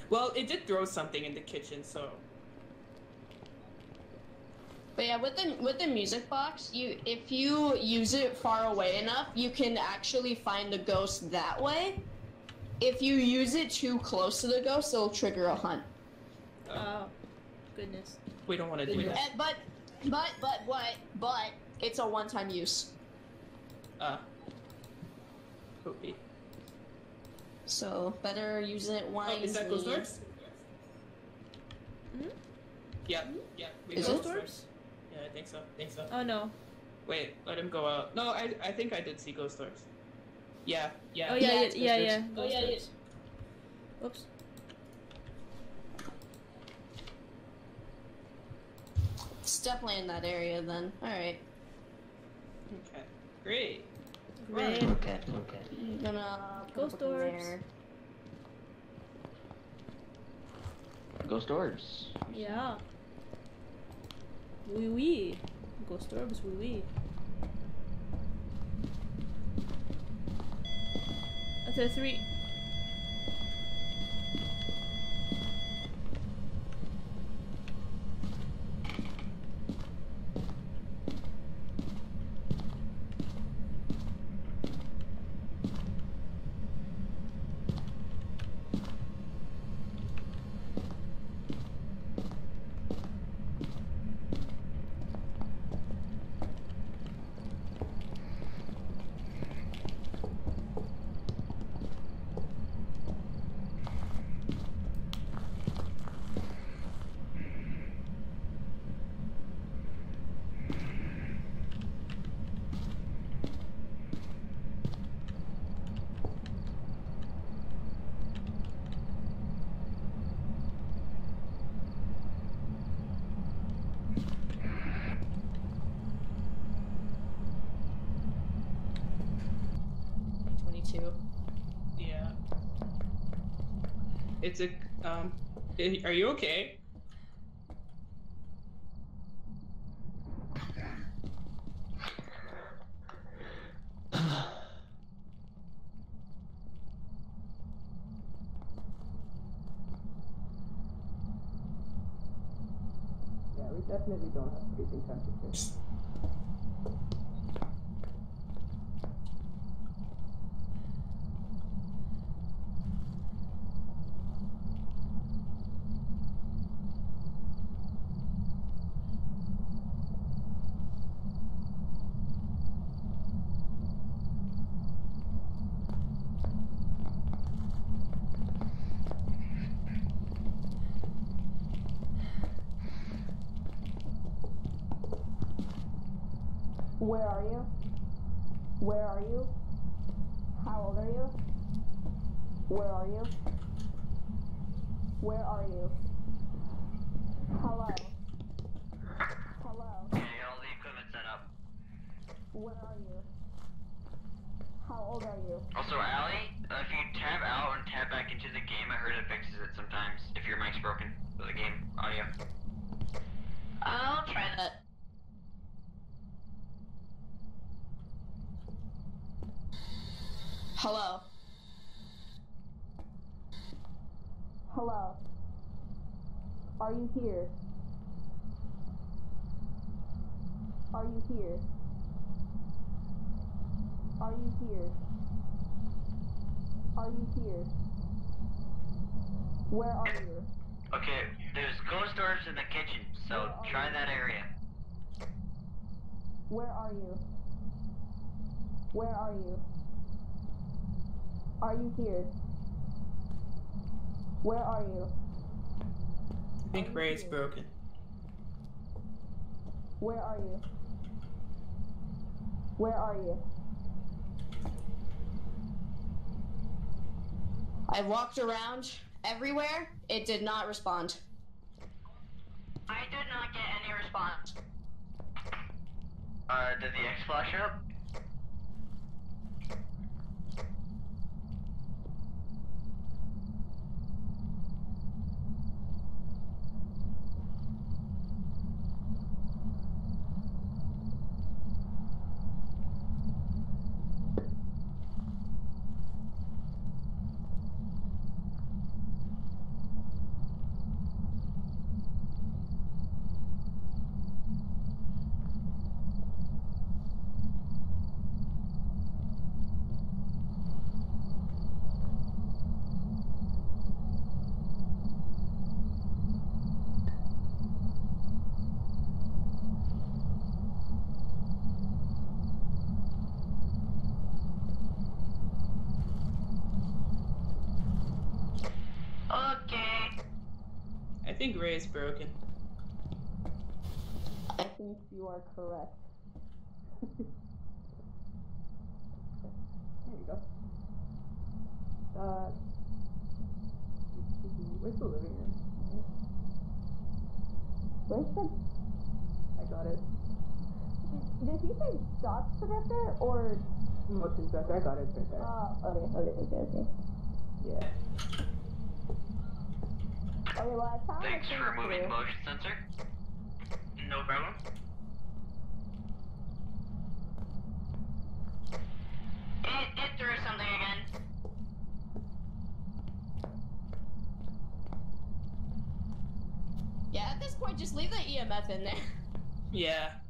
Well, it did throw something in the kitchen, so. But yeah, with the with the music box, you if you use it far away enough, you can actually find the ghost that way. If you use it too close to the ghost, it'll trigger a hunt. Oh, goodness. We don't want to do that. And- but but but what but it's a one-time use. Uh. Poopy. So better use it Oh, wisely. is that ghost doors? Mhm. Yeah, yeah. We Is got it? ghost doors? Yeah, I think so. think so. Oh no. Wait, let him go out. No, I I think I did see ghost doors. Yeah, yeah. Oh yeah, yeah, it's yeah, ghost yeah. doors. Oh yeah, Ghost Whoops. it's definitely in that area then. All right, Okay, great. Great. Okay. Okay. I'm gonna Ghost doors. there. Ghost doors. Yeah. Wee wee. Ghost orbs, wee wee. That's a three. Twenty-two. Yeah. Um. Are you okay? Yeah, we definitely don't have freezing temperatures. Where are you? Where are you? How old are you? Where are you? Where are you? Hello? Hello? Yeah, all the equipment set up. Where are you? How old are you? Also, Ali, uh, if you tab out and tab back into the game, I heard it fixes it sometimes if your mic's broken for the game audio. I'll try that. Hello. Hello. Are you here? Are you here? Are you here? Are you here? Where are you? Okay, there's ghost orbs in the kitchen, so try that area. Where are you? Where are you? Are you here? Where are you? I think Ray's broken. Where are you? Where are you? I walked around everywhere. It did not respond. I did not get any response. Uh, did the X flash up? Okay. I think Ray's broken. I think you are correct. There you go. Uh, where's the living room? Where's the? I got it. Did he say dots to get there or? Motion sensor. I got it right there. Oh, okay, okay, okay, okay. Yeah. Okay, well Thanks for removing the motion sensor. No problem. It, it threw something again. Yeah, at this point, just leave the EMF in there. Yeah. Yeah.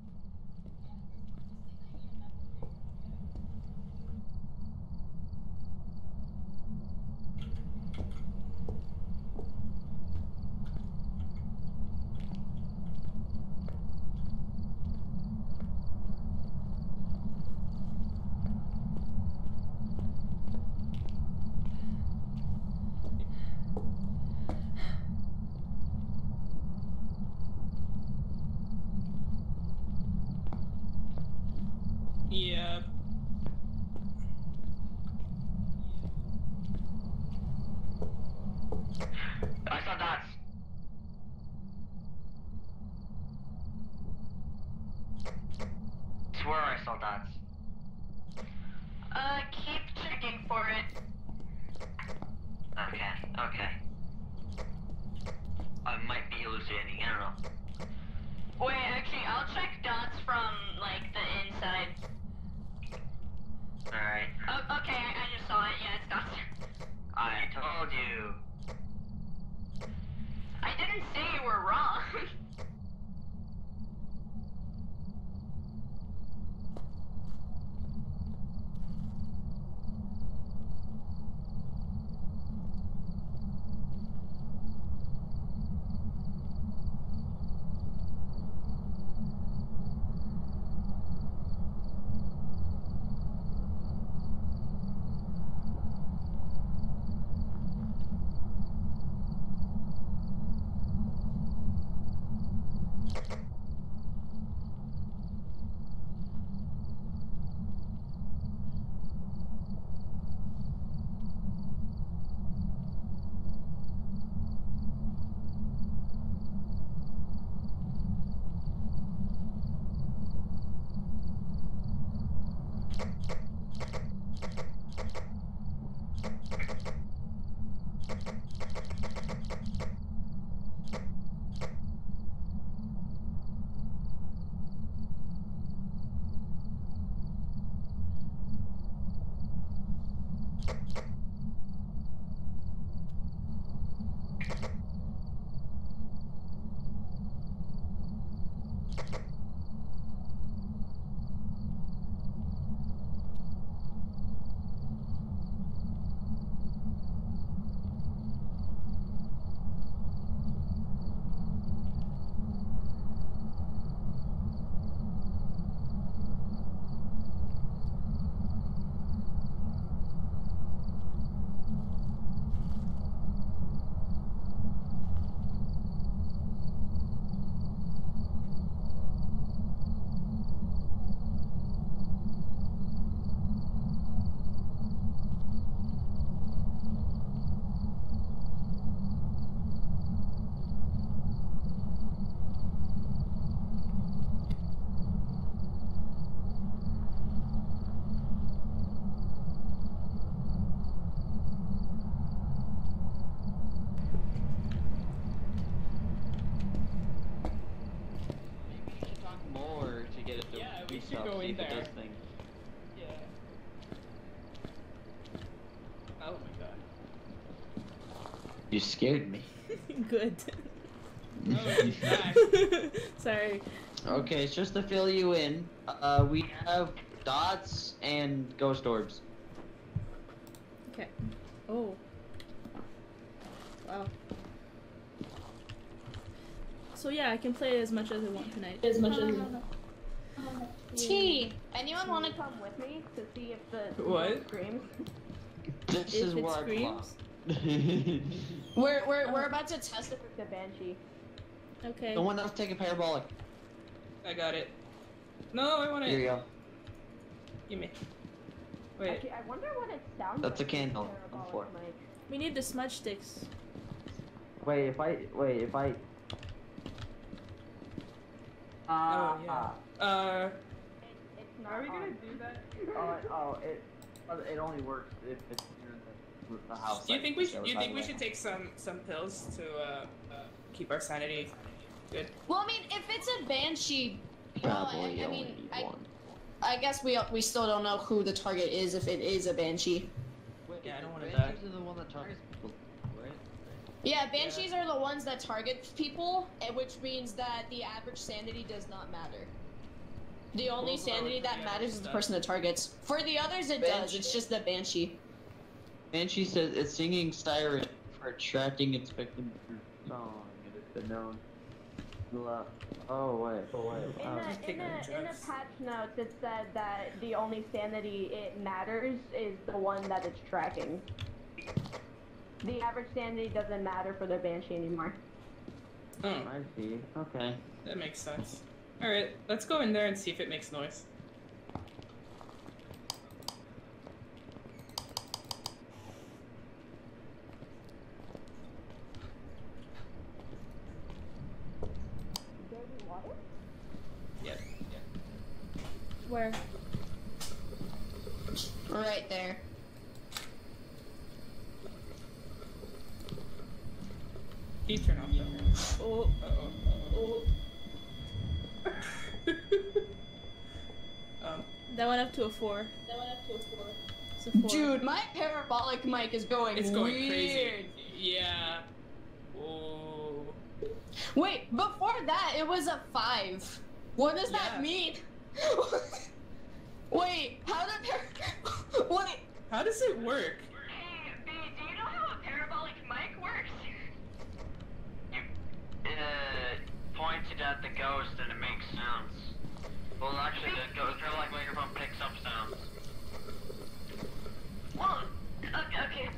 See if it does things. Yeah. Oh my god. You scared me. Good. Oh. Sorry. Okay, it's just to fill you in. Uh, we have dots and ghost orbs. Okay. Oh. Wow. So yeah, I can play as much as I want tonight. As much as. T. Anyone want to come with me to see if the What? screams? This If is it where I screams? belong. We're we're we're about to test if it's the banshee. Okay. Someone else take a parabolic. I got it. No, I want it. Here you go. Give me. Wait. Actually, I wonder what it sounds That's a like. candle. Go for it. mic. We need the smudge sticks. Wait, if I wait, if I. Oh Ah, yeah. Uh. Are we gonna do that? oh, it- oh, it, it only works if it's near the, the house. Do you think we should? Do you think we outside. should take some some pills to uh, uh keep our sanity good? Well, I mean, if it's a banshee, well, I, Probably I only mean, I. I guess we we still don't know who the target is if it is a banshee. Wait, Yeah, I don't wanna banshees are the one that targets people. Yeah, banshees are the ones that target people, which means that the average sanity does not matter. The only sanity that matters is the person that targets. For the others, it does. It's just the banshee. Banshee says it's singing siren for attracting its victim. song. It has been known. Oh wait. Oh wait. In Um, the, just in, taking the, in the drugs. patch note it said that the only sanity it matters is the one that it's tracking. The average sanity doesn't matter for the banshee anymore. Oh, I see. Okay. that makes sense. All right, let's go in there and see if it makes noise. Yeah. Yeah. Where? Right there. Can you turn off the Oh. Uh-oh. um, That went up to a four. That went up to a four. It's a four. Dude, my parabolic mic is going it's going weird. crazy. Yeah. Oh. Wait, before that, it was a five. What does Yeah. that mean? Wait, how did par- Wait, How does it work? Hey, B, do you know how a parabolic mic works? You uh, pointed at the ghost and it makes sounds. Well, actually, the ghost like microphone picks up sounds. Well, okay. okay.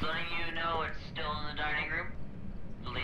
So you know it's still in the dining room? Leave.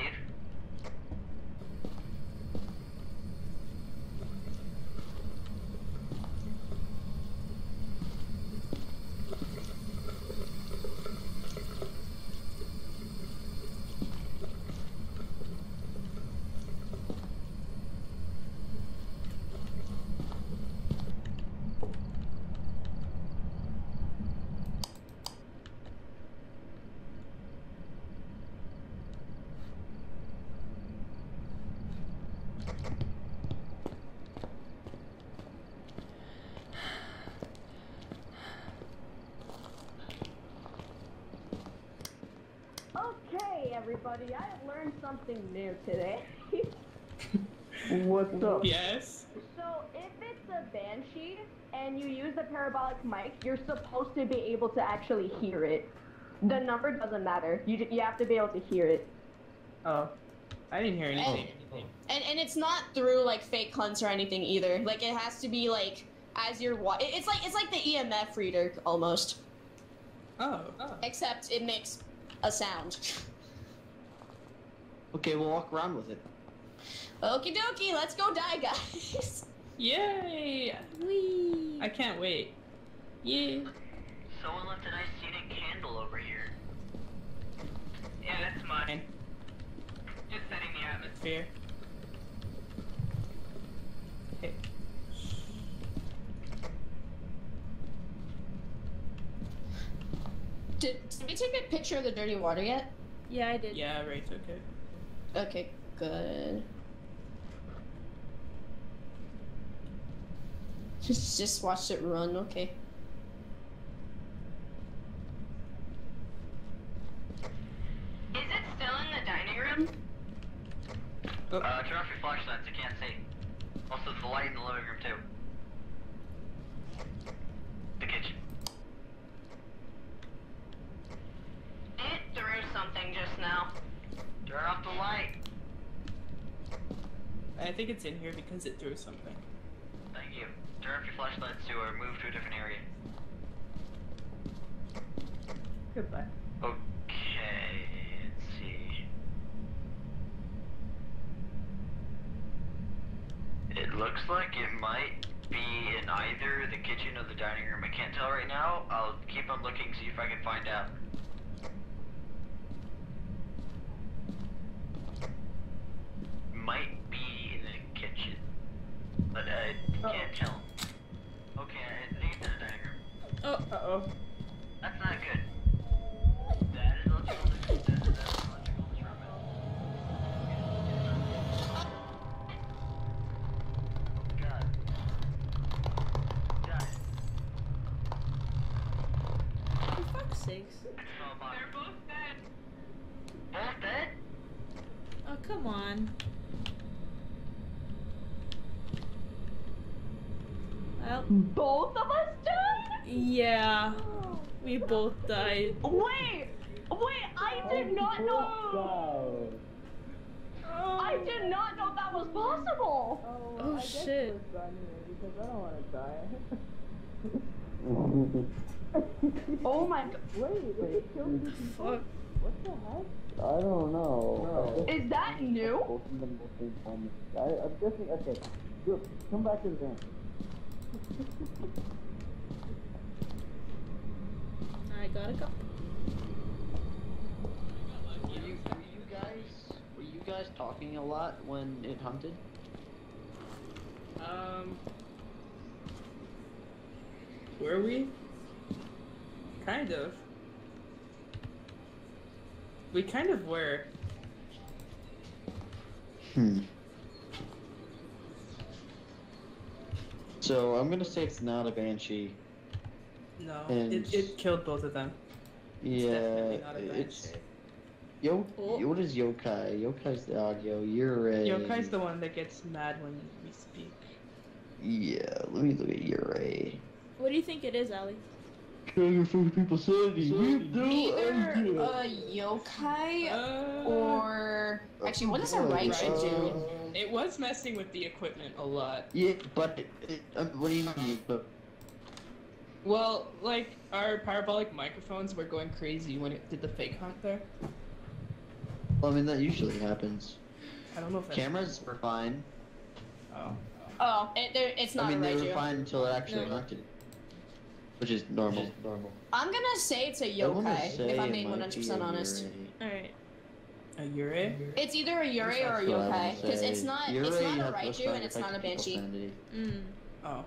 Okay, everybody, I have learned something new today. What's up? Yes. so, if it's a banshee and you use the parabolic mic, you're supposed to be able to actually hear it. The number doesn't matter. You ju- you have to be able to hear it. Oh. I didn't hear anything. And and it's not through like fake hunts or anything either. Like it has to be like as you're wa- It's like it's like the EMF reader almost, Oh. oh. except it makes a sound. Okay, we'll walk around with it. Okie dokie, let's go die, guys. Yay! Whee! I can't wait. Yay! Someone left a nice seated candle over here. Yeah, that's mine. Just setting the atmosphere. Okay. Did, did we take a picture of the dirty water yet? Yeah, I did. Yeah, Ray took it. Okay, good. Just just watched it run. Okay. Is it still in the dining room? Uh, turn off your flashlights, I can't see. Also, the light in the living room, too. The kitchen. It threw something just now. Turn off the light. I think it's in here because it threw something. Thank you. Turn off your flashlights too, or uh, move to a different area. Goodbye. Okay, let's see. It looks like it might be in either the kitchen or the dining room. I can't tell right now. I'll keep on looking, see if I can find out. Might be in the kitchen, but I can't tell. Okay, I think it's in the dining room. Oh, Uh oh. That's not good. That is electrical. That, that's electrical instrument. God. God. for fuck's sakes. Oh. They're both dead. Both dead? Oh, come on. Well, Both of us died? yeah. We both died. Wait! Wait, I did oh, not know! Oh. I did not know that was possible! Oh shit. because I don't want to die. Oh my god. Wait, wait, killed you. Fuck. What the heck? I don't know. Is that new? Both of them will think on I, I'm guessing, okay. Good. Come back to the van. I gotta go. Were you, were you guys were you guys talking a lot when it hunted? Um. Were we? Kind of. We kind of were. Hmm. So I'm gonna say it's not a banshee. No, And- it, it killed both of them. Yeah, definitely not a it's banshee. yo. Oh. What is yokai? Yokai's the audio. You're a. Yokai's the one that gets mad when we speak. Yeah, let me look at you're a. What do you think it is, Ali? Kill your food people's sanity. You do. Either I a yokai Uh, or actually, what does a Raiju do? It was messing with the equipment a lot. Yeah, but it, it, um, what do you mean? But Well, like our parabolic microphones were going crazy when it did the fake hunt there. well, I mean that usually happens. I don't know if that's Cameras were fine. Oh. Oh, it, it's not I mean a they were Raiju. fine until it actually No. hunted, which is normal. normal. I'm gonna say it's a wanna yokai, if I'm being 100% honest. Alright. A Yurei? It's either a Yurei or a That's what I would yokai, because it's not Yurei it's not a has less and it's not a Banshee. profanity. Mm. Oh.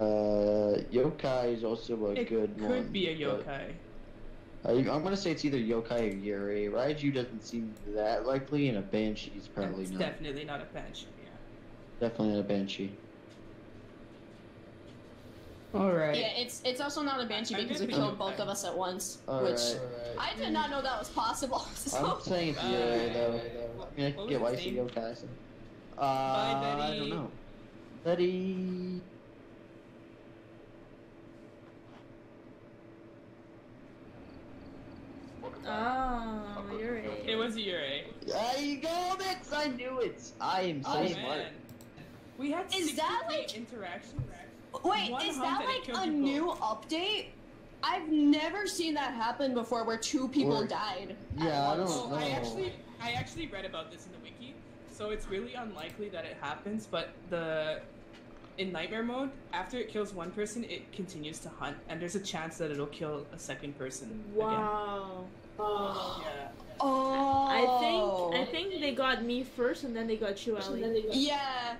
Uh, yokai is also a It good could be a but- yokai. I, I'm gonna say it's either yokai or yurei. Raiju doesn't seem that likely, and a banshee is probably it's not. definitely not a banshee. Yeah. Definitely not a banshee. All right. Yeah, it's it's also not a banshee I'm because it killed yokai. both of us at once, Alright. which I did not know that was possible. So I'm saying it's Bye. yurei though. I mean, I What can get why was I his see name? yokai. So. Uh, I don't know. Betty. Welcome Oh, you're right. It was your A. There you go, Mix. I knew it. I am so Oh smart. man. We had Is that 63 like- interactions. Wait, is hunt that like a you new update? I've never seen that happen before where two people Or- died. Yeah, I don't Oh, I actually, I actually read about this in the wiki. So it's really unlikely that it happens, but the in nightmare mode, after it kills one person, it continues to hunt, and there's a chance that it'll kill a second person. Wow. Again. Yeah. Oh. I think I think they got me first, and then they got you, Ali. Yeah.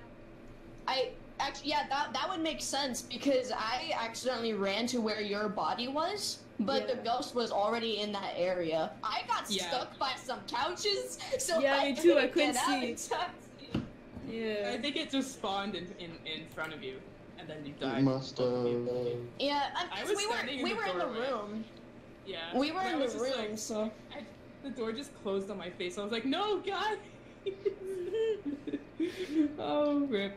I actually yeah that that would make sense because I accidentally ran to where your body was, but the ghost was already in that area. I got Yeah. stuck by some couches, so Yeah, I me too, I couldn't couldn't get see. time. Yeah. I think it just spawned in, in, in front of you, and then you It died. must have. Yeah, I, I 'cause was we were in we the were in the room. Yeah. We were in the room, like- so I, the door just closed on my face. I was like, no, God! oh, rip.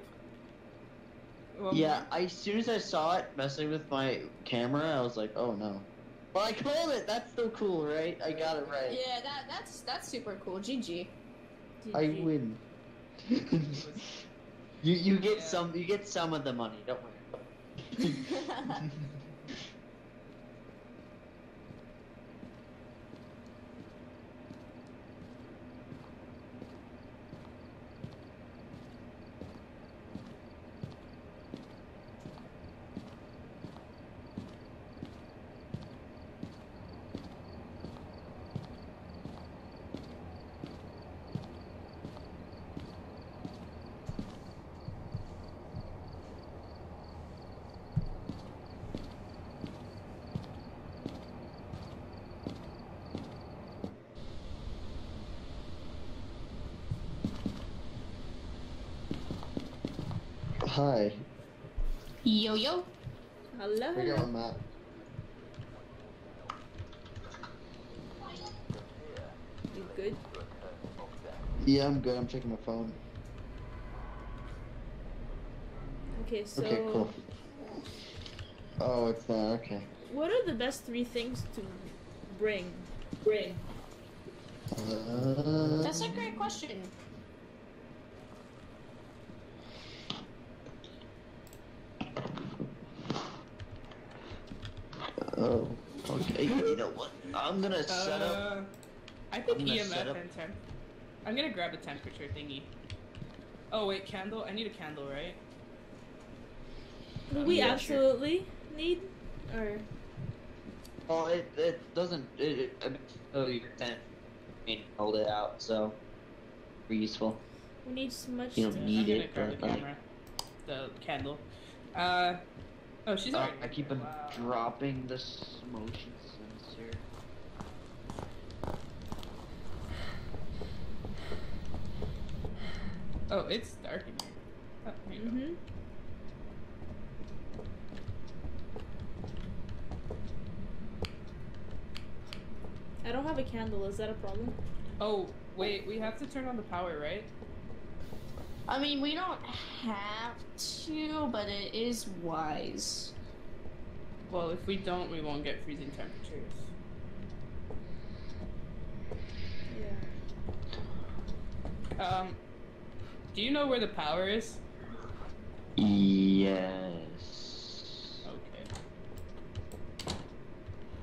Well, Yeah, I, as soon as I saw it messing with my camera, I was like, oh no. Well, I called it. That's so cool, right? I got it right. yeah, that that's that's super cool. GG. I win. you you get Yeah. some you get some of the money. Don't worry. Hi. Yo yo. Hello. Where you going, Matt? You good? Yeah, I'm good. I'm checking my phone. Okay, so Okay, cool. Oh, it's there. Okay. what are the best three things to bring? Bring. Uh, That's a great question. Oh. Okay. You know what? I'm gonna set up. Uh, I think I'm EMF set up- and temp. I'm gonna grab a temperature thingy. Oh wait, candle. I need a candle, right? Do we Yeah, sure. absolutely need, or Well, it it doesn't. It, it, I mean, oh, you can hold it out, so we're useful. we need so much? You don't to- need I'm it, grab but the like, camera, the candle. Uh, oh, she's uh, already. I keep on Wow. dropping this motion sensor. Oh, it's dark in here. Oh, here you go. Mhm. I don't have a candle. Is that a problem? Oh, wait, we have to turn on the power, right? I mean, we don't have to, but it is wise. Well, if we don't, we won't get freezing temperatures. Yeah. Um, do you know where the power is? Yes. Okay.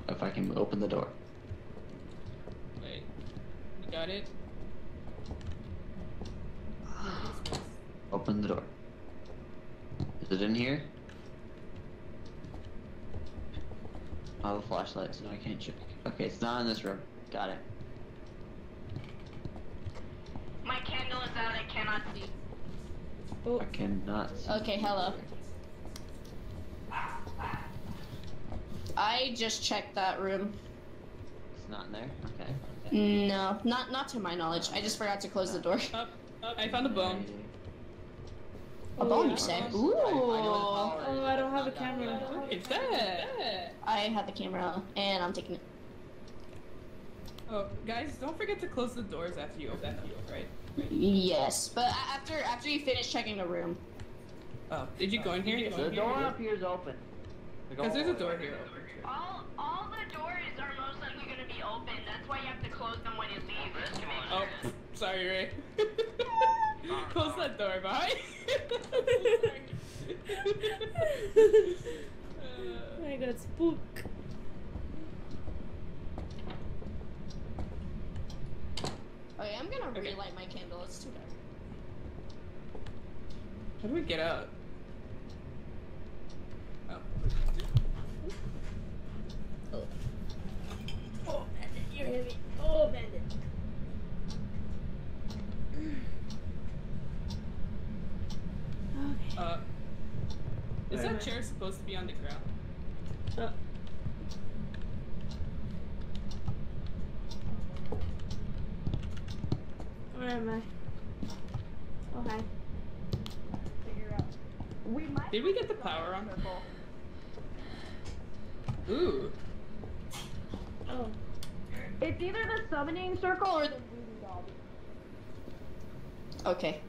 If I can open the door. Wait. You got it? Open the door. Is it in here? I have a flashlight, so I can't check. Okay, it's not in this room. Got it. My candle is out. I cannot see. Oh, I cannot see. Okay, hello. I just checked that room. It's not in there? Okay. okay. No, not not to my knowledge. I just forgot to close the door. Up, up. I found a bone. Oh, a Oh, bone, yeah. you say? I- I Ooh. know the power Oh, I don't have a it's not down camera. here. Look at that! I have the camera, and I'm taking it. Oh, guys, don't forget to close the doors after you open them, right? Yes, but after after you finish checking the room. Oh, did you go in here? The door up here is open. Because there's a door here. All all the doors are most likely gonna be open. That's why you have to close them when you leave. Just to make Oh, sure. Sorry, Ray. Close that door behind. I got spook. Oh, okay, I'm gonna relight my candle. It's too dark. How do we get out? Oh. Oh, bandit, you're heavy. Oh, bandit. Okay. Uh, is Where am I? that chair supposed to be on the ground? Oh. Where am I? Oh, hi. Figure out. We might. Did we get the power on? Circle. Ooh. Oh. It's either the summoning circle or the voodoo doll. Okay.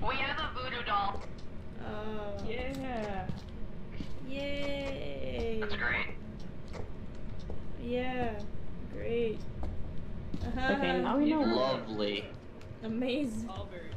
We have a voodoo doll. Oh. Yeah. Yay. That's great. Yeah. Great. Uh-huh. Okay, now we know what. Lovely. Amazing. All very warm.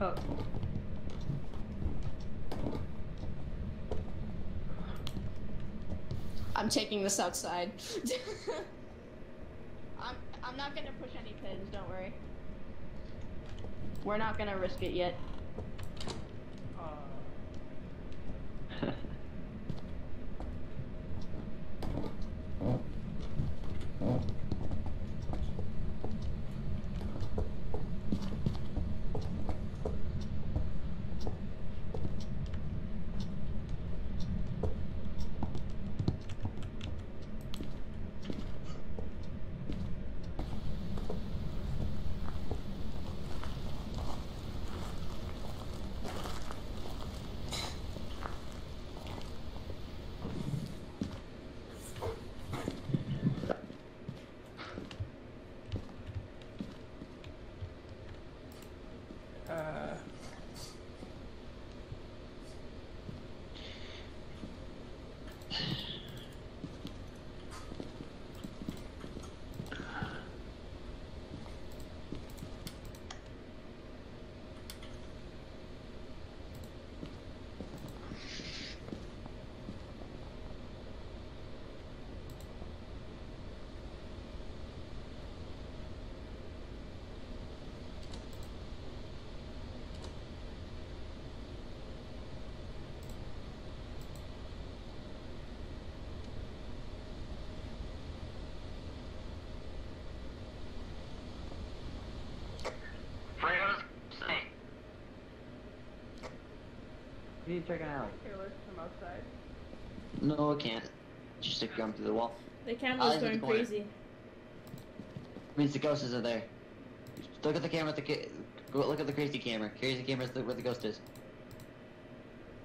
Oh. I'm taking this outside. I'm I'm not gonna push any pins. Don't worry. We're not gonna risk it yet. Uh. Fredo's say. You need to check it out. Taylor from outside. No, I can't. Just stick your arm through the wall. The I camera's like the going corner. crazy. means the ghost isn't there. Look at the camera. At the ca- go look at the crazy camera. Crazy camera is the, where the ghost is.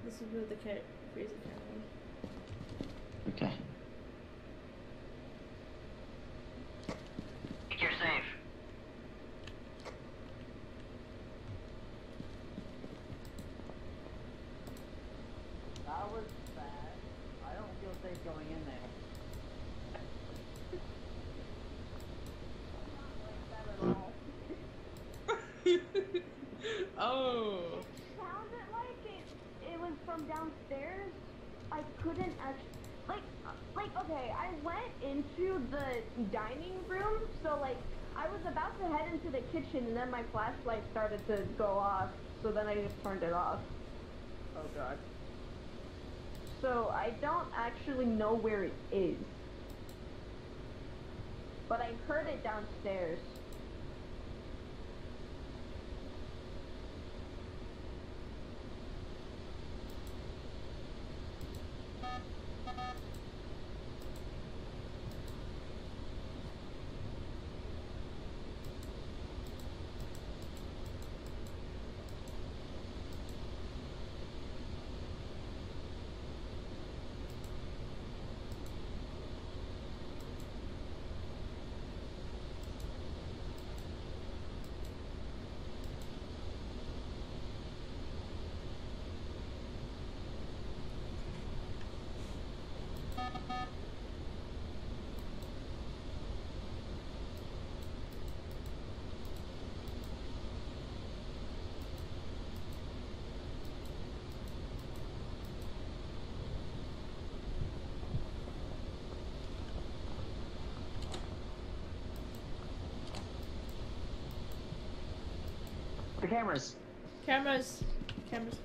This is where the ca- crazy camera Okay. Think you're safe. That was bad. I don't feel safe going in there. oh. sounded like it. It was from downstairs. I couldn't actually. Like, uh, like okay, I went into the dining room, so like I was about to head into the kitchen, and then my flashlight started to go off. So then I just turned it off. Oh god. So I don't actually know where it is. But I heard it downstairs. Cameras. Cameras. Cameras.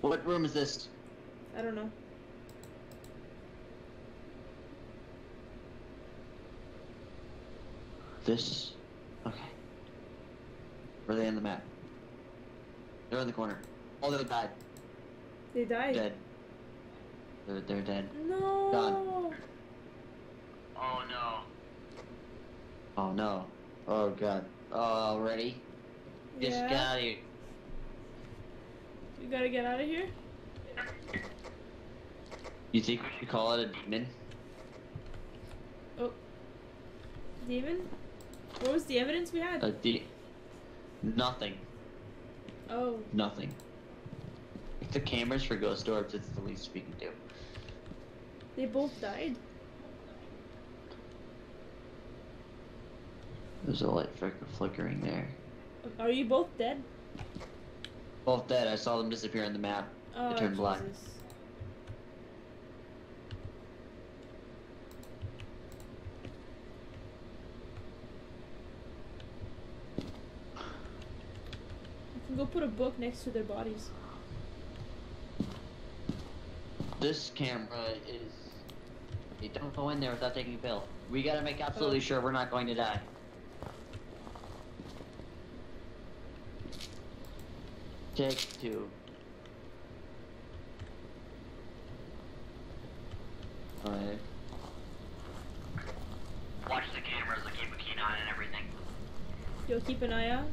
What room is this? I don't know. This. Okay. Where are they in the map? They're in the corner. Oh, they died. They died. Dead. They're, they're dead. No. Oh no. Oh no. Oh god. Oh, already? Just Yeah. get out of here. You gotta get out of here. You think we should call it a demon? Oh. Demon? What was the evidence we had? A de- Nothing. oh. Nothing. If the cameras for ghost orbs, it's the least we can do. They both died. There's a light flick- flickering there. Are you both dead? Both dead. I saw them disappear on the map. Oh, It turned black. Jesus. You can go put a book next to their bodies. This camera is. You don't go in there without taking a pill. We gotta make absolutely Oh. sure we're not going to die. Take two. Alright. Watch the cameras, like keep a keen eye on everything. You'll keep an eye out.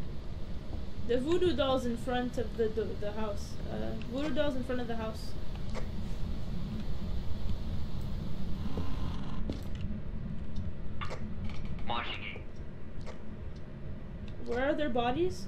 The voodoo doll's in front of the the, the house. Uh, voodoo doll's in front of the house. Watching it. Where are their bodies?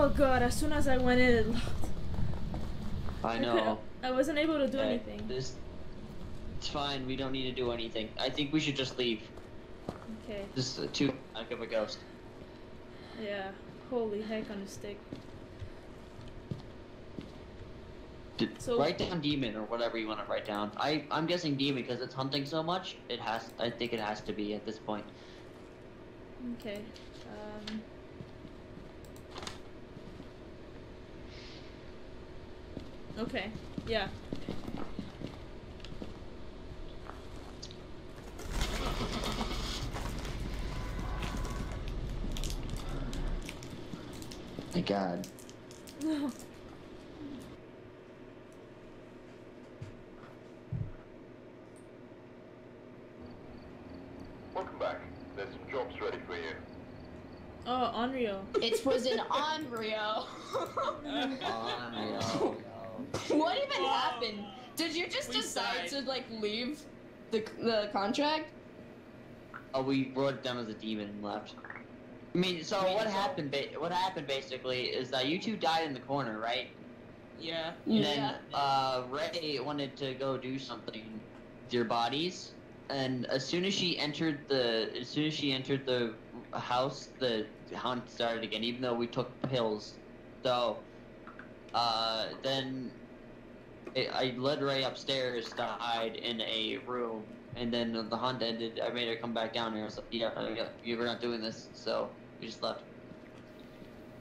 Oh god, as soon as I went in, it locked. I know. I wasn't able to do anything. This. It's fine. We don't need to do anything. I think we should just leave. Okay. This is too much of a ghost. Yeah. Holy heck on a stick. So- write down demon or whatever you want to write down. I I'm guessing demon because it's hunting so much. It has. I think it has to be at this point. Okay. Um. Okay. Yeah. Thank God. No. Welcome back. There's some jobs ready for you. Oh, Onryo. It was an Onryo. Oh, what even happened? Did you just We decide to like leave the the contract? Oh, we wrote it down as a demon and left. I mean, so what happened? Ba- what happened basically is that you two died in the corner, right? Yeah. And then uh, Ray wanted to go do something with your bodies, and as soon as she entered the, as soon as she entered the house, the hunt started again. Even though we took pills, so uh, then I led Ray upstairs to hide in a room, and then the hunt ended. I made her come back down here. I was like, yeah, yeah, you were not doing this, so we just left.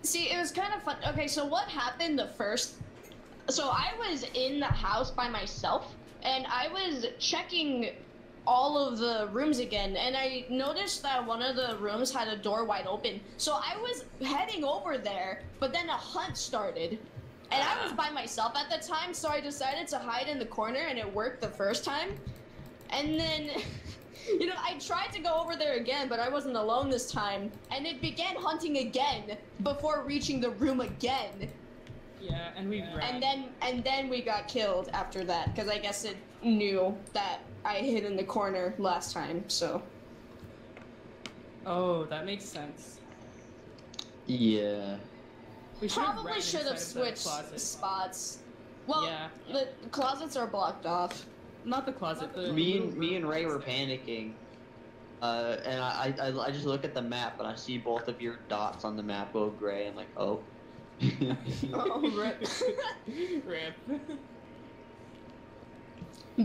See, it was kind of fun. Okay, so what happened the first? So I was in the house by myself, and I was checking all of the rooms again, and I noticed that one of the rooms had a door wide open. So I was heading over there, but then a hunt started. And I was by myself at the time, so I decided to hide in the corner, and it worked the first time. And then, you know, I tried to go over there again, but I wasn't alone this time. And it began hunting again before reaching the room again. Yeah, and we ran. And then, and then we got killed after that, because I guess it knew that I hid in the corner last time. So Oh, that makes sense. Yeah. We should've probably ran should have inside of that switched spots. Well, Yeah. the closets are blocked off. Not the closet. The me and me and Ray were panicking. Uh, and I, I, I just look at the map and I see both of your dots on the map go gray. I'm like, oh. Oh, rip. Rip.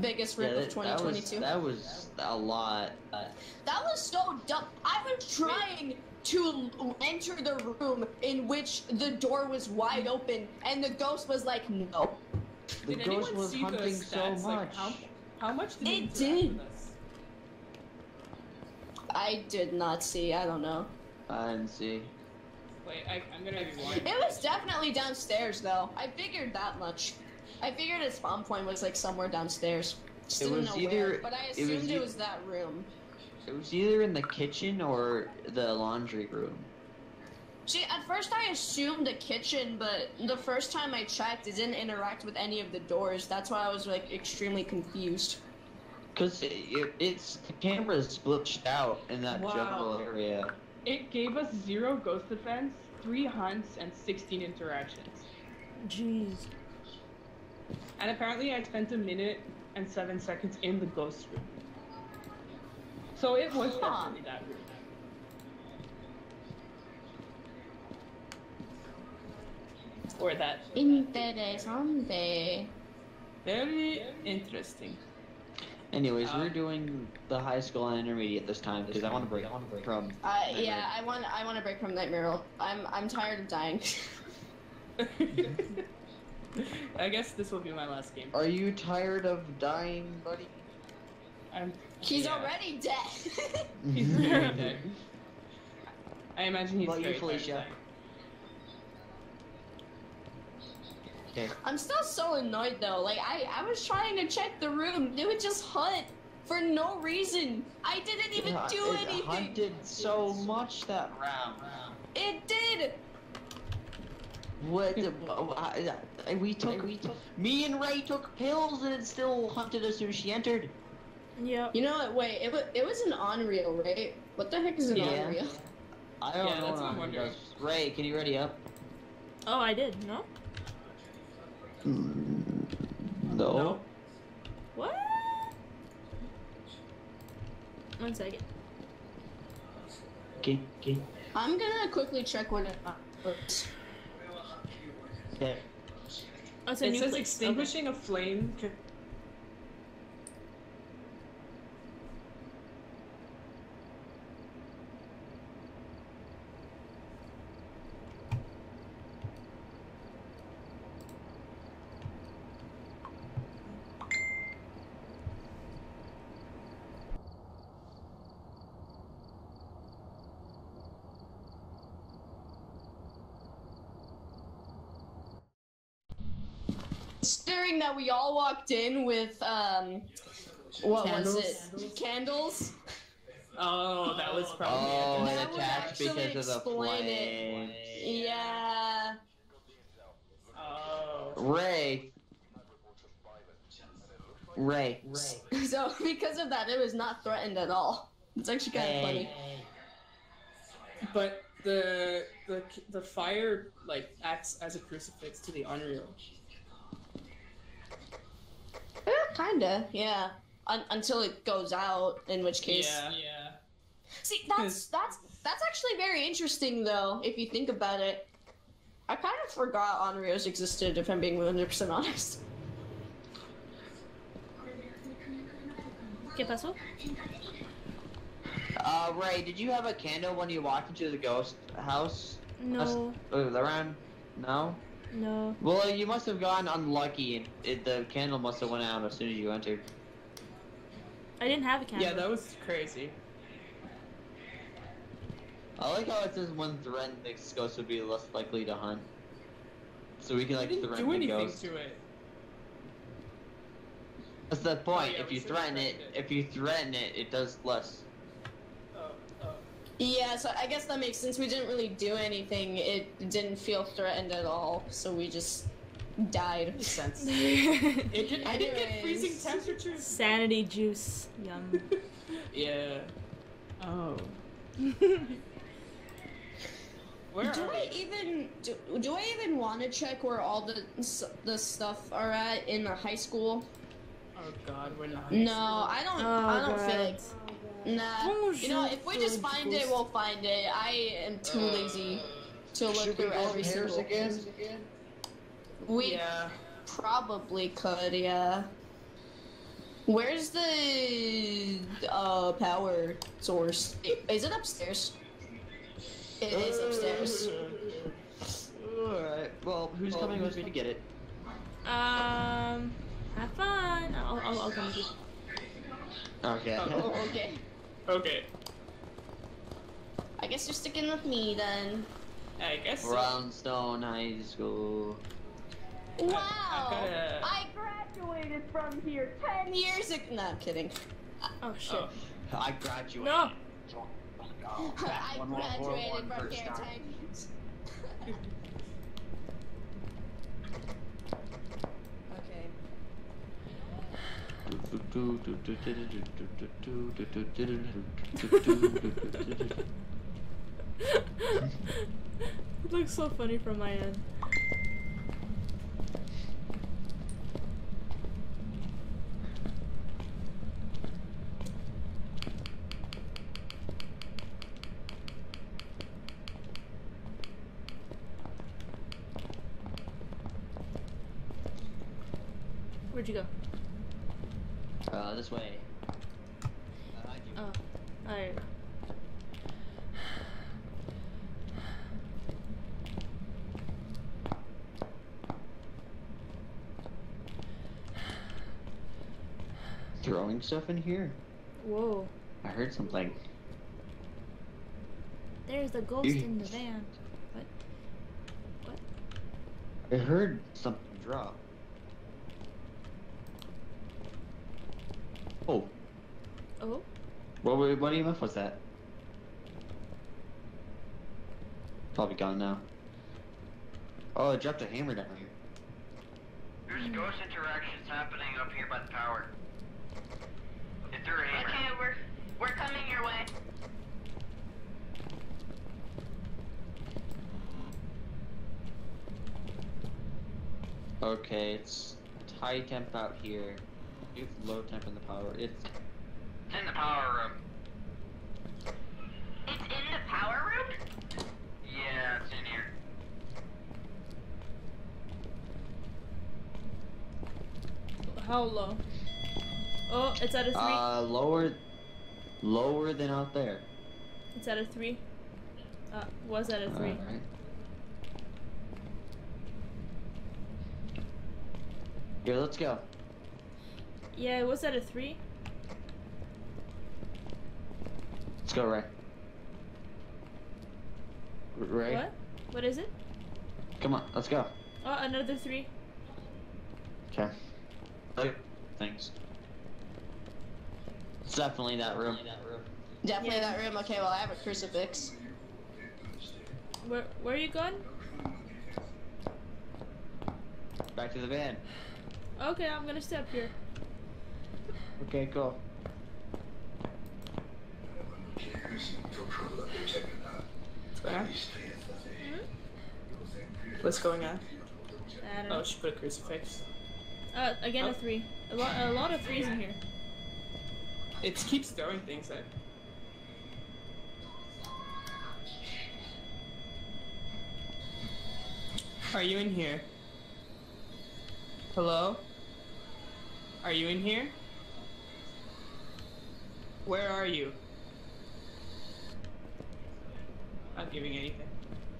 Biggest Yeah, rip that, of that was 2022. that was a lot. Uh, That was so dumb. I was trying to enter the room in which the door was wide open, and the ghost was like, "No." the Did ghost anyone was see the hunting so much. Like, how, how much did It he interact did. with us? I did not see. I don't know. I didn't see. Wait, I, I'm gonna rewind. It was definitely downstairs, though. I figured that much. I figured its spawn point was like somewhere downstairs. Just It was know either- where, but I it was assumed it was that room. It was either in the kitchen or the laundry room. See, at first I assumed the kitchen, but the first time I checked, it didn't interact with any of the doors. That's why I was like extremely confused. Cause it, it, it's the camera is glitched out in that Wow. general area. It gave us zero ghost defense, three hunts, and 16 interactions. Jeez. And apparently, I spent a minute and seven seconds in the ghost room. So it was definitely that room. Or that. Interesante. Very interesting. Anyways, Uh, we're doing the high school and intermediate this time because I want to break. I want to break from. Uh, yeah, I want I want to break from Nightmare. World. I'm I'm tired of dying. I guess this will be my last game. Are you tired of dying, buddy? I'm. He's yeah. already dead. He's very dead. I imagine he's About you, very Felicia? Okay. I'm still so annoyed though. Like I I was trying to check the room. It would just hunt for no reason. I didn't even Yeah, do it anything. hunted so much that round. It did. What? the- I- I- we took. We took. Me and Ray took pills and it still hunted as soon as she entered. Yep. You know what? Wait, it was it was an Onryo, right? What the heck is an Yeah. Onryo? I don't Yeah, know that's what what I'm I'm wondering. Ray, can you ready up? Oh, I did. No. Hmm, no. No. What? One second. Okay. Okay. I'm gonna quickly check what it was. Okay. Oh, it's a It new says place. extinguishing a flame. ca- During that, we all walked in with um, what was Candles? it? Candles. Oh, that was probably Oh, it. and That would actually because of the explain it. Yeah. Oh. Ray. Ray. So because of that, it was not threatened at all. It's actually kind of funny. But the the the fire like acts as a crucifix to the Onryo. Kinda, yeah. Un- until it goes out, in which case. Yeah. Yeah. See, that's that's that's actually very interesting, though, if you think about it. I kind of forgot Onryos existed, if I'm being 100% honest. ¿Qué pasó? Uh, Ray, did you have a candle when you walked into the ghost house? No, Uh, around? No? No. Well, uh, you must have gotten unlucky and it, the candle must have went out as soon as you entered. I didn't have a candle. Yeah, that was crazy. I like how it says when threatened, the ghost would be less likely to hunt. So we can like didn't threaten do the anything ghost. to it. That's the oh, point. yeah, if you threaten it, it. if you threaten it, it does less. Yeah, so I guess that makes sense. We didn't really do anything. It didn't feel threatened at all, so we just died. Makes sense. It did, I didn't get freezing Anyways. temperatures. juice. Yum. Yeah. Oh. Where do are I we? even do, do I even want to check where all the the stuff are at in the high school? Oh God, we're not. No, I don't. Oh, I don't God. feel like. Nah. You know, if we just find it, we'll find it. I am too lazy to look through go every upstairs single. again? We Yeah. probably could, yeah. Where's the uh power source? Is it upstairs? It is upstairs. Alright, well, who's coming with me to get it? Um, have fun. I'll, I'll, I'll come with you. Okay. Oh, okay. Okay. I guess you're sticking with me then. I guess. So. Brownstone High School. Wow! gotta- I graduated from here ten years ago. No, I'm kidding. Oh, oh. shit. Oh. I graduated. No. I One graduated from first here ten years. okay. It looks so funny from my end. Where'd you go? Uh, this way. Oh, alright. Throwing stuff in here? Whoa. I heard something. There's the ghost in the van. What? What? I heard something drop. Oh, Oh? what, what, what EMF was that? Probably gone now. Oh, I dropped a hammer down here. There's hmm. ghost interactions happening up here by the power. It threw a hammer. Okay, we're we're coming your way. Okay, it's high temp out here. It's low temp in the power. It's It's in the power room. It's in the power room. Yeah, it's in here. How low? Oh, it's at a three. uh lower, lower than out there. it's at a three. Uh, was at a three. Alright. Here, let's go. Yeah, it was at a three. Let's go, Ray. R- Ray, What? What is it? come on, let's go. Oh, another three. Okay. Okay. Thanks. It's definitely that room. Definitely Yeah. that room. Okay, well I have a crucifix. Where Where are you going? Back to the van. Okay, I'm gonna step here. Okay, cool. What's going on? I don't Oh, she put a crucifix. Uh, again Oh. a three. A lot, a lot of threes in here. It keeps throwing things at. Are you in here? Hello? Are you in here? Where are you? Not giving anything.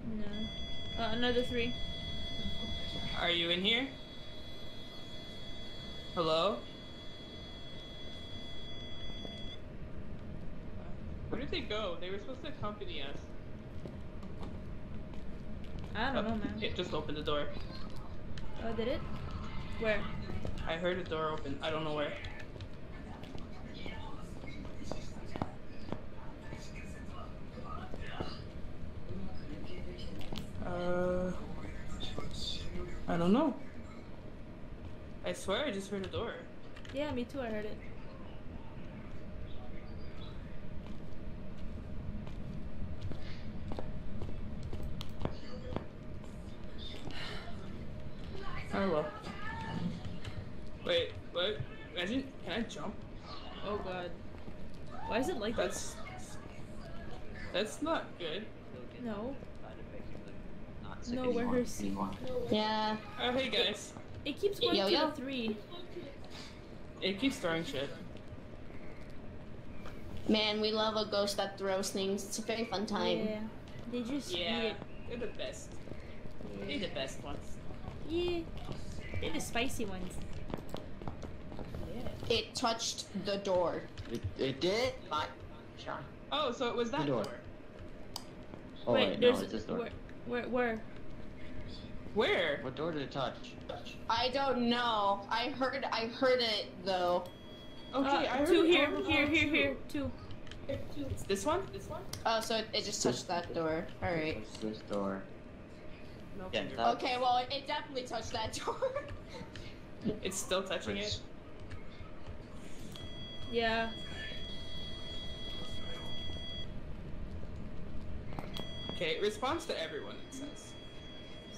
No. Uh, another three. Are you in here? Hello? Where did they go? They were supposed to accompany us. I don't know, man. It just opened the door. Oh, did it? Where? I heard a door open. I don't know where. Uh, I don't know. I swear I just heard a door. Yeah, me too. I heard it. Oh well. Wait, what? Imagine, can I jump? Oh god. Why is it like That's that's not good. This? No. Not No, where her s- Yeah. Oh hey guys, It keeps going Yo, to yo. three. it keeps throwing shit. Man, we love a ghost that throws things. It's a very fun time. Yeah. They just Yeah, it. they're the best. They're the best ones. Yeah. They're the spicy ones. Yeah. It touched the door. It, it did? My shot. Oh, so it was that The door. door. Oh Wait, wait, no, there's it's this door. where, where, where? Where? What door did it touch? I don't know. I heard. I heard it though. Okay, Uh, I heard two it here, over here, there, here, too. here, two. It's this one? This one? Oh, so it, it just touched that door. All right. It's this door. No Yeah, that- Okay. Well, it definitely touched that door. It's still touching it. Yeah. Okay, it responds to everyone, it says.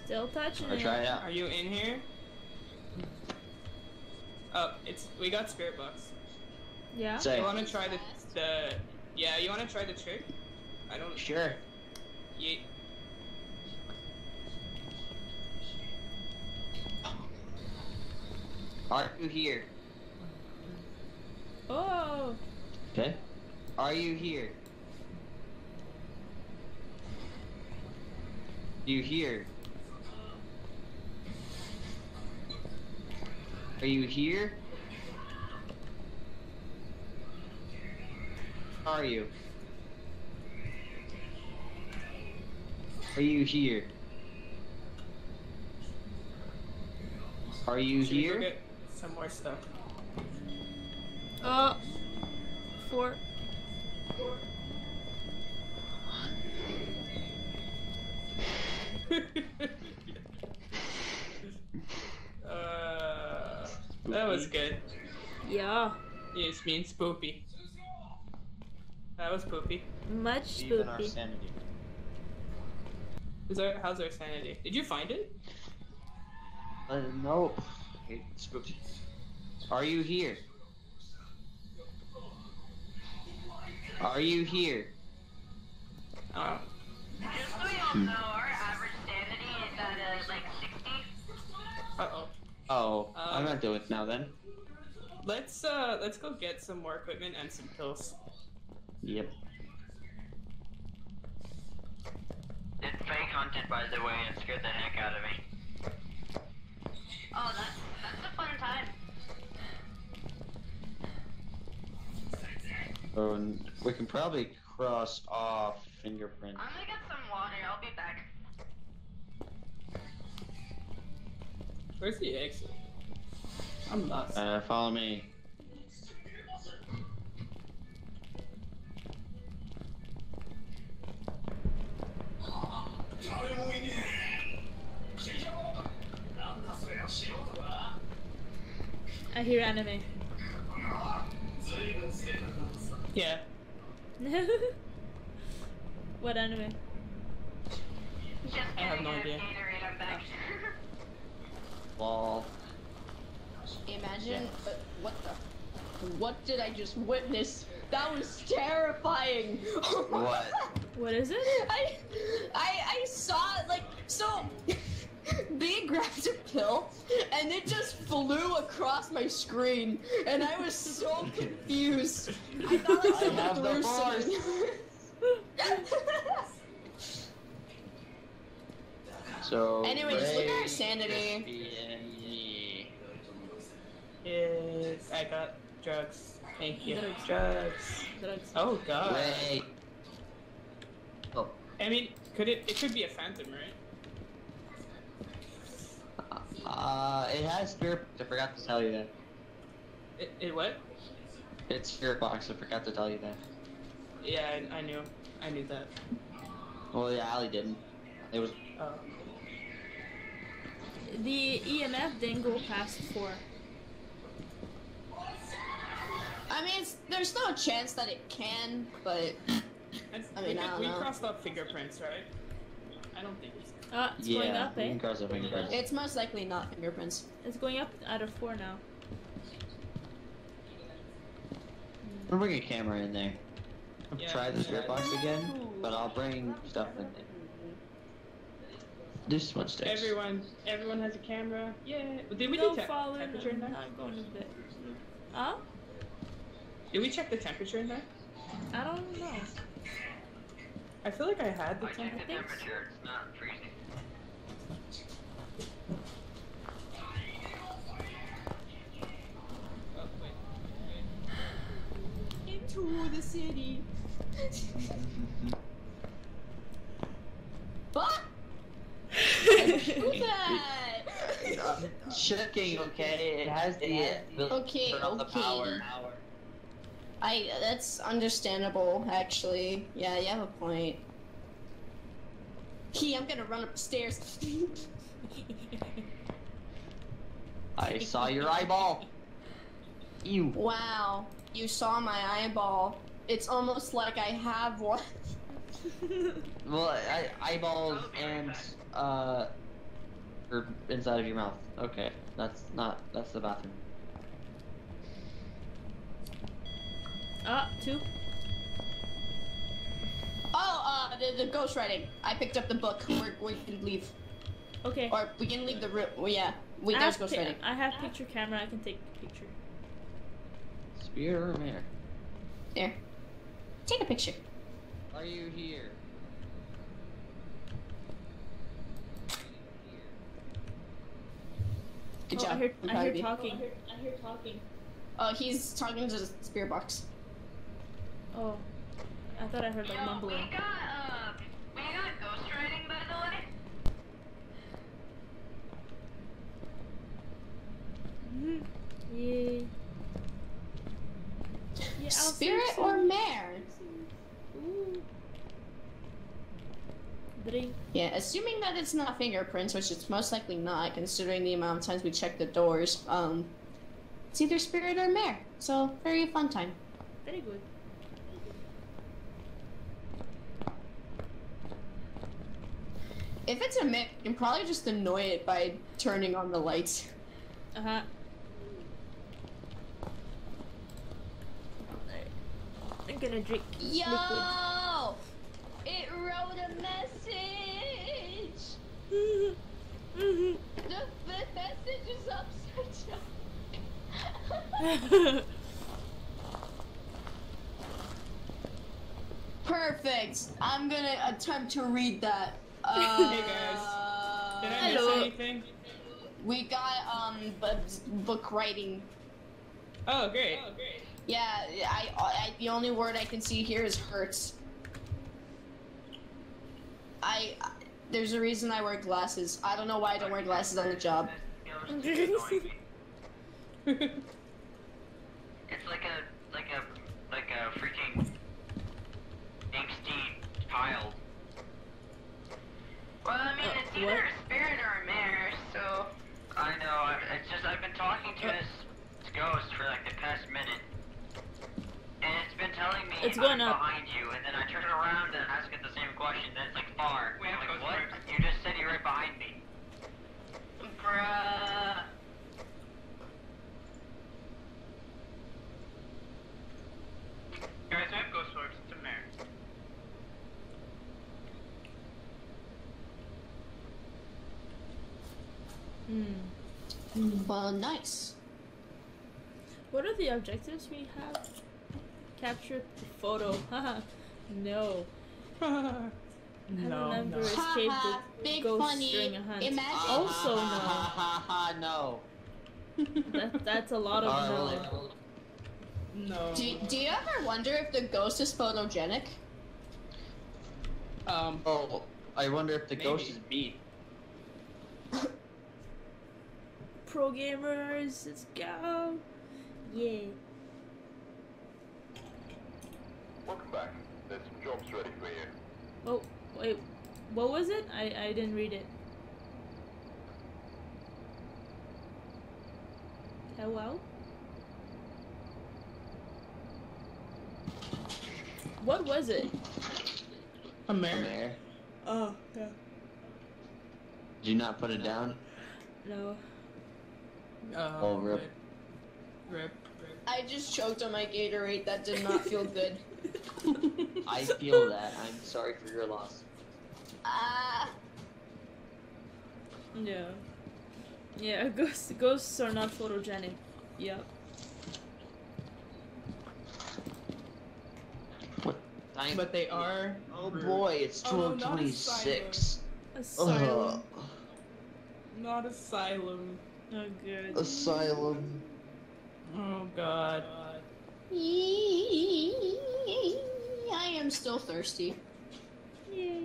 Still touching Or it. try it out. Are you in here? Oh, it's we got spirit box. Yeah. Say. You want to try the the yeah? You want to try the trick? I don't. Sure. Yeet. Are you here? Oh. Okay. Are you here? You here? Are you here? Are you? Are you here? Are you Should here? get some more stuff? Uh. Four. uh, that was good. Yeah. Yes, means poopy. That was poopy. Much Even our spoopy. sanity. Is our, how's our sanity? Did you find it? Uh, no. Okay, spooky. Are you here? Are you here? Oh. Just so y'all know, our average sanity is at uh, like 60. Uh oh. Uh, I'm not doing it now then. Let's uh let's go get some more equipment and some pills. Yep. Did fake hunted by the way and scared the heck out of me. Oh, that's that's a fun time. Oh, and we can probably cross off fingerprints. I'm gonna get some water. I'll be back. Where's the exit? I'm lost. Uh, follow me. I hear anime. Yeah. what anime? I have no a idea. Gatorade. Wall. Imagine, but what the? What did I just witness? That was terrifying. What? What is it? I, I, I saw like so. B grabbed a pill, and it just flew across my screen, and I was so confused. I thought like I someone have the threw force. something. So. Anyways, look at our sanity. Krispy. Yes, I got drugs. Thank you. Drugs. Drugs. Drugs. Oh god. Ray. Oh. I mean, could it? It could be a phantom, right? Uh, it has spirit. I forgot to tell you that. It, it what? It's spirit box. I forgot to tell you that. Yeah, I, I knew. I knew that. Well, yeah, Ali didn't. It was. Oh. The EMF didn't go past four. I mean, it's, there's no chance that it can, but And I we, mean, I don't we know. crossed out fingerprints, right? I don't think. so. Ah, it's yeah. going up, we eh? can cross our fingers. it's most likely not fingerprints. It's going up out of four now. We'll bring a camera in there. Yeah, Try the spirit yeah. box again, but I'll bring stuff in there. This one sticks. Everyone, everyone has a camera. Yeah. Did we no do te- falling. temperature in there? Not going to bed. Huh? Did we check the temperature in there? I don't know. I feel like I had the I checked the temperature. think so. It's not freezing. Into the city. Fuck! Who's that? Checking, okay? It has the. the Okay, turn on the okay. power. I that's understandable, actually. Yeah, you have a point. Key, I'm gonna run upstairs. I saw your eyeball. Ew. wow, you saw my eyeball. It's almost like I have one. Well, I, eyeballs oh, and uh, or inside of your mouth. Okay, that's not. That's the bathroom. Ah, two. Oh, uh, the, the ghost writing. I picked up the book. We're, we can leave, Okay. or we can leave the room. Well, yeah, we I there's have, ghost pi- writing. I have picture camera. I can take a picture. Spirit or mare? There, take a picture. Are you here? Good oh, job. I heard, I'm I proud heard of you. talking. I heard talking. Oh, he's talking to the spirit box. Oh, I thought I heard like Yo, we mumbling. got uh, we got ghostwriting by the way. Mhm. Yay. Yeah, I'll Spirit search or some- mare? Ooh. Yeah, assuming that it's not fingerprints, which it's most likely not, considering the amount of times we check the doors. Um, it's either spirit or mare. So very fun time. Very good. If it's a mare, you can probably just annoy it by turning on the lights. Uh huh. I'm gonna drink Yo! liquid. The, the message is upside down. Perfect. I'm gonna attempt to read that. Uh, Hey, guys. Did I Hello. miss anything? We got um bu- book writing. Oh, great. Yeah, I, I the only word I can see here is hurts. I, I there's a reason I wear glasses. I don't know why I don't wear glasses on the job. It's like a like a like a freaking angsty child. Well, I mean, Uh, it's either what? a spirit or a mare, so. I know. I, it's just I've been talking to this ghost for like the past minute, and it's been telling me it's going I'm up. behind you, and then I turn around and ask it the same question, then it's like far. Wait, like, what? Through. You just said you're right behind me. Bruh. Guys, I have ghost orbs. It's a mare. Hmm. hmm. Well, nice. What are the objectives we have? Capture the photo. Haha. no. No, a member no. escape Haha, the big ghost funny. during a hunt. Imagine- Also no. ha ha no. That, that's a lot of no. well, No. Do, do you ever wonder if the ghost is photogenic? Um, Oh, I wonder if the ghost is Maybe. beat. Pro gamers, let's go. Yeah. Welcome back. There's some jobs ready for you. Oh, wait. What was it? I, I didn't read it. Hello? What was it? a Come mare. here. Oh, yeah. Did you not put it down? No. Uh, Oh, rip. Rip. I just choked on my Gatorade. That did not feel good. I feel that. I'm sorry for your loss. Ah. Yeah. Yeah, ghosts, ghosts are not photogenic. Yep. Time. But they are. oh boy, it's 1226. Oh, not 1226. Asylum. Not asylum. Oh, good. Asylum. Oh god. I am still thirsty. Yay.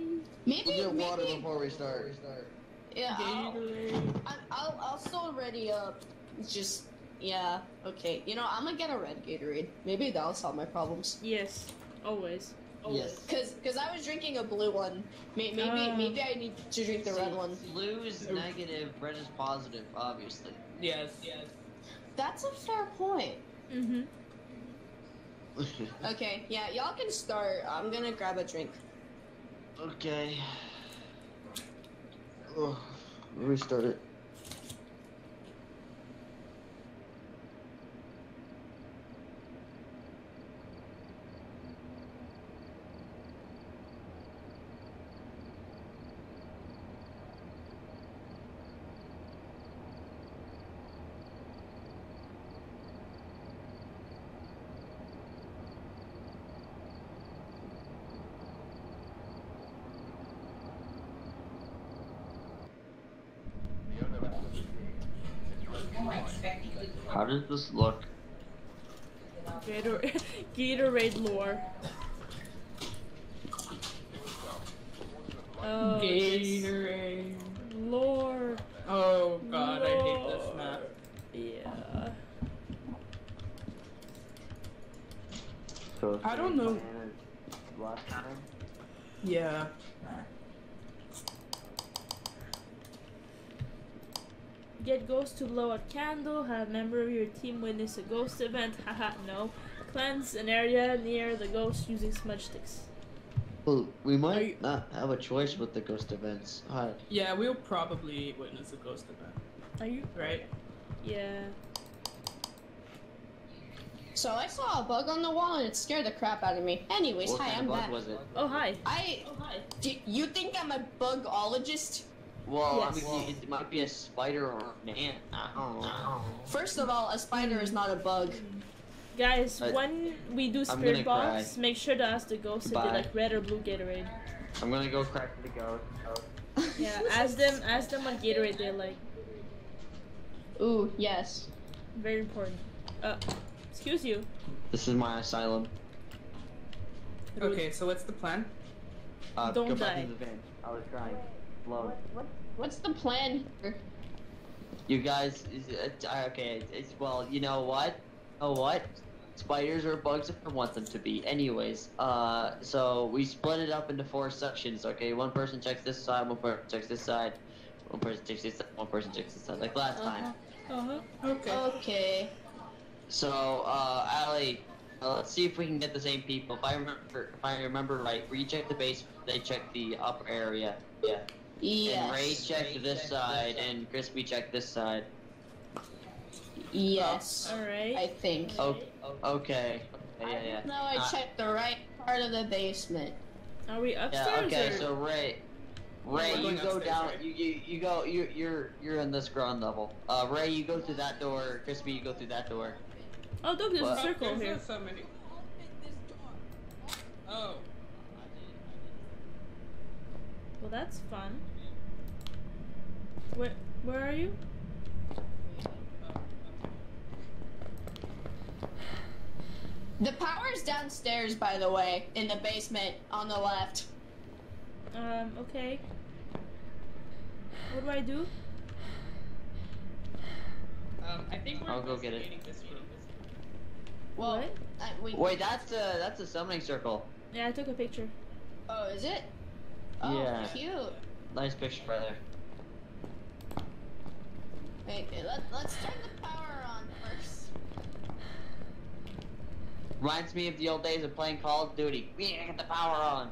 Maybe, We'll get water maybe, before we start. yeah, I'll, I- I'll, I'll still ready up. It's just, yeah, okay. You know, I'm gonna get a red Gatorade. Maybe that'll solve my problems. Yes. Always. Yes. Cause, cause I was drinking a blue one. May- Maybe, Ah. maybe I need to drink the red one. Blue is negative, red is positive, obviously. Yes. Yes. That's a fair point. Mm-hmm. Okay, yeah, y'all can start. I'm gonna grab a drink. okay. Oh, restart it. How does this look? Gator- Gatorade lore. Oh, Gatorade. lore. Oh god, I hate this map. Yeah. So I don't know. Last time. Yeah. Get ghost to blow out candle. Have a member of your team witness a ghost event. Haha, no. Cleanse an area near the ghost using smudge sticks. Well, we might you- not have a choice with the ghost events. Hi. Yeah, we'll probably witness a ghost event, Are you? right? Yeah. So I saw a bug on the wall and it scared the crap out of me. Anyways, What hi, kind I'm of bug back. was it? Oh, hi. I. Oh, hi. Do you think I'm a bugologist? Well, Yes. I mean, it might be a spider or an ant. I don't know. First of all, a spider is not a bug. Guys, I- when we do spirit gonna cry. box, make sure to ask the ghost if they Bye. like red or blue Gatorade. I'm gonna go crack the ghost. Yeah, ask them ask them what Gatorade they like. Ooh, yes. Very important. Uh, excuse you. This is my asylum. Okay, so what's the plan? Uh, Don't go back die. in the van. I was crying. Load. What, what, what's the plan here? You guys, is it, uh, okay, it's, well, you know what? You know what? Spiders are bugs if I want them to be. Anyways, uh, so we split it up into four sections, okay? One person checks this side, one person checks this side, one person checks this side, one person checks this side, like last time. Uh-huh. Okay. Okay. So, uh, Ali, uh, let's see if we can get the same people. If I remember, if I remember right, we checked the base, they checked the upper area. Yeah. And Ray Yes. checked this side, and Krispy checked this side. Yes. Alright. I think. Oh, okay. Yeah, yeah, yeah. No, I Uh, checked the right part of the basement. Are we upstairs? Yeah, okay, or so Ray, Ray, you go upstairs, down. right? You, you you go. You you're you're in this ground level. Uh, Ray, you go through that door. Krispy, you go through that door. Oh, look, there's What? a circle There's here. so many. Oh. Well, that's fun. Where, where are you? The power's downstairs, by the way, in the basement on the left. Um, okay. What do I do? Um, I think we're I'll go get it. this room. Well, What? I, we, Wait, that's a that's a summoning circle. Yeah, I took a picture. Oh, is it? Oh, Yeah. cute. Nice picture, brother. Wait, let, let's turn the power on first. Reminds me of the old days of playing Call of Duty. We gotta get the power on.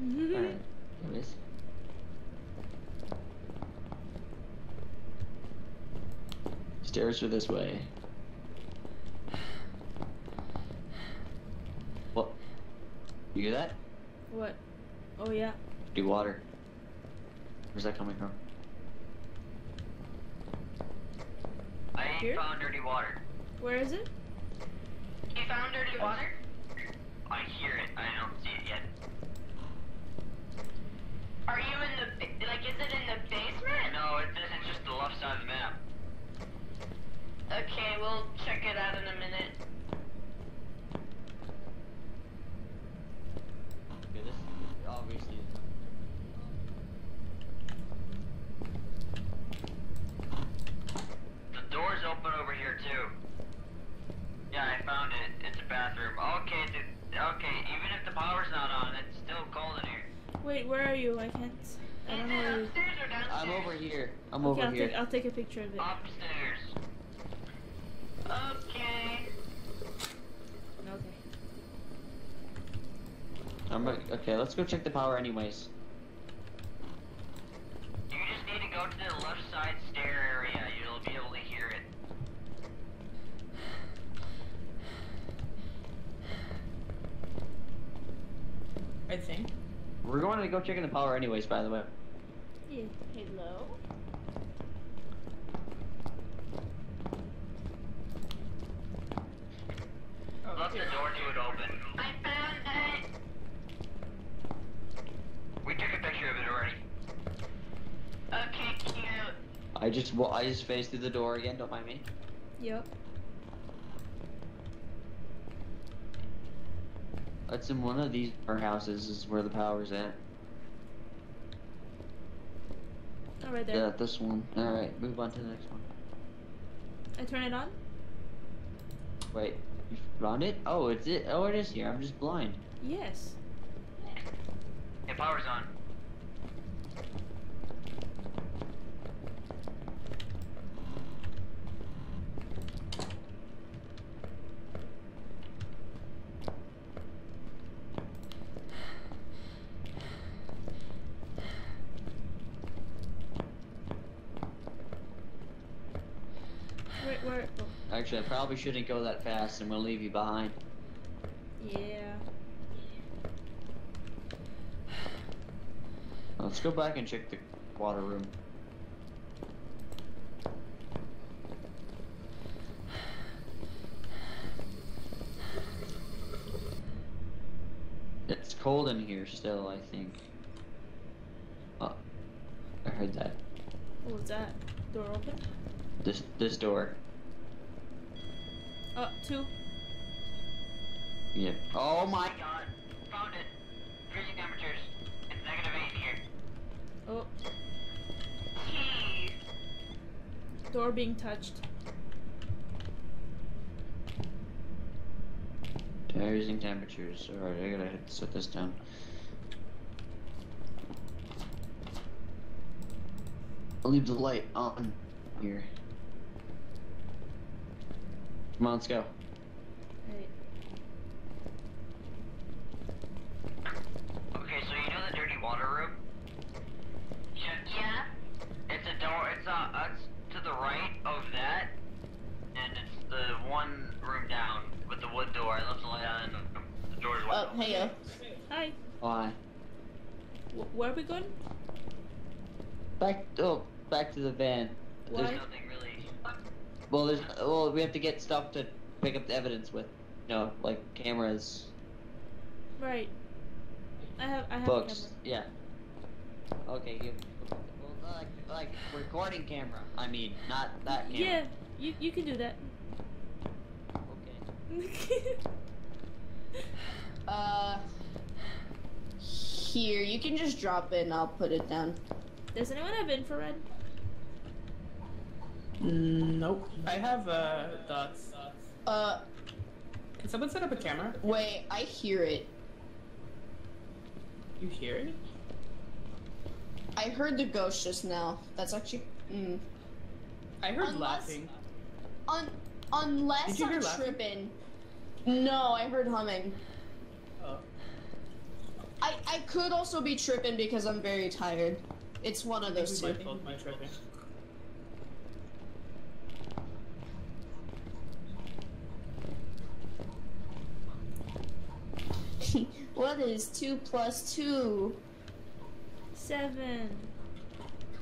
Alright. Anyways. Stairs are this way. What? You hear that? What? Oh, yeah. Do water. Where's that coming from? I ain't Here? found dirty water. Where is it? You found dirty water? I hear it. I don't see it yet. Are you in the like? Is it in the basement? No, it isn't just the left side of the map. Okay, we'll check it out in a minute. Okay, this obviously is. The door's open over here too. Yeah, I found it. It's a bathroom. Okay, the, okay. Even if the power's not on, it's still cold in here. Wait, where are you? I can't. I don't know where you. Upstairs or downstairs? I'm over here. I'm Okay, over I'll here. take, I'll take a picture of it. Upstairs. Okay. Okay. I'm okay. Let's go check the power, anyways. You just need to go to the left side stair area. You'll be able to hear it. I think. We're going to go check in the power, anyways. By the way. Yeah. Hello? Oh, Left the door to it open. I found it. We took a picture of it already. Okay, cute. I just wa- I just phased through the door again. Don't mind me. Yep. That's in one of these houses. Is where the power's at. Oh, right there. Yeah, this one. All right, move on to the next one. I turn it on. Wait, you found it? Oh, it's it. Oh, it is here. I'm just blind. Yes. Yeah, power's on. Where? Where? Oh, Actually, I probably shouldn't go that fast. I'm gonna leave you behind. yeah. Let's go back and check the water room. It's cold in here still, I think. Oh, I heard that. What was that? Door open? This this door. Uh, oh, two. Yep. Oh my my god. Found it. Freezing temperatures. It's negative 8 here. Oh, Key. door being touched. Rising temperatures. Alright, I gotta set this down. I'll leave the light on here. Come on, let's go. Right. Okay, so you know the dirty water room? Yeah. Yeah. It's a door. It's uh, uh, it's to the right of that, and it's the one room down with the wood door. I left the light on. The, the door's wide Oh, hey yo. Hi. Why? Wh- where are we going? Back oh back to the van. Why? There's Nothing really. Well there's well we have to get stuff to pick up the evidence with. You know, like cameras, Right. I have I have books. Yeah. Okay, you well like like recording camera. I mean, not that camera. camera. Yeah, you you can do that. Okay. Uh, here you can just drop it and I'll put it down. Does anyone have infrared? Nope. I have uh dots. Uh, Can someone set up a camera? wait, I hear it. You hear it? I heard the ghost just now. That's actually. Mm. I heard Unless- laughing. Un- unless you hear I'm laughing? tripping. No, I heard humming. Oh. I I could also be tripping because I'm very tired. It's one of those two. might both be tripping. what is two plus two? Seven.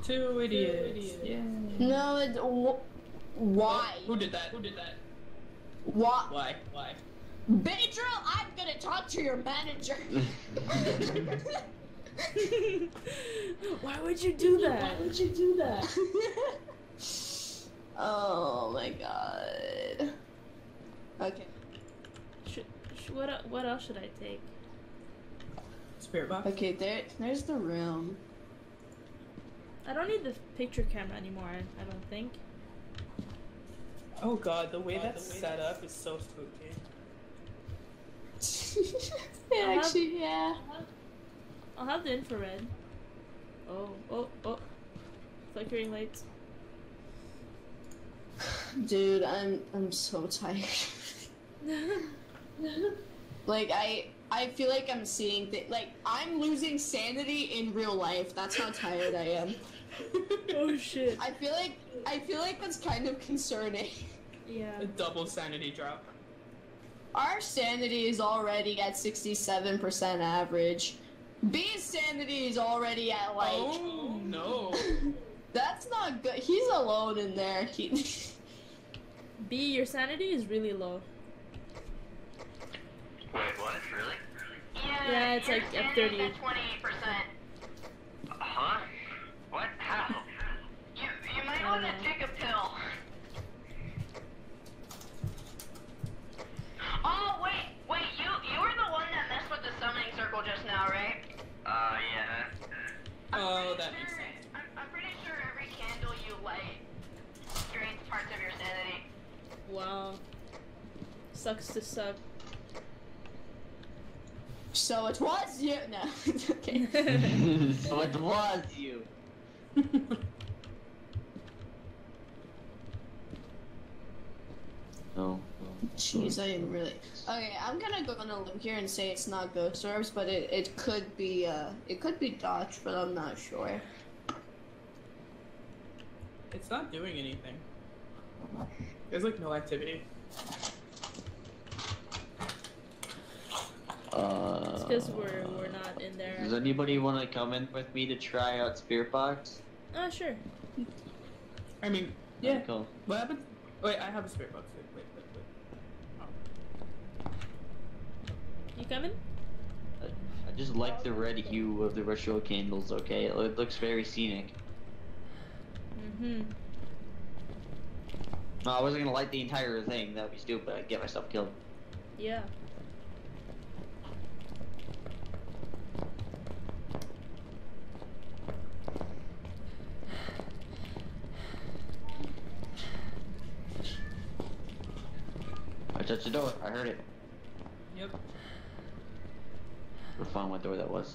Two idiots. Yeah. No, it's. wh- why? Who did that? Who did that? Why? Why? Why? Benadryl, I'm gonna talk to your manager. Why would you do that? Why would you do that? oh my god. Okay. Should, sh what what else should I take? Spirit box. Okay, there there's the room. I don't need the picture camera anymore. I, I don't think. Oh god, the way that's set up is so spooky. yeah, Uh-huh. actually, yeah. I'll have the infrared. Oh oh oh. Flickering lights. Dude, I'm I'm so tired. like I I feel like I'm seeing th- like I'm losing sanity in real life. That's how tired I am. oh shit. I feel like I feel like that's kind of concerning. Yeah. A double sanity drop. Our sanity is already at 67% average. B's sanity is already at like oh no. That's not good. He's alone in there. He B, your sanity is really low. Wait, what? Really? Yeah, Yeah, it's like up 30. at 28%. Huh? What? How? You, you might want to take a pill. Oh, wait, wait, you, you were the one that messed with the summoning circle just now, right? Uh, yeah. I'm Oh, pretty that makes sense. I'm, I'm pretty sure every candle you light drains parts of your sanity. Wow. Sucks to suck. So it was you. No, it's okay. so it was you. No. Jeez, I didn't really. Okay, I'm gonna go on a limb here and say it's not ghost orbs, but it, it could be uh it could be Dodge, but I'm not sure. It's not doing anything. There's like no activity. Uh, It's because we're we're not in there. Does anybody want to come in with me to try out Spirit Box? Oh sure. I mean, yeah. Cool. What happened? Wait, I have a spirit box. Wait, wait, wait, wait. You coming? I, I just like the red hue of the ritual candles. Okay, it, loo- looks very scenic. Mm-hmm. No, I wasn't gonna light the entire thing. That'd be stupid. I'd get myself killed. Yeah. Touched the door. I heard it. Yep. We'll find what door that was.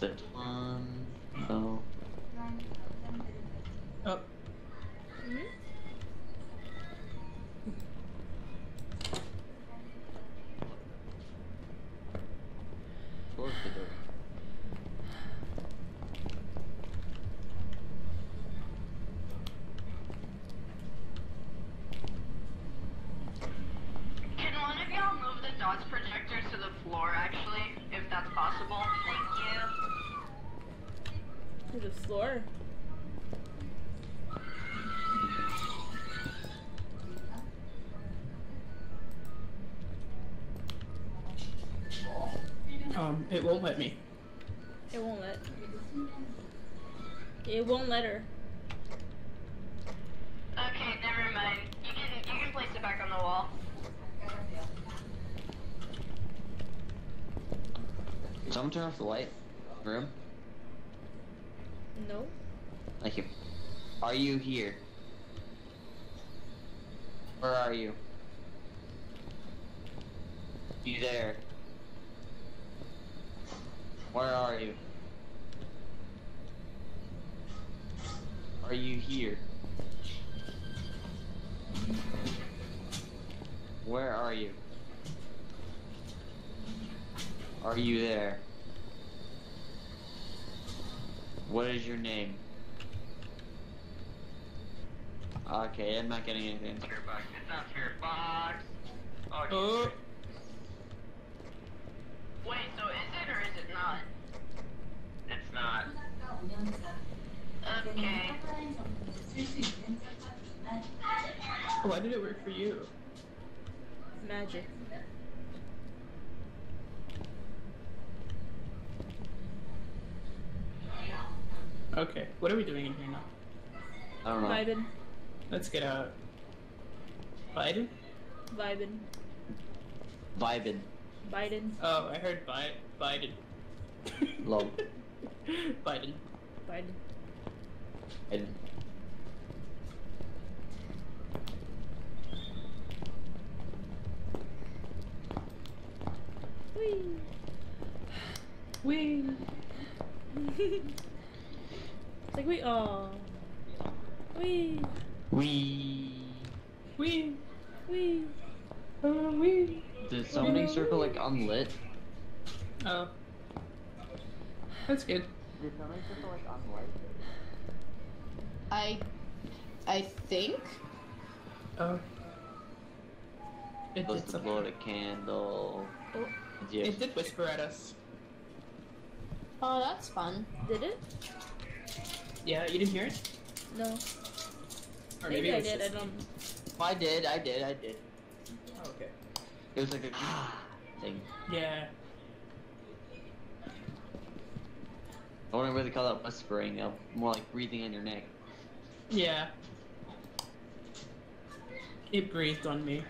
It one? No. Oh. hmm Close the door. Floor. Um, it won't let me. It won't let. It won't let her. Okay, never mind. You can you can place it back on the wall. Someone turn off the light. Room. No. Thank you. Are you here? Where are you? You there? Where are you? Are you here? Where are you? Are you there? What is your name? Okay, I'm not getting anything. Spirit box. It's not spirit box. Oh, Oh. Jesus. Wait, so is it or is it not? It's not. Okay. Why did it work for you? Magic. Okay, what are we doing in here now? I don't know. Vibin. Let's get out. Biden? Vibin. Vibin. Biden. Oh, I heard Bi- Biden. Lol. Biden. Biden. Vibin. Whee. Wee. it's like we oh. We. We. We. We. Uh, wee. The uh, summoning circle like unlit? Oh. Uh, that's good. Did somebody circle like on light? I, I think. Oh. It Supposed did to blow the candle. Oh. Yes. It did whisper at us. Oh, that's fun. Did it? Yeah, you didn't hear it? No. Or Maybe, maybe, it I was did. I don't. I did, I did, I did. Oh, okay. It was like a thing. Yeah. I wouldn't really call that whispering, though. More like breathing on your neck. Yeah. It breathed on me.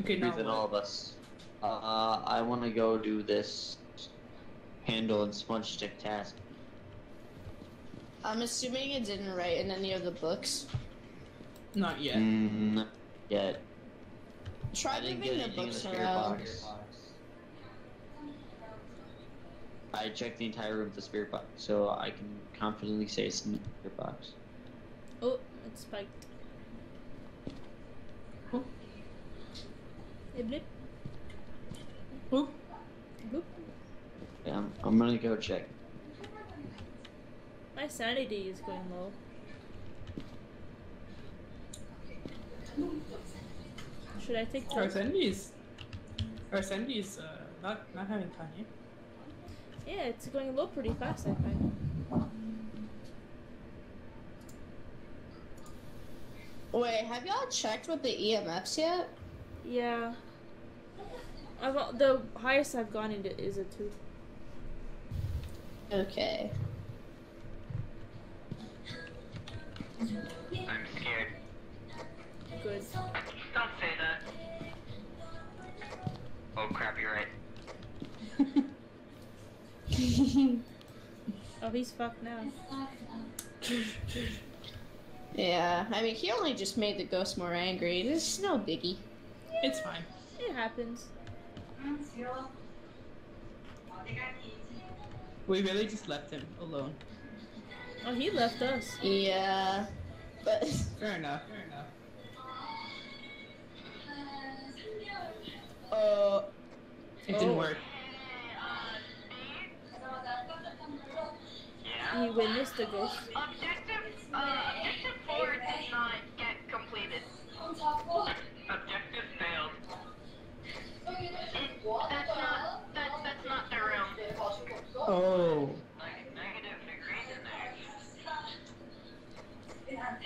Okay, now Breathe at what? all of us. Uh, I want to go do this handle and smudge stick task. I'm assuming it didn't write in any of the books. Not yet. Mm, not yet. Try I moving the anything the books around. box. I checked the entire room with the spirit box, so I can confidently say it's in the spirit box. Oh, it's spiked. Oh. Hey, blip. Oop. Boop. Yeah, I'm, I'm gonna go check. My sanity is going low. Should I take Our those? Sandy's. Our Sandy's uh, not not having fun here. Yeah, it's going low pretty fast, I find. Wait, have y'all checked with the EMFs yet? Yeah. I've al- the highest I've gone into is a two. Okay. I'm scared. Good. Don't say that. Oh crap, you're right. Oh, he's fucked now. Yeah, I mean, he only just made the ghost more angry. It's no biggie. It's fine. It happens. We really just left him alone. Oh, he left us. Yeah, but. Fair enough. Fair enough. Uh, it didn't work. He witnessed the ghost. Objective, uh, objective four did not get completed. Objective failed. That's not that, that's not the room. Oh.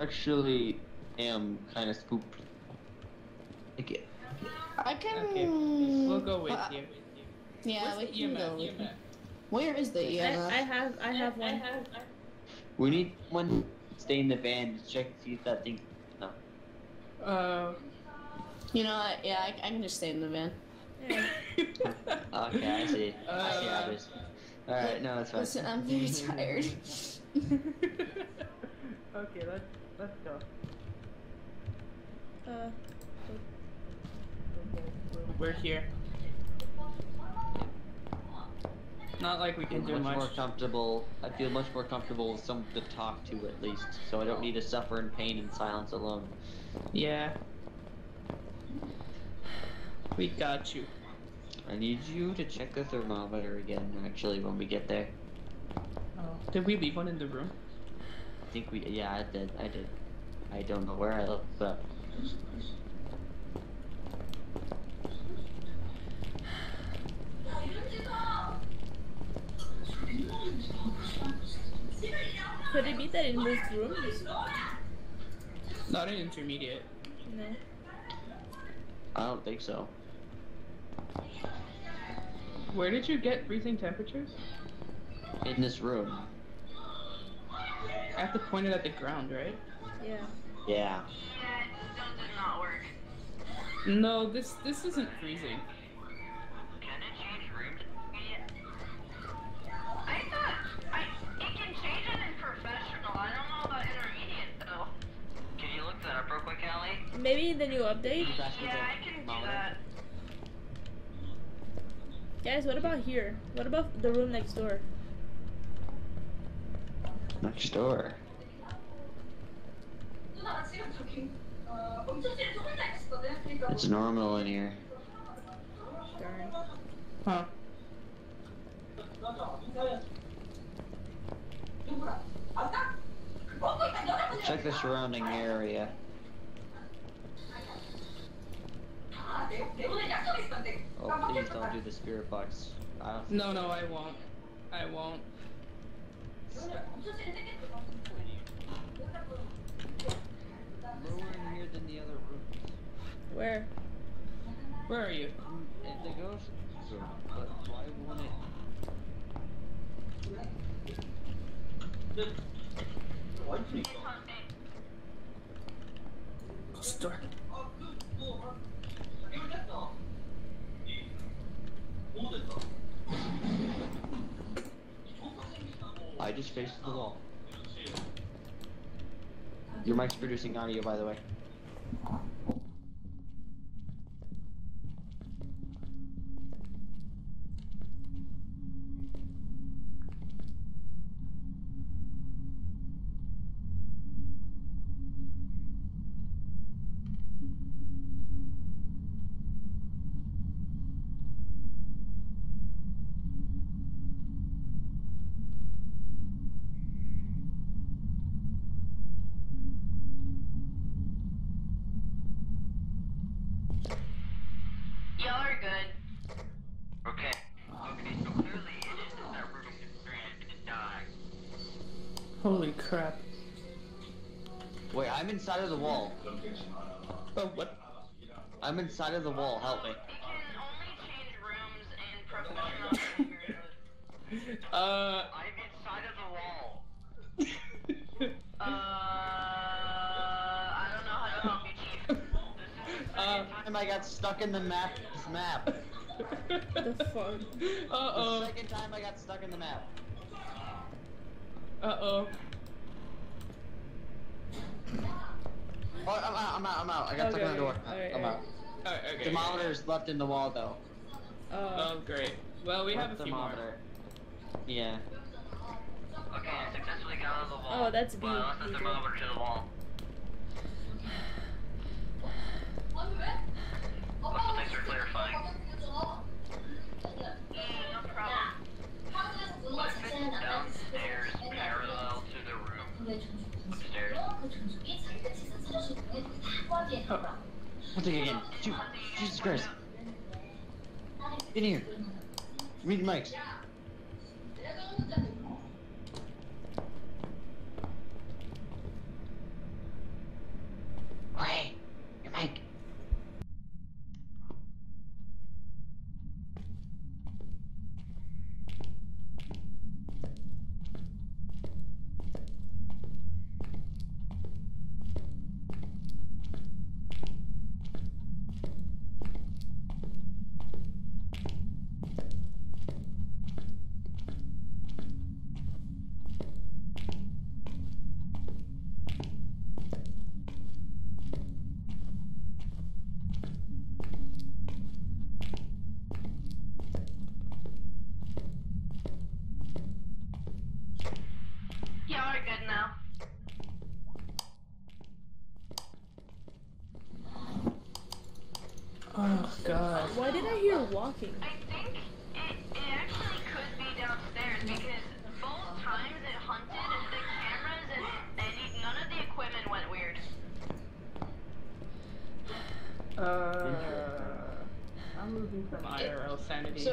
actually am kind of spooked. Like, I can. okay, we'll go with Uh, you. Yeah, Where's we the can go with you. Where is the E I, EMF? I have I have one. we need one to stay in the van to check to see if that thing. No. Uh, You know what? Yeah, I, I can just stay in the van. Yeah. Okay, I see. I see how Uh. Alright, no, that's fine. Listen, I'm very tired. Okay, let's let's go. Uh, we're here. Not like we I feel can do much much. more comfortable. I feel much more comfortable with someone to talk to at least, so I don't need to suffer in pain and silence alone. Yeah. We got you. I need you to check the thermometer again. Actually, when we get there, Oh, did we leave one in the room? I think we. Yeah, I did. I did. I don't know where I left, but could it be that it moved rooms? Not an intermediate. No. I don't think so. Where did you get freezing temperatures? In this room. I have to point it at the ground, right? Yeah. Yeah. Yeah, it still not work. No, this this isn't freezing. Can it change rooms? Yeah. I thought I it can change it in professional. I don't know about intermediate though. Can you look that up real quick, Ali? Maybe the new update. You guys can Yeah, I can do that. Guys, what about here? What about the room next door? Next door. It's normal in here. Darn. Huh. Check the surrounding area. Oh, please don't do the spirit box. I don't No, no, I won't. I won't. lower in here than the other rooms. Where? Where are you? In the ghost room, but why won't it? Close the door. I just faced the wall. Your mic's producing audio, by the way. I'm inside of the wall. Help me. It can only change rooms in professional. Uh, I'm inside of the wall. uh, I don't know how to help you, Chief. The uh, second time Time I got stuck in the map. This map. The fuck? Uh-oh. The second time I got stuck in the map. Uh-oh. Oh, I'm out. I'm out. I'm out. I got stuck in the door. Okay, I'm out. Alright, okay. Thermometer's left in the wall though. Uh, Oh, great. Well, we have a Left few more. Yeah. Okay, I successfully got out of the wall. Oh, that's Well, I lost the B. thermometer to the wall. Also, thanks for clarifying. No problem. Left it downstairs, parallel to the room. Upstairs. In. Shoot. Jesus Christ. In here. Meet the mics. Hey, your mic. Yeah, we're good now. Oh god. Why did I hear walking? I think it, it actually could be downstairs because both times it hunted and the cameras and any, none of the equipment went weird. Uh, I'm moving some IRL sanity. So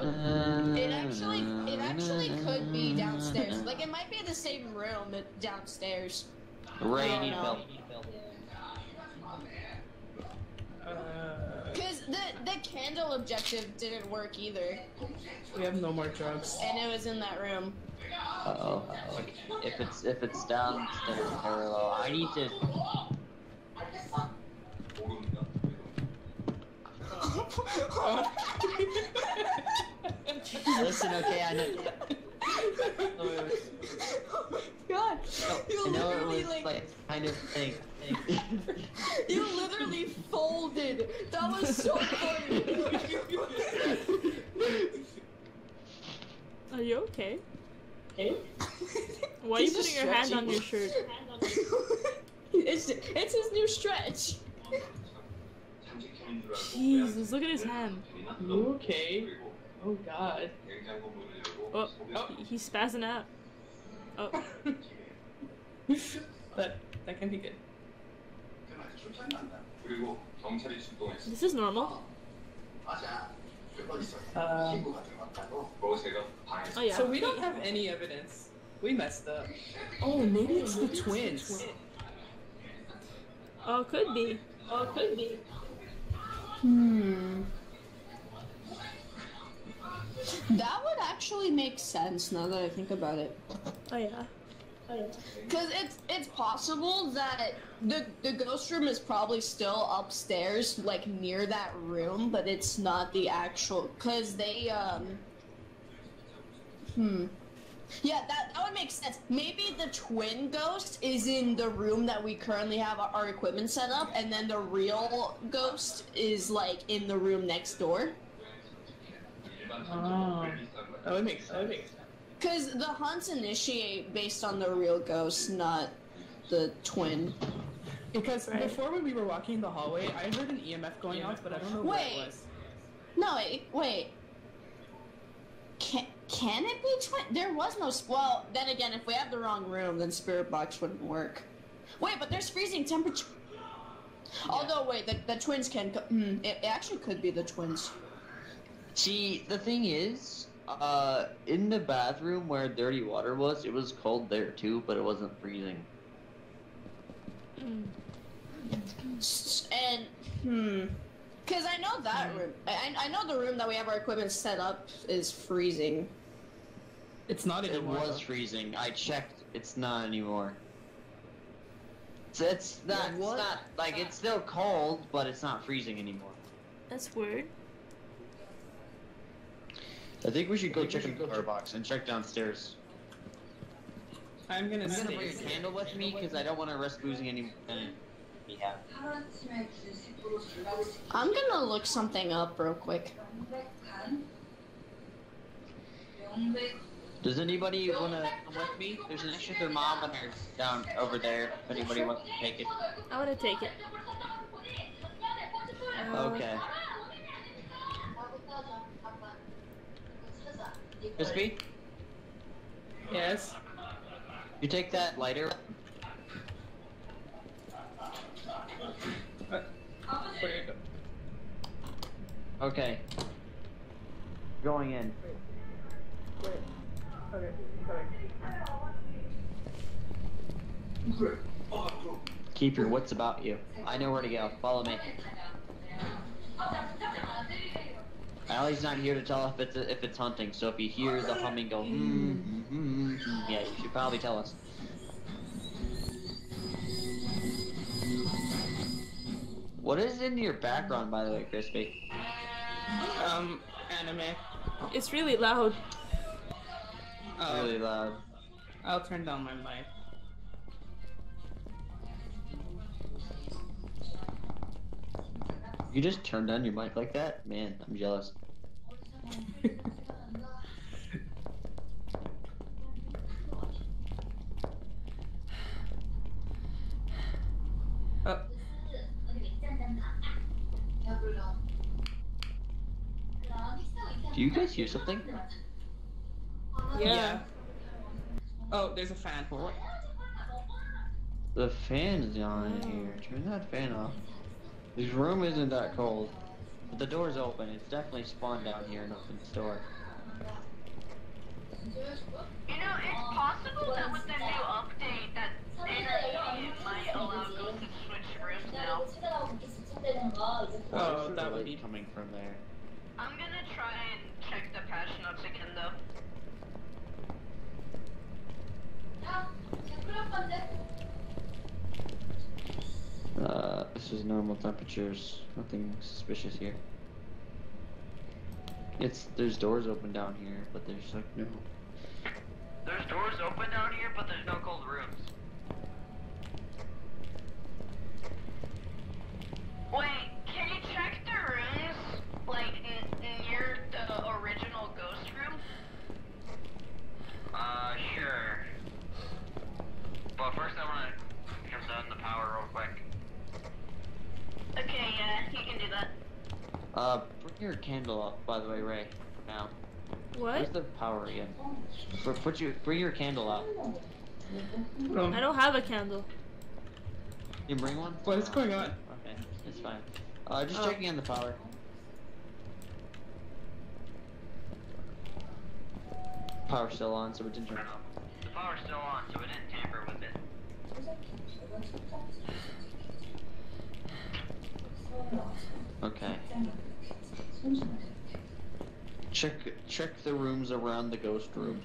it actually it actually could be downstairs. Like it might be the same room downstairs. Ray, I need don't help. know. Uh, Cause the the candle objective didn't work either, we have no more drugs. and it was in that room. Uh oh. If it's if it's downstairs parallel, I need to. Listen, okay, I know. God, No, you I know it literally like, like kind of thing. you literally folded. That was so funny. Are you okay? Why are you putting your hand on your shirt? it's it's his new stretch. Jesus, look at his hand. You okay? Oh god. Oh, Oh. he- he's spazzing out. Oh, That that can be good. this is normal. Uh, Oh yeah. so we don't have any evidence. We messed up. Oh, maybe it's the twins. Oh, could be. Oh, could be. Hmm. That would actually make sense now that I think about it. Oh yeah. Cause it's it's possible that the the ghost room is probably still upstairs, like near that room, but it's not the actual. Cause they um. Hmm. Yeah, that that would make sense. Maybe the twin ghost is in the room that we currently have our, our equipment set up, and then the real ghost is like in the room next door. Oh, that would make sense. That would make sense. Cause the hunts initiate based on the real ghost, not the twin. Because Right. before when we were walking the hallway, I heard an EMF going off, but I don't know what Wait. it was. No, wait, wait. Can can it be twin? There was no. sp- Well, then again, if we have the wrong room, then spirit box wouldn't work. Wait, but there's freezing temperature. Although, wait, the, the twins can. Co- hmm, it, it actually could be the twins. See, the thing is, uh, in the bathroom where dirty water was, it was cold there too, but it wasn't freezing. Mm. And hmm, because I know that room. I I know the room that we have our equipment set up is freezing. It's not anymore. It was freezing. I checked. It's not anymore. It's, it's not. It's not like it's still cold, but it's not freezing anymore. That's weird. I think we should go check in the car box and check downstairs. I'm gonna I'm gonna bring a candle with me because I don't want to risk losing any. any we have. I'm gonna look something up real quick. Does anybody want to come with me? There's an extra thermometer down over there. If anybody wants to take it. I want to take it. Uh, Okay. Krispy, Yes. you take that lighter. Where you go? Okay. Going in. Wait. Okay. Keep your wits about you. I know where to go. Follow me. Ali's not here to tell if it's if it's hunting. So if you hear the humming go, mm, mm, mm, mm, yeah, you should probably tell us. What is in your background, by the way, Krispy? Um, anime. It's really loud. Uh, Really loud. I'll turn down my mic. You just turned on your mic like that? Man, I'm jealous. Oh, Do you guys hear something? yeah. Oh, there's a fan. The fan is on here. Turn that fan off. This room isn't that cold. But the door's open. It's definitely spawned down here and opened the door. You know, it's possible that with the new update that intermediate might allow ghosts to switch rooms now. Oh, that would be- coming from there. I'm gonna try and check the patch notes again though. Uh, this is normal temperatures. Nothing suspicious here. It's there's doors open down here, but there's like no. There's doors open down here, but there's no cold rooms. Wait, can you check the rooms, like, near the original ghost room? Uh, sure. But first I wanna turn down the power real quick. Okay, yeah, you can do that. Uh, bring your candle up, by the way, Ray. Now. What? Where's the power again? Put, put your bring your candle out. Um, I don't have a candle. You bring one? What is going on? Okay, it's fine. Uh, just Oh. checking on the power. Power's still on, so it didn't turn off. The power's still on, so we didn't tamper with it. Okay. Check check the rooms around the ghost room.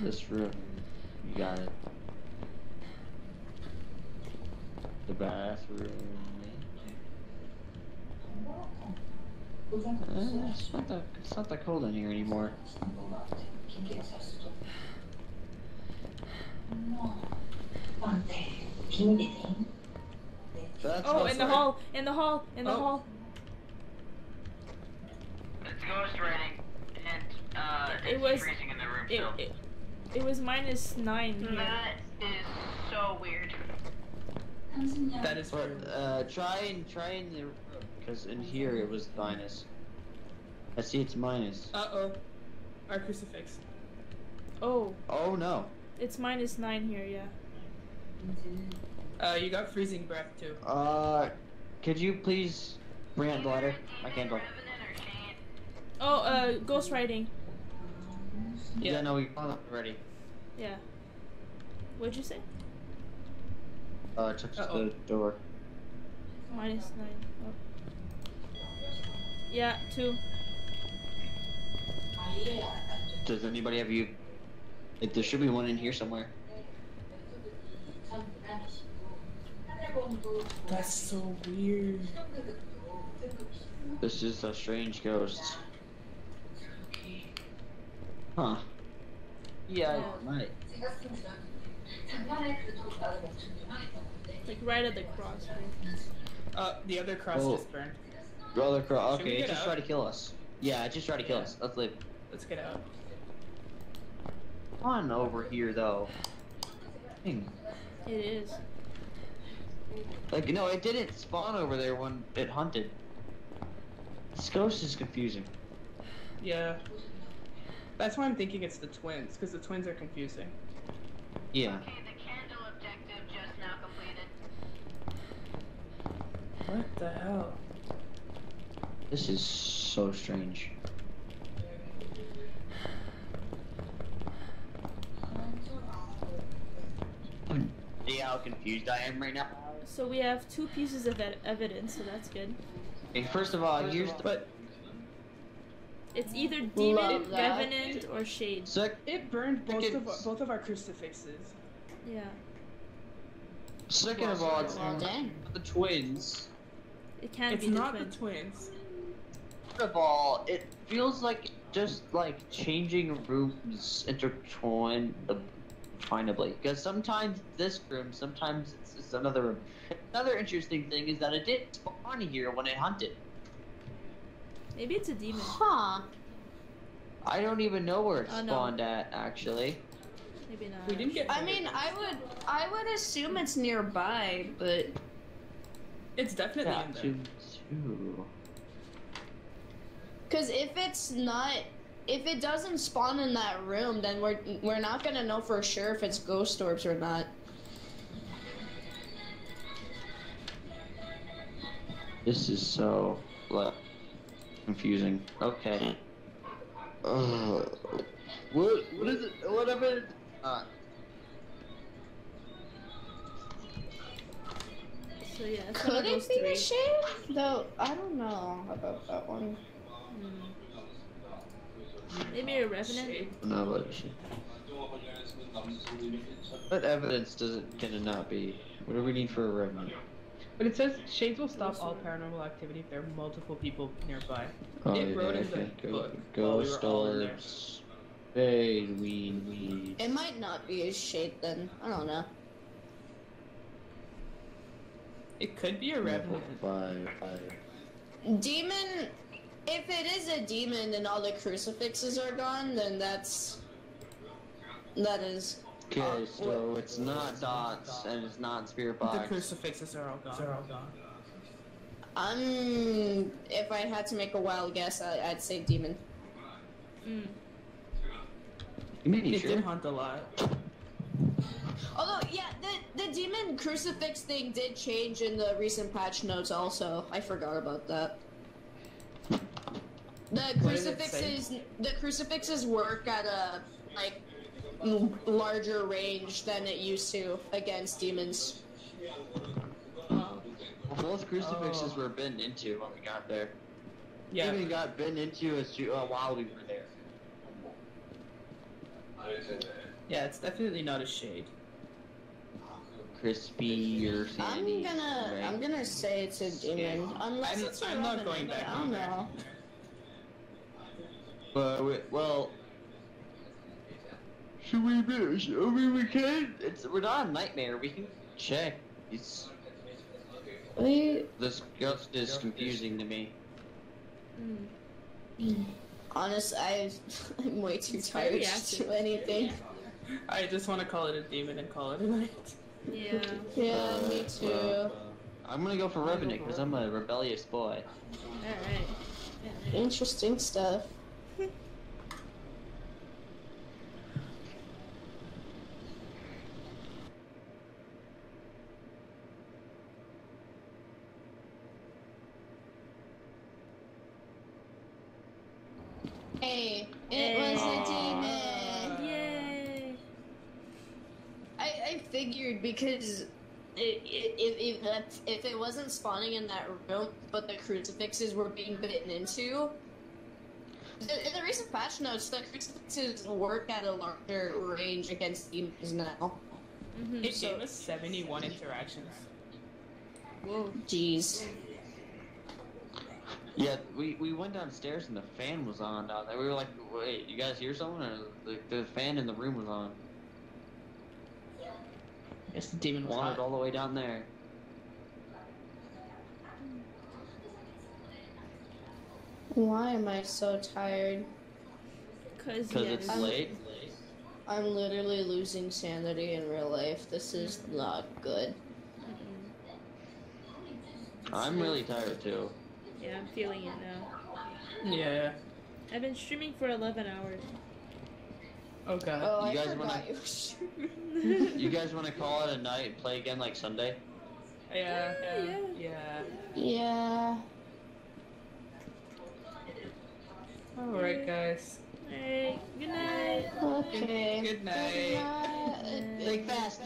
This room, you got it. The bathroom. Uh, it's not that it's not that cold in here anymore. That's Oh, in the hall, in the hall, in the Oh. hall. It's ghost raining, and uh, It was- freezing in the room It, still. it, it was minus nine here. That is so weird. that is But weird. uh, try and try in the because in here it was minus. I see it's minus. Uh oh. Our crucifix. Oh, Oh no. It's minus nine here, yeah. Uh, you got freezing breath too. Uh, could you please bring out the Either ladder? My Demon, candle. Revenant. Oh, uh, ghost writing. Yeah, Yeah. no, we found it already. Yeah. What'd you say? Uh, touch Uh-oh. the door. Minus nine. Oh. Yeah, two. Does anybody have you? Like, there should be one in here somewhere. That's so weird. This is a strange ghost. Huh. Yeah, Yeah. might. Like right at the cross. Right? Uh, the other cross Oh. just burned. Roller cross. Okay, it just out? tried to kill us. Yeah, it just tried to kill Yeah. us. Let's leave. Let's get out fun over here, though. Dang. It is. Like, no, it didn't spawn over there when it hunted. This ghost is confusing. Yeah. That's why I'm thinking it's the twins, because the twins are confusing. Yeah. Okay, the candle objective just now completed. What the hell? This is so strange. See how confused I am right now? So we have two pieces of evidence, so that's good. Okay, first of all, here's the But It's either demon, Love revenant, or shade. sec- it burned both of Tickets. both of our crucifixes. Yeah. second of all, it's Well, dang. the twins. It can't It's be not the the twins. Third of all, it feels like just like changing rooms intertwined definably. Because sometimes this room, sometimes it's just another room. Another interesting thing is that it didn't spawn here when it hunted. Maybe it's a demon. Huh. I don't even know where it Oh, no. spawned at, actually. Maybe not. We didn't get. I mean, I would, I would assume it's nearby, but It's definitely Yeah, in there. two, two. because if it's not, if it doesn't spawn in that room, then we're we're not gonna know for sure if it's ghost orbs or not. This is so like confusing. Okay. Uh, what what is it? Whatever. Uh, So yeah, it's one Could it be three. the shade? Though I don't know about that one. Hmm. Maybe a revenant. no, but what evidence does it can it not be? What do we need for a revenant? But it says shades will stop all paranormal activity if there are multiple people nearby. Oh, It yeah, wrote in the okay. Go, book go we were all in there. stores. Fade, weed, weed. It might not be a shade then. I don't know. It could be a revenant. Five, five. Demon. If it is a demon and all the crucifixes are gone, then that's that is. Okay, so it's not dots and it's not spirit box. The crucifixes are all gone. Um, if I had to make a wild guess, I, I'd say demon. Mm. You mean you It sure? did hunt a lot. Although, yeah, the the demon crucifix thing did change in the recent patch notes. Also, I forgot about that. The What did it say? crucifixes, the crucifixes work at a like larger range than it used to against demons. Well, both crucifixes Oh. were been into when we got there. Yeah. Even got been into as to, uh, while we were there. Yeah, it's definitely not a shade. Krispy or I'm gonna, right? I'm gonna say it's a demon, unless I'm- it's a I'm not going back I don't there. know. But we, well, should we be? Should, I mean, we can. It's we're not a nightmare. We can check. It's We, this ghost is confusing to me. Mm. honest, I, I'm way too tired to active. do anything. I just want to call it a demon and call it a night. Yeah. Yeah, me Uh, too. well, I'm gonna go for Revenant because I'm a rebellious boy. Alright. Interesting stuff. Hey, it was a demon. Yay! I, I figured because i- i- if if if it wasn't spawning in that room, but the crucifixes were being bitten into. In the recent patch notes, the crucifixes work at a larger range against demons now. Mm-hmm. It So- gave us 71 interactions. Whoa, jeez. Yeah, we, we went downstairs and the fan was on down there. We were like, wait, you guys hear someone? Or the, the fan in the room was on. Yes, the demon was hot. all the way down there. Why am I so tired? Cause, yes. it's late. I'm literally losing sanity in real life. This is not good. I'm really tired too. Yeah, I'm feeling it now. Yeah. I've been streaming for 11 hours. Oh god. Oh, you guys wanna, you guys want to call it a night? and Play again like Sunday. Yeah. Yeah. Yeah. yeah. All right, guys. Hey. Good night. Okay. Good, good night. Good night. Good night. Good night. Like fast.